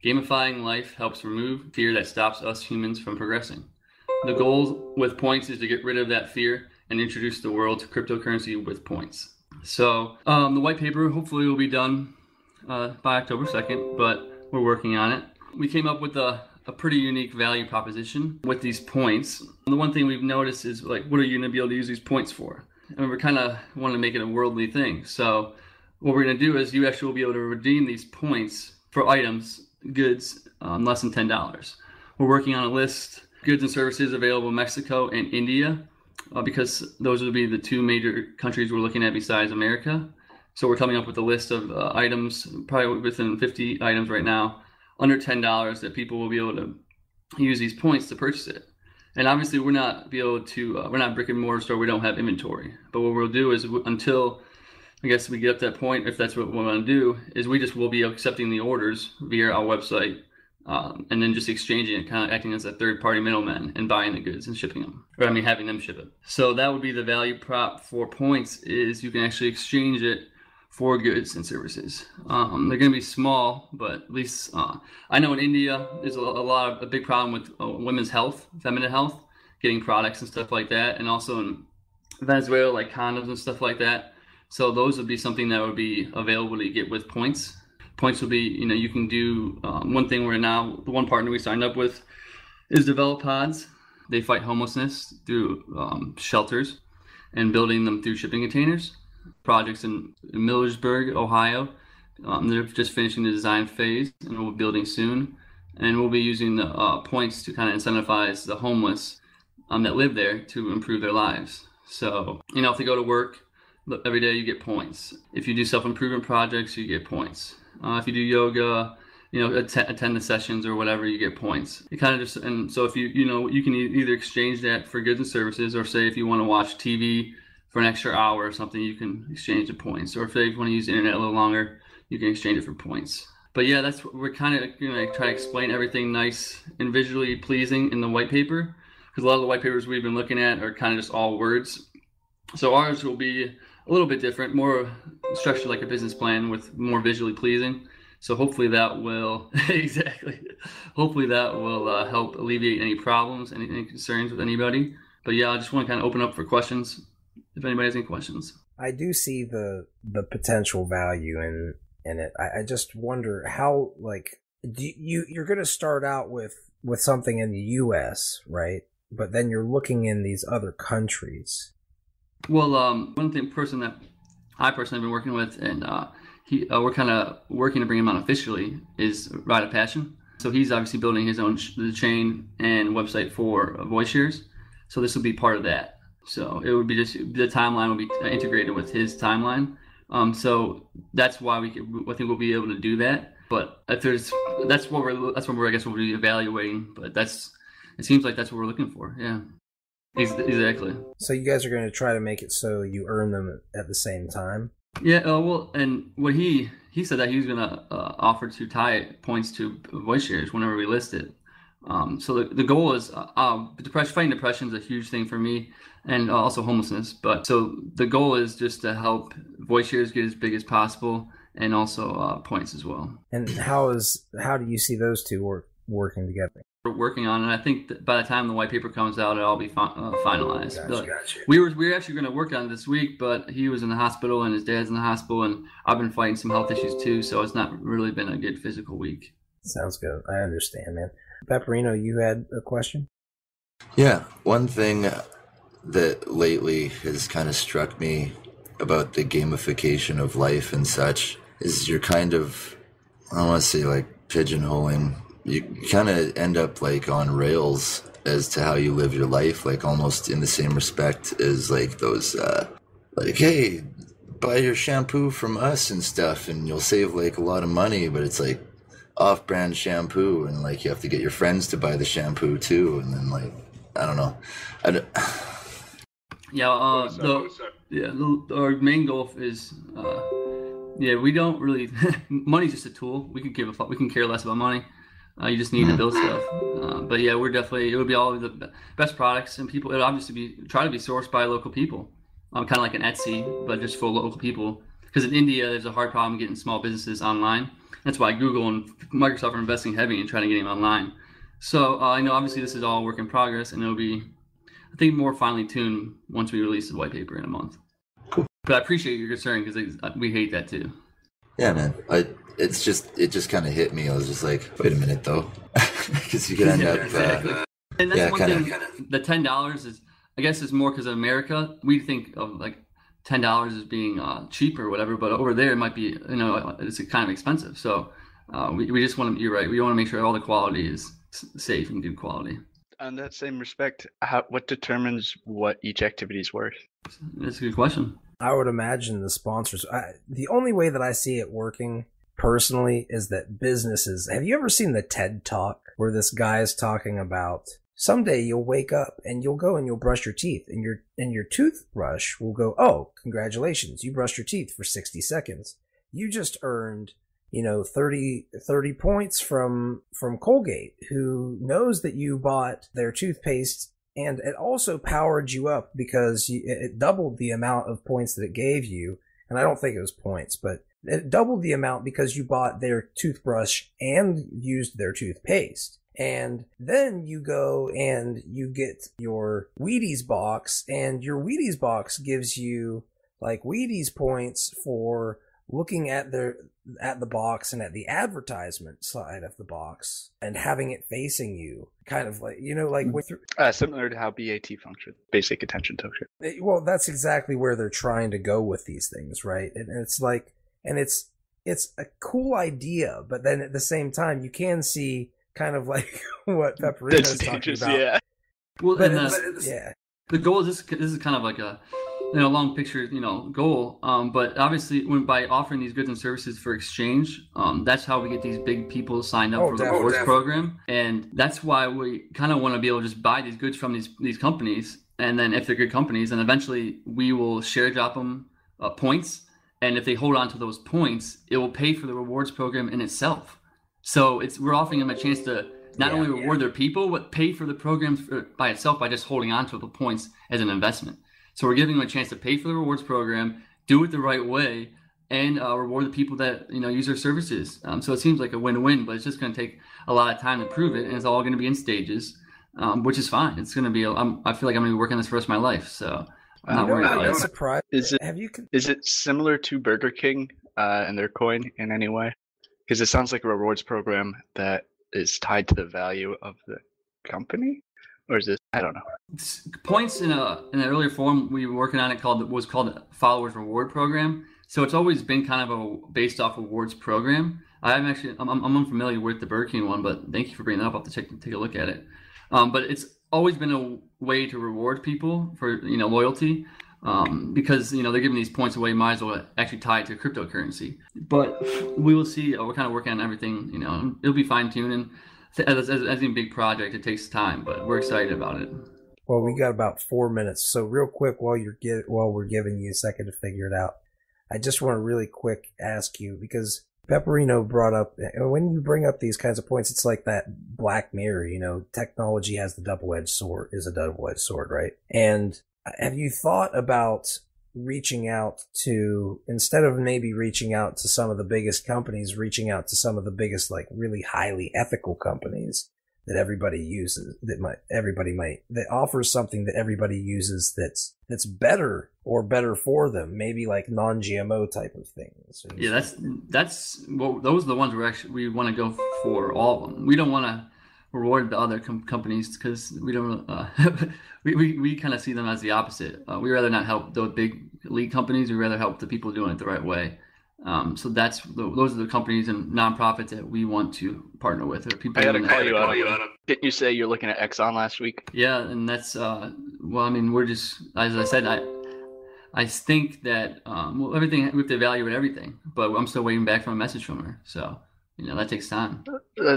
Gamifying life helps remove fear that stops us humans from progressing. The goal with points is to get rid of that fear and introduce the world to cryptocurrency with points. So um, the white paper hopefully will be done uh, by October 2nd, but we're working on it. We came up with a, a pretty unique value proposition with these points. The one thing we've noticed is like, what are you going to be able to use these points for? And we're kind of wanting to make it a worldly thing. So what we're going to do is you actually will be able to redeem these points for items goods um, less than $10. We're working on a list goods and services available in Mexico and India uh, because those would be the two major countries we're looking at besides America. So we're coming up with a list of uh, items, probably within 50 items right now, under $10 that people will be able to use these points to purchase it. And obviously, we're not be able to, uh, we're not brick and mortar store, we don't have inventory. But what we'll do is until I guess we get up that point, if that's what we want to do, is we just will be accepting the orders via our website um, and then just exchanging it, kind of acting as a third party middleman and buying the goods and shipping them, or I mean having them ship it. So that would be the value prop for points is you can actually exchange it for goods and services. Um, they're going to be small, but at least uh, I know in India there's a, a lot of a big problem with uh, women's health, feminine health, getting products and stuff like that, and also in Venezuela like condoms and stuff like that. So those would be something that would be available to get with points. Points will be, you know, you can do um, one thing where now the one partner we signed up with is Develop Pods. They fight homelessness through um, shelters and building them through shipping containers. Projects in Millersburg, Ohio. Um, they're just finishing the design phase and we'll be building soon. And we'll be using the uh, points to kind of incentivize the homeless um, that live there to improve their lives. So, you know, if they go to work every day, you get points. If you do self improvement projects, you get points. Uh, if you do yoga, you know, att- attend the sessions or whatever, you get points. You kind of just, and so if you, you know, you can e- either exchange that for goods and services, or say if you want to watch TV for an extra hour or something, you can exchange the points. Or if you want to use the internet a little longer, you can exchange it for points. But yeah, that's what we're kind of you know try to explain everything nice and visually pleasing in the white paper because a lot of the white papers we've been looking at are kind of just all words. So ours will be a little bit different, more structured like a business plan with more visually pleasing. So hopefully that will exactly, hopefully that will uh, help alleviate any problems, any, any concerns with anybody. But yeah, I just want to kind of open up for questions if anybody has any questions. I do see the the potential value in in it. I, I just wonder how like you you're going to start out with with something in the U.S. right, but then you're looking in these other countries. Well, um, one thing person that I personally have been working with, and uh, he uh, we're kind of working to bring him on officially, is Ride of Passion. So he's obviously building his own sh- the chain and website for uh, voice shares. So this will be part of that. So it would be just the timeline will be integrated with his timeline. Um, so that's why we could, I think we'll be able to do that. But if there's that's what we're that's what we're I guess we'll be evaluating. But that's it seems like that's what we're looking for. Yeah. Ex- Exactly. So you guys are going to try to make it so you earn them at the same time. Yeah. Uh, well, and what he he said that he was gonna uh, offer to tie points to voice shares whenever we list it. Um, so the, the goal is uh, uh, depression, fighting depression is a huge thing for me, and also homelessness. But so the goal is just to help voice shares get as big as possible, and also uh, points as well. And how is how do you see those two work working together? We're working on, it, and I think that by the time the white paper comes out, it'll all be fi- uh, finalized. Gotcha, But gotcha. We were we were actually going to work on it this week, but he was in the hospital and his dad's in the hospital, and I've been fighting some health issues too, so it's not really been a good physical week. Sounds good. I understand, man. Pepperino, you had a question? Yeah, one thing that lately has kind of struck me about the gamification of life and such is you're kind of, I don't want to say like pigeonholing, you kind of end up like on rails as to how you live your life, like almost in the same respect as like those, uh, like, hey, buy your shampoo from us and stuff, and you'll save like a lot of money, but it's like, off-brand shampoo and like you have to get your friends to buy the shampoo too and then like i don't know I don't, Yeah, uh, the, yeah, the, our main goal is, uh, yeah, we don't really. money's just a tool. We can give a fuck. We can care less about money. Uh, you just need to build stuff. Uh, but yeah, we're definitely. It would be all the best products and people. It obviously be try to be sourced by local people. Um, kind of like an Etsy, but just for local people. Because in India, there's a hard problem getting small businesses online. That's why Google and Microsoft are investing heavy in trying to get them online. So uh, I know obviously this is all work in progress, and it'll be I think more finely tuned once we release the white paper in a month. Cool. But I appreciate your concern because we hate that too. yeah man I, it's just it just kind of hit me i was just like wait a minute though because you could end Yeah, up exactly. uh, And that's yeah one kind thing. of The ten dollars is, I guess, is more because of America. We think of like ten dollars as being uh, cheap or whatever, but over there it might be, you know, it's kind of expensive. So uh, we we just want to. You're right. We want to make sure all the quality is safe and good quality. On that same respect, how, what determines what each activity is worth? That's a good question. I would imagine the sponsors. I, the only way that I see it working personally is that businesses. Have you ever seen the TED Talk where this guy is talking about someday you'll wake up and you'll go and you'll brush your teeth and your and your toothbrush will go, "Oh, congratulations. You brushed your teeth for 60 seconds. You just earned you know 30 30 points from from Colgate who knows that you bought their toothpaste and it also powered you up because you, it it doubled the amount of points that it gave you and I don't think it was points, but it doubled the amount because you bought their toothbrush and used their toothpaste. And then you go and you get your Wheaties box, and your Wheaties box gives you like Wheaties points for looking at their at the box and at the advertisement side of the box and having it facing you kind of like you know like with Uh, similar to how BAT functions, basic attention token. Well that's exactly where they're trying to go with these things right and it's like and it's it's a cool idea but then at the same time you can see kind of like what Pepperino's talking about yeah. Well, But and it's- the, but yeah the goal is this. This is kind of like a you know long picture you know goal. Um, but obviously, when by offering these goods and services for exchange, um, that's how we get these big people signed up Oh, for the definitely. rewards Definitely. program, and that's why we kind of want to be able to just buy these goods from these these companies, and then if they're good companies, and eventually we will share drop them uh, points, and if they hold on to those points, it will pay for the rewards program in itself. So it's we're offering them a chance to not Yeah, only reward their people, but pay for the program for, by itself by just holding on to the points as an investment. So we're giving them a chance to pay for the rewards program, do it the right way, and uh, reward the people that you know use their services. Um, so it seems like a win-win, but it's just going to take a lot of time to prove it, and it's all going to be in stages, um, which is fine. It's going to be. I'm, I feel like I'm going to be working on this for the rest of my life, so I'm not worried about not it. surprised. Is it have you con- is it similar to Burger King uh, and their coin in any way? Because it sounds like a rewards program that is tied to the value of the company, or is this? I don't know. points in a in an earlier form we were working on it called was called a followers reward program so it's always been kind of a based off awards program i'm actually i'm, I'm unfamiliar with the burger king one but thank you for bringing that up i'll have to take, take a look at it um, but it's always been a way to reward people for you know loyalty um, because you know they're giving these points away might as well actually tie it to cryptocurrency. But we will see uh, we're kind of working on everything you know it'll be fine-tuning. As, as, as any big project it takes time but we're excited about it. Well, we got about four minutes, so real quick while you're get while we're giving you a second to figure it out, I just want to really quick ask you because Pepperino brought up eh, when you bring up these kinds of points, it's like that Black Mirror. You know, technology has the double edged sword is a double edged sword, right? And uh, have you thought about reaching out to instead of maybe reaching out to some of the biggest companies, reaching out to some of the biggest like really highly ethical companies? That everybody uses that might everybody might that offers something that everybody uses that's that's better or better for them maybe like non-gmo type of things Yeah, that's that's well, those are the ones we actually we want to go for all of them. We don't want to reward the other com- companies because we don't. Uh, we we, we kind of see them as the opposite. Uh, we rather not help the big league companies. We rather help the people doing it the right way. Um, so that's the, those are the companies and nonprofits that we want to partner with. Or people I gotta call you out on them. Didn't you say you're looking at Exxon last week? Yeah, and that's uh, well, I mean, we're just as I said, I I think that um, well, everything we have to evaluate everything, but I'm still waiting back from a message from her. So you know that takes time.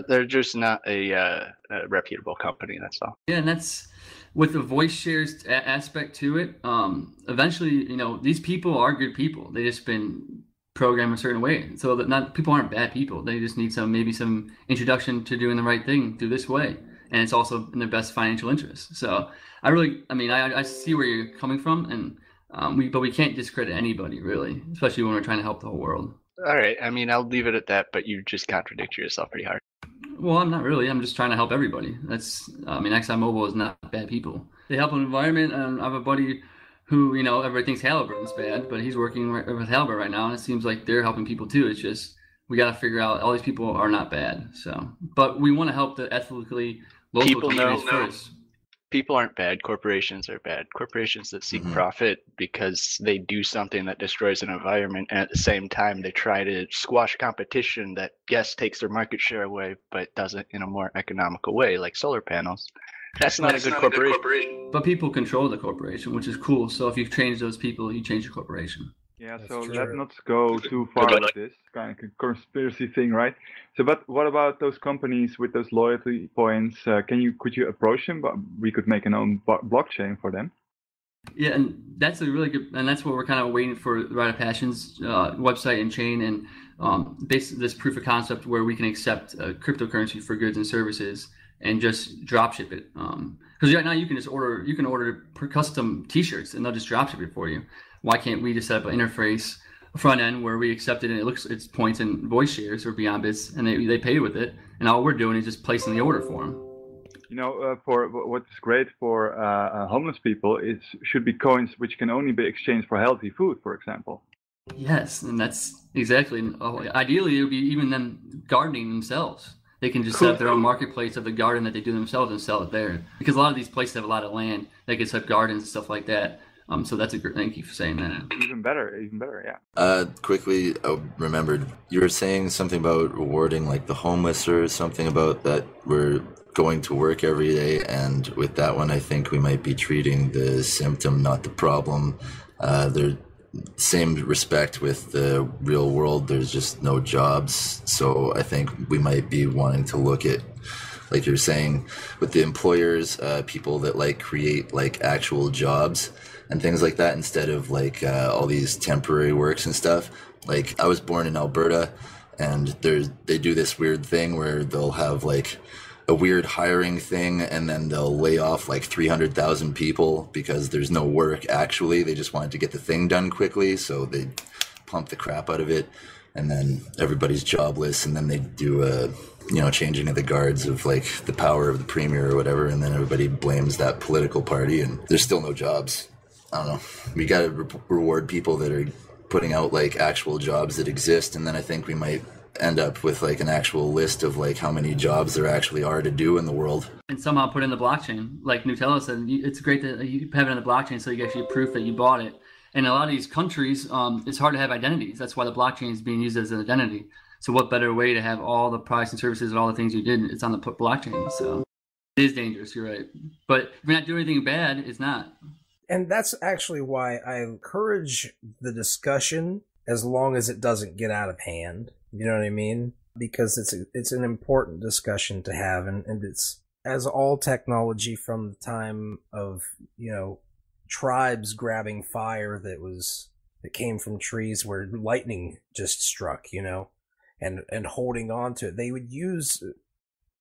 They're just not a, uh, a reputable company. That's all. Yeah, and that's with the voice shares a- aspect to it. Um, eventually, you know, these people are good people. They just been programmed a certain way, so that not people aren't bad people. They just need some maybe some introduction to doing the right thing through this way, and it's also in their best financial interest. So I really, I mean, I I see where you're coming from, and um, we but we can't discredit anybody really, especially when we're trying to help the whole world. All right. I mean, I'll leave it at that. But you just contradict yourself pretty hard. Well, I'm not really. I'm just trying to help everybody. That's, I mean, ExxonMobil is not bad people. They help the environment, and I have a buddy who, you know, everybody thinks Halliburton's bad, but he's working right, with Halliburton right now, and it seems like they're helping people too. It's just we got to figure out all these people are not bad. So, but we want to help the ethically local People know- communities first. People aren't bad. Corporations are bad. Corporations that seek Mhm. profit because they do something that destroys an environment, and at the same time they try to squash competition that yes takes their market share away, but does it in a more economical way, like solar panels. That's not a good corporation. But people control the corporation, which is cool. So if you change those people, you change the corporation. Yeah, That's so true. let's not go too far Good with this kind of conspiracy thing, right? So, but what about those companies with those loyalty points? Uh, can you could you approach them? But we could make an own blockchain for them. Yeah, and that's a really good, and that's what we're kind of waiting for the Ride of Passions uh, website and chain, and um, basically this proof of concept where we can accept uh, cryptocurrency for goods and services and just drop ship it. Because right now you can just order, you can order per custom T-shirts and they'll just drop ship it for you. Why can't we just set up an interface a front end where we accept it and it looks it's points and voice shares or beyond bits and they, they pay with it and all we're doing is just placing the order for them you know uh, for what's great for uh, uh, homeless people is should be coins which can only be exchanged for healthy food for example yes and that's exactly oh, ideally it would be even them gardening themselves they can just set up their own marketplace of the garden that they do themselves and sell it there because a lot of these places have a lot of land they can set up gardens and stuff like that um, so that's a great. Thank you for saying that. Even better, even better, yeah. Uh, quickly, I remembered you were saying something about rewarding like the homeless or something about that we're going to work every day, and with that one, I think we might be treating the symptom, not the problem. Uh, there, same respect with the real world. There's just no jobs, so I think we might be wanting to look at like you're saying with the employers uh, people that like create like actual jobs and things like that instead of like uh, all these temporary works and stuff. Like I was born in Alberta, and there's they do this weird thing where they'll have like a weird hiring thing and then they'll lay off like 300,000 people because there's no work actually they just wanted to get the thing done quickly so they pump the crap out of it and then everybody's jobless and then they do a you know changing of the guards of like the power of the premier or whatever and then everybody blames that political party and there's still no jobs I don't know. We got to re- reward people that are putting out like actual jobs that exist, and then I think we might end up with like an actual list of like how many jobs there actually are to do in the world. And somehow put in the blockchain, like Nutela said, it's great that you have it in the blockchain so you get actually proof that you bought it. And a lot of these countries, um, it's hard to have identities. That's why the blockchain is being used as an identity. So what better way to have all the products and services and all the things you did? It's on the blockchain. So it is dangerous. You're right. But if you're not doing anything bad, it's not and that's actually why I encourage the discussion as long as it doesn't get out of hand. You know what I mean? Because it's a, it's an important discussion to have, and, and it's as all technology from the time of you know tribes grabbing fire that was that came from trees where lightning just struck, you know, and and holding on to it. They would use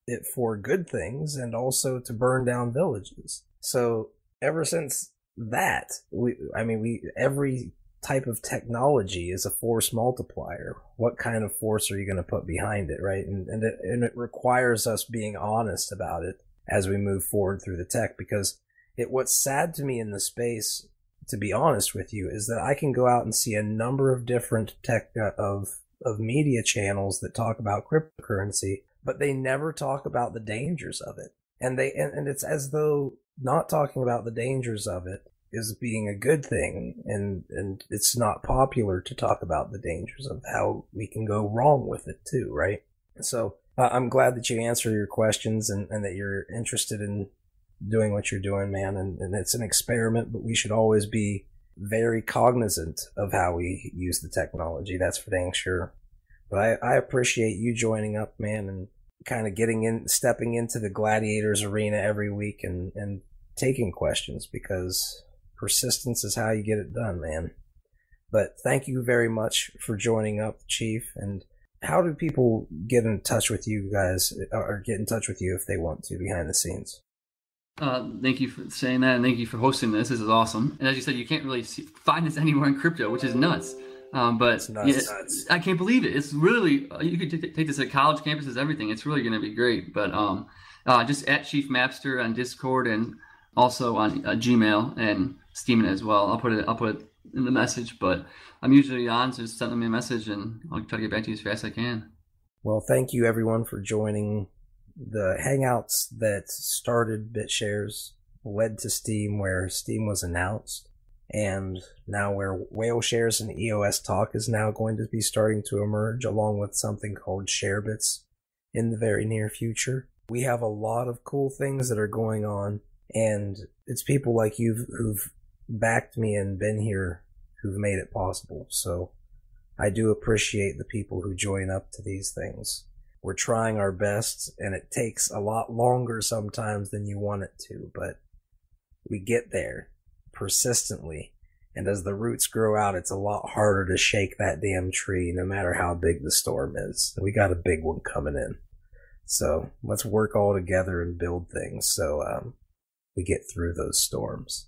it for good things and also to burn down villages. So ever since that. We, I mean, we every type of technology is a force multiplier. What kind of force are you going to put behind it, right? And and it, and it requires us being honest about it as we move forward through the tech because it what's sad to me in the space to be honest with you is that I can go out and see a number of different tech uh, of of media channels that talk about cryptocurrency but they never talk about the dangers of it and they and, and it's as though not talking about the dangers of it is being a good thing and and it's not popular to talk about the dangers of how we can go wrong with it too right? So uh, i'm glad that you answer your questions and, and that you're interested in doing what you're doing man and, and it's an experiment but we should always be very cognizant of how we use the technology that's for dang sure. But i, I appreciate you joining up man and kind of getting in, stepping into the gladiators arena every week and, and taking questions because persistence is how you get it done, man. But thank you very much for joining up, Chief. And how do people get in touch with you guys or get in touch with you if they want to behind the scenes? Uh, thank you for saying that, and thank you for hosting this. This is awesome. And as you said, you can't really see, find this anywhere in crypto, which is nuts. Um, but nuts, yeah, nuts. I can't believe it. It's really uh, you could t- take this at college campuses, everything. It's really going to be great. But um, uh, just at Chief Mappster on Discord and also on uh, Gmail and Steemit as well. I'll put it I'll put it in the message. But I'm usually on, so just send me a message and I'll try to get back to you as fast as I can. Well, thank you everyone for joining the hangouts that started BitShares, led to Steem, where Steem was announced and now where whale shares and EOS talk is now going to be starting to emerge along with something called ShareBits in the very near future. We have a lot of cool things that are going on and it's people like you who've backed me and been here who've made it possible. So I do appreciate the people who join up to these things. We're trying our best and it takes a lot longer sometimes than you want it to, but we get there persistently. And as the roots grow out, it's a lot harder to shake that damn tree, no matter how big the storm is. We got a big one coming in. So let's work all together and build things so um, we get through those storms.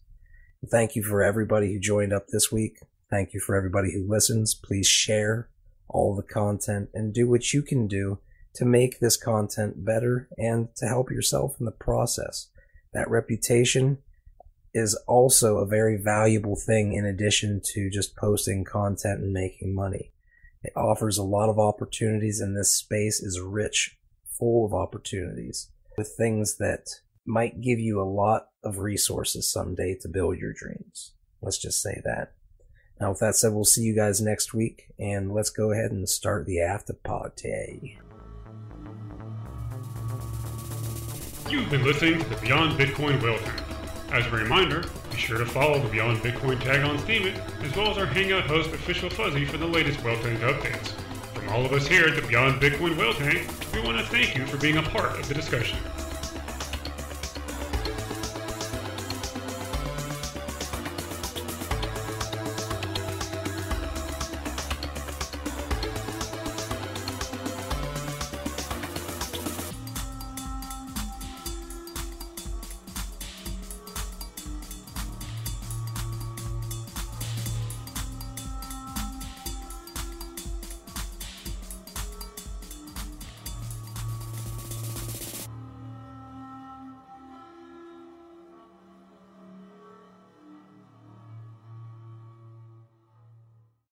Thank you for everybody who joined up this week. Thank you for everybody who listens. Please share all the content and do what you can do to make this content better and to help yourself in the process. That reputation is also a very valuable thing in addition to just posting content and making money. It offers a lot of opportunities and this space is rich, full of opportunities with things that might give you a lot of resources someday to build your dreams. Let's just say that. Now, with that said, we'll see you guys next week, and let's go ahead and start the after party. You've been listening to the Beyond Bitcoin Whale Tank. As a reminder, be sure to follow the Beyond Bitcoin tag on Steemit, as well as our Hangout host Official Fuzzy for the latest Whale Tank updates. From all of us here at the Beyond Bitcoin Whale Tank, we want to thank you for being a part of the discussion.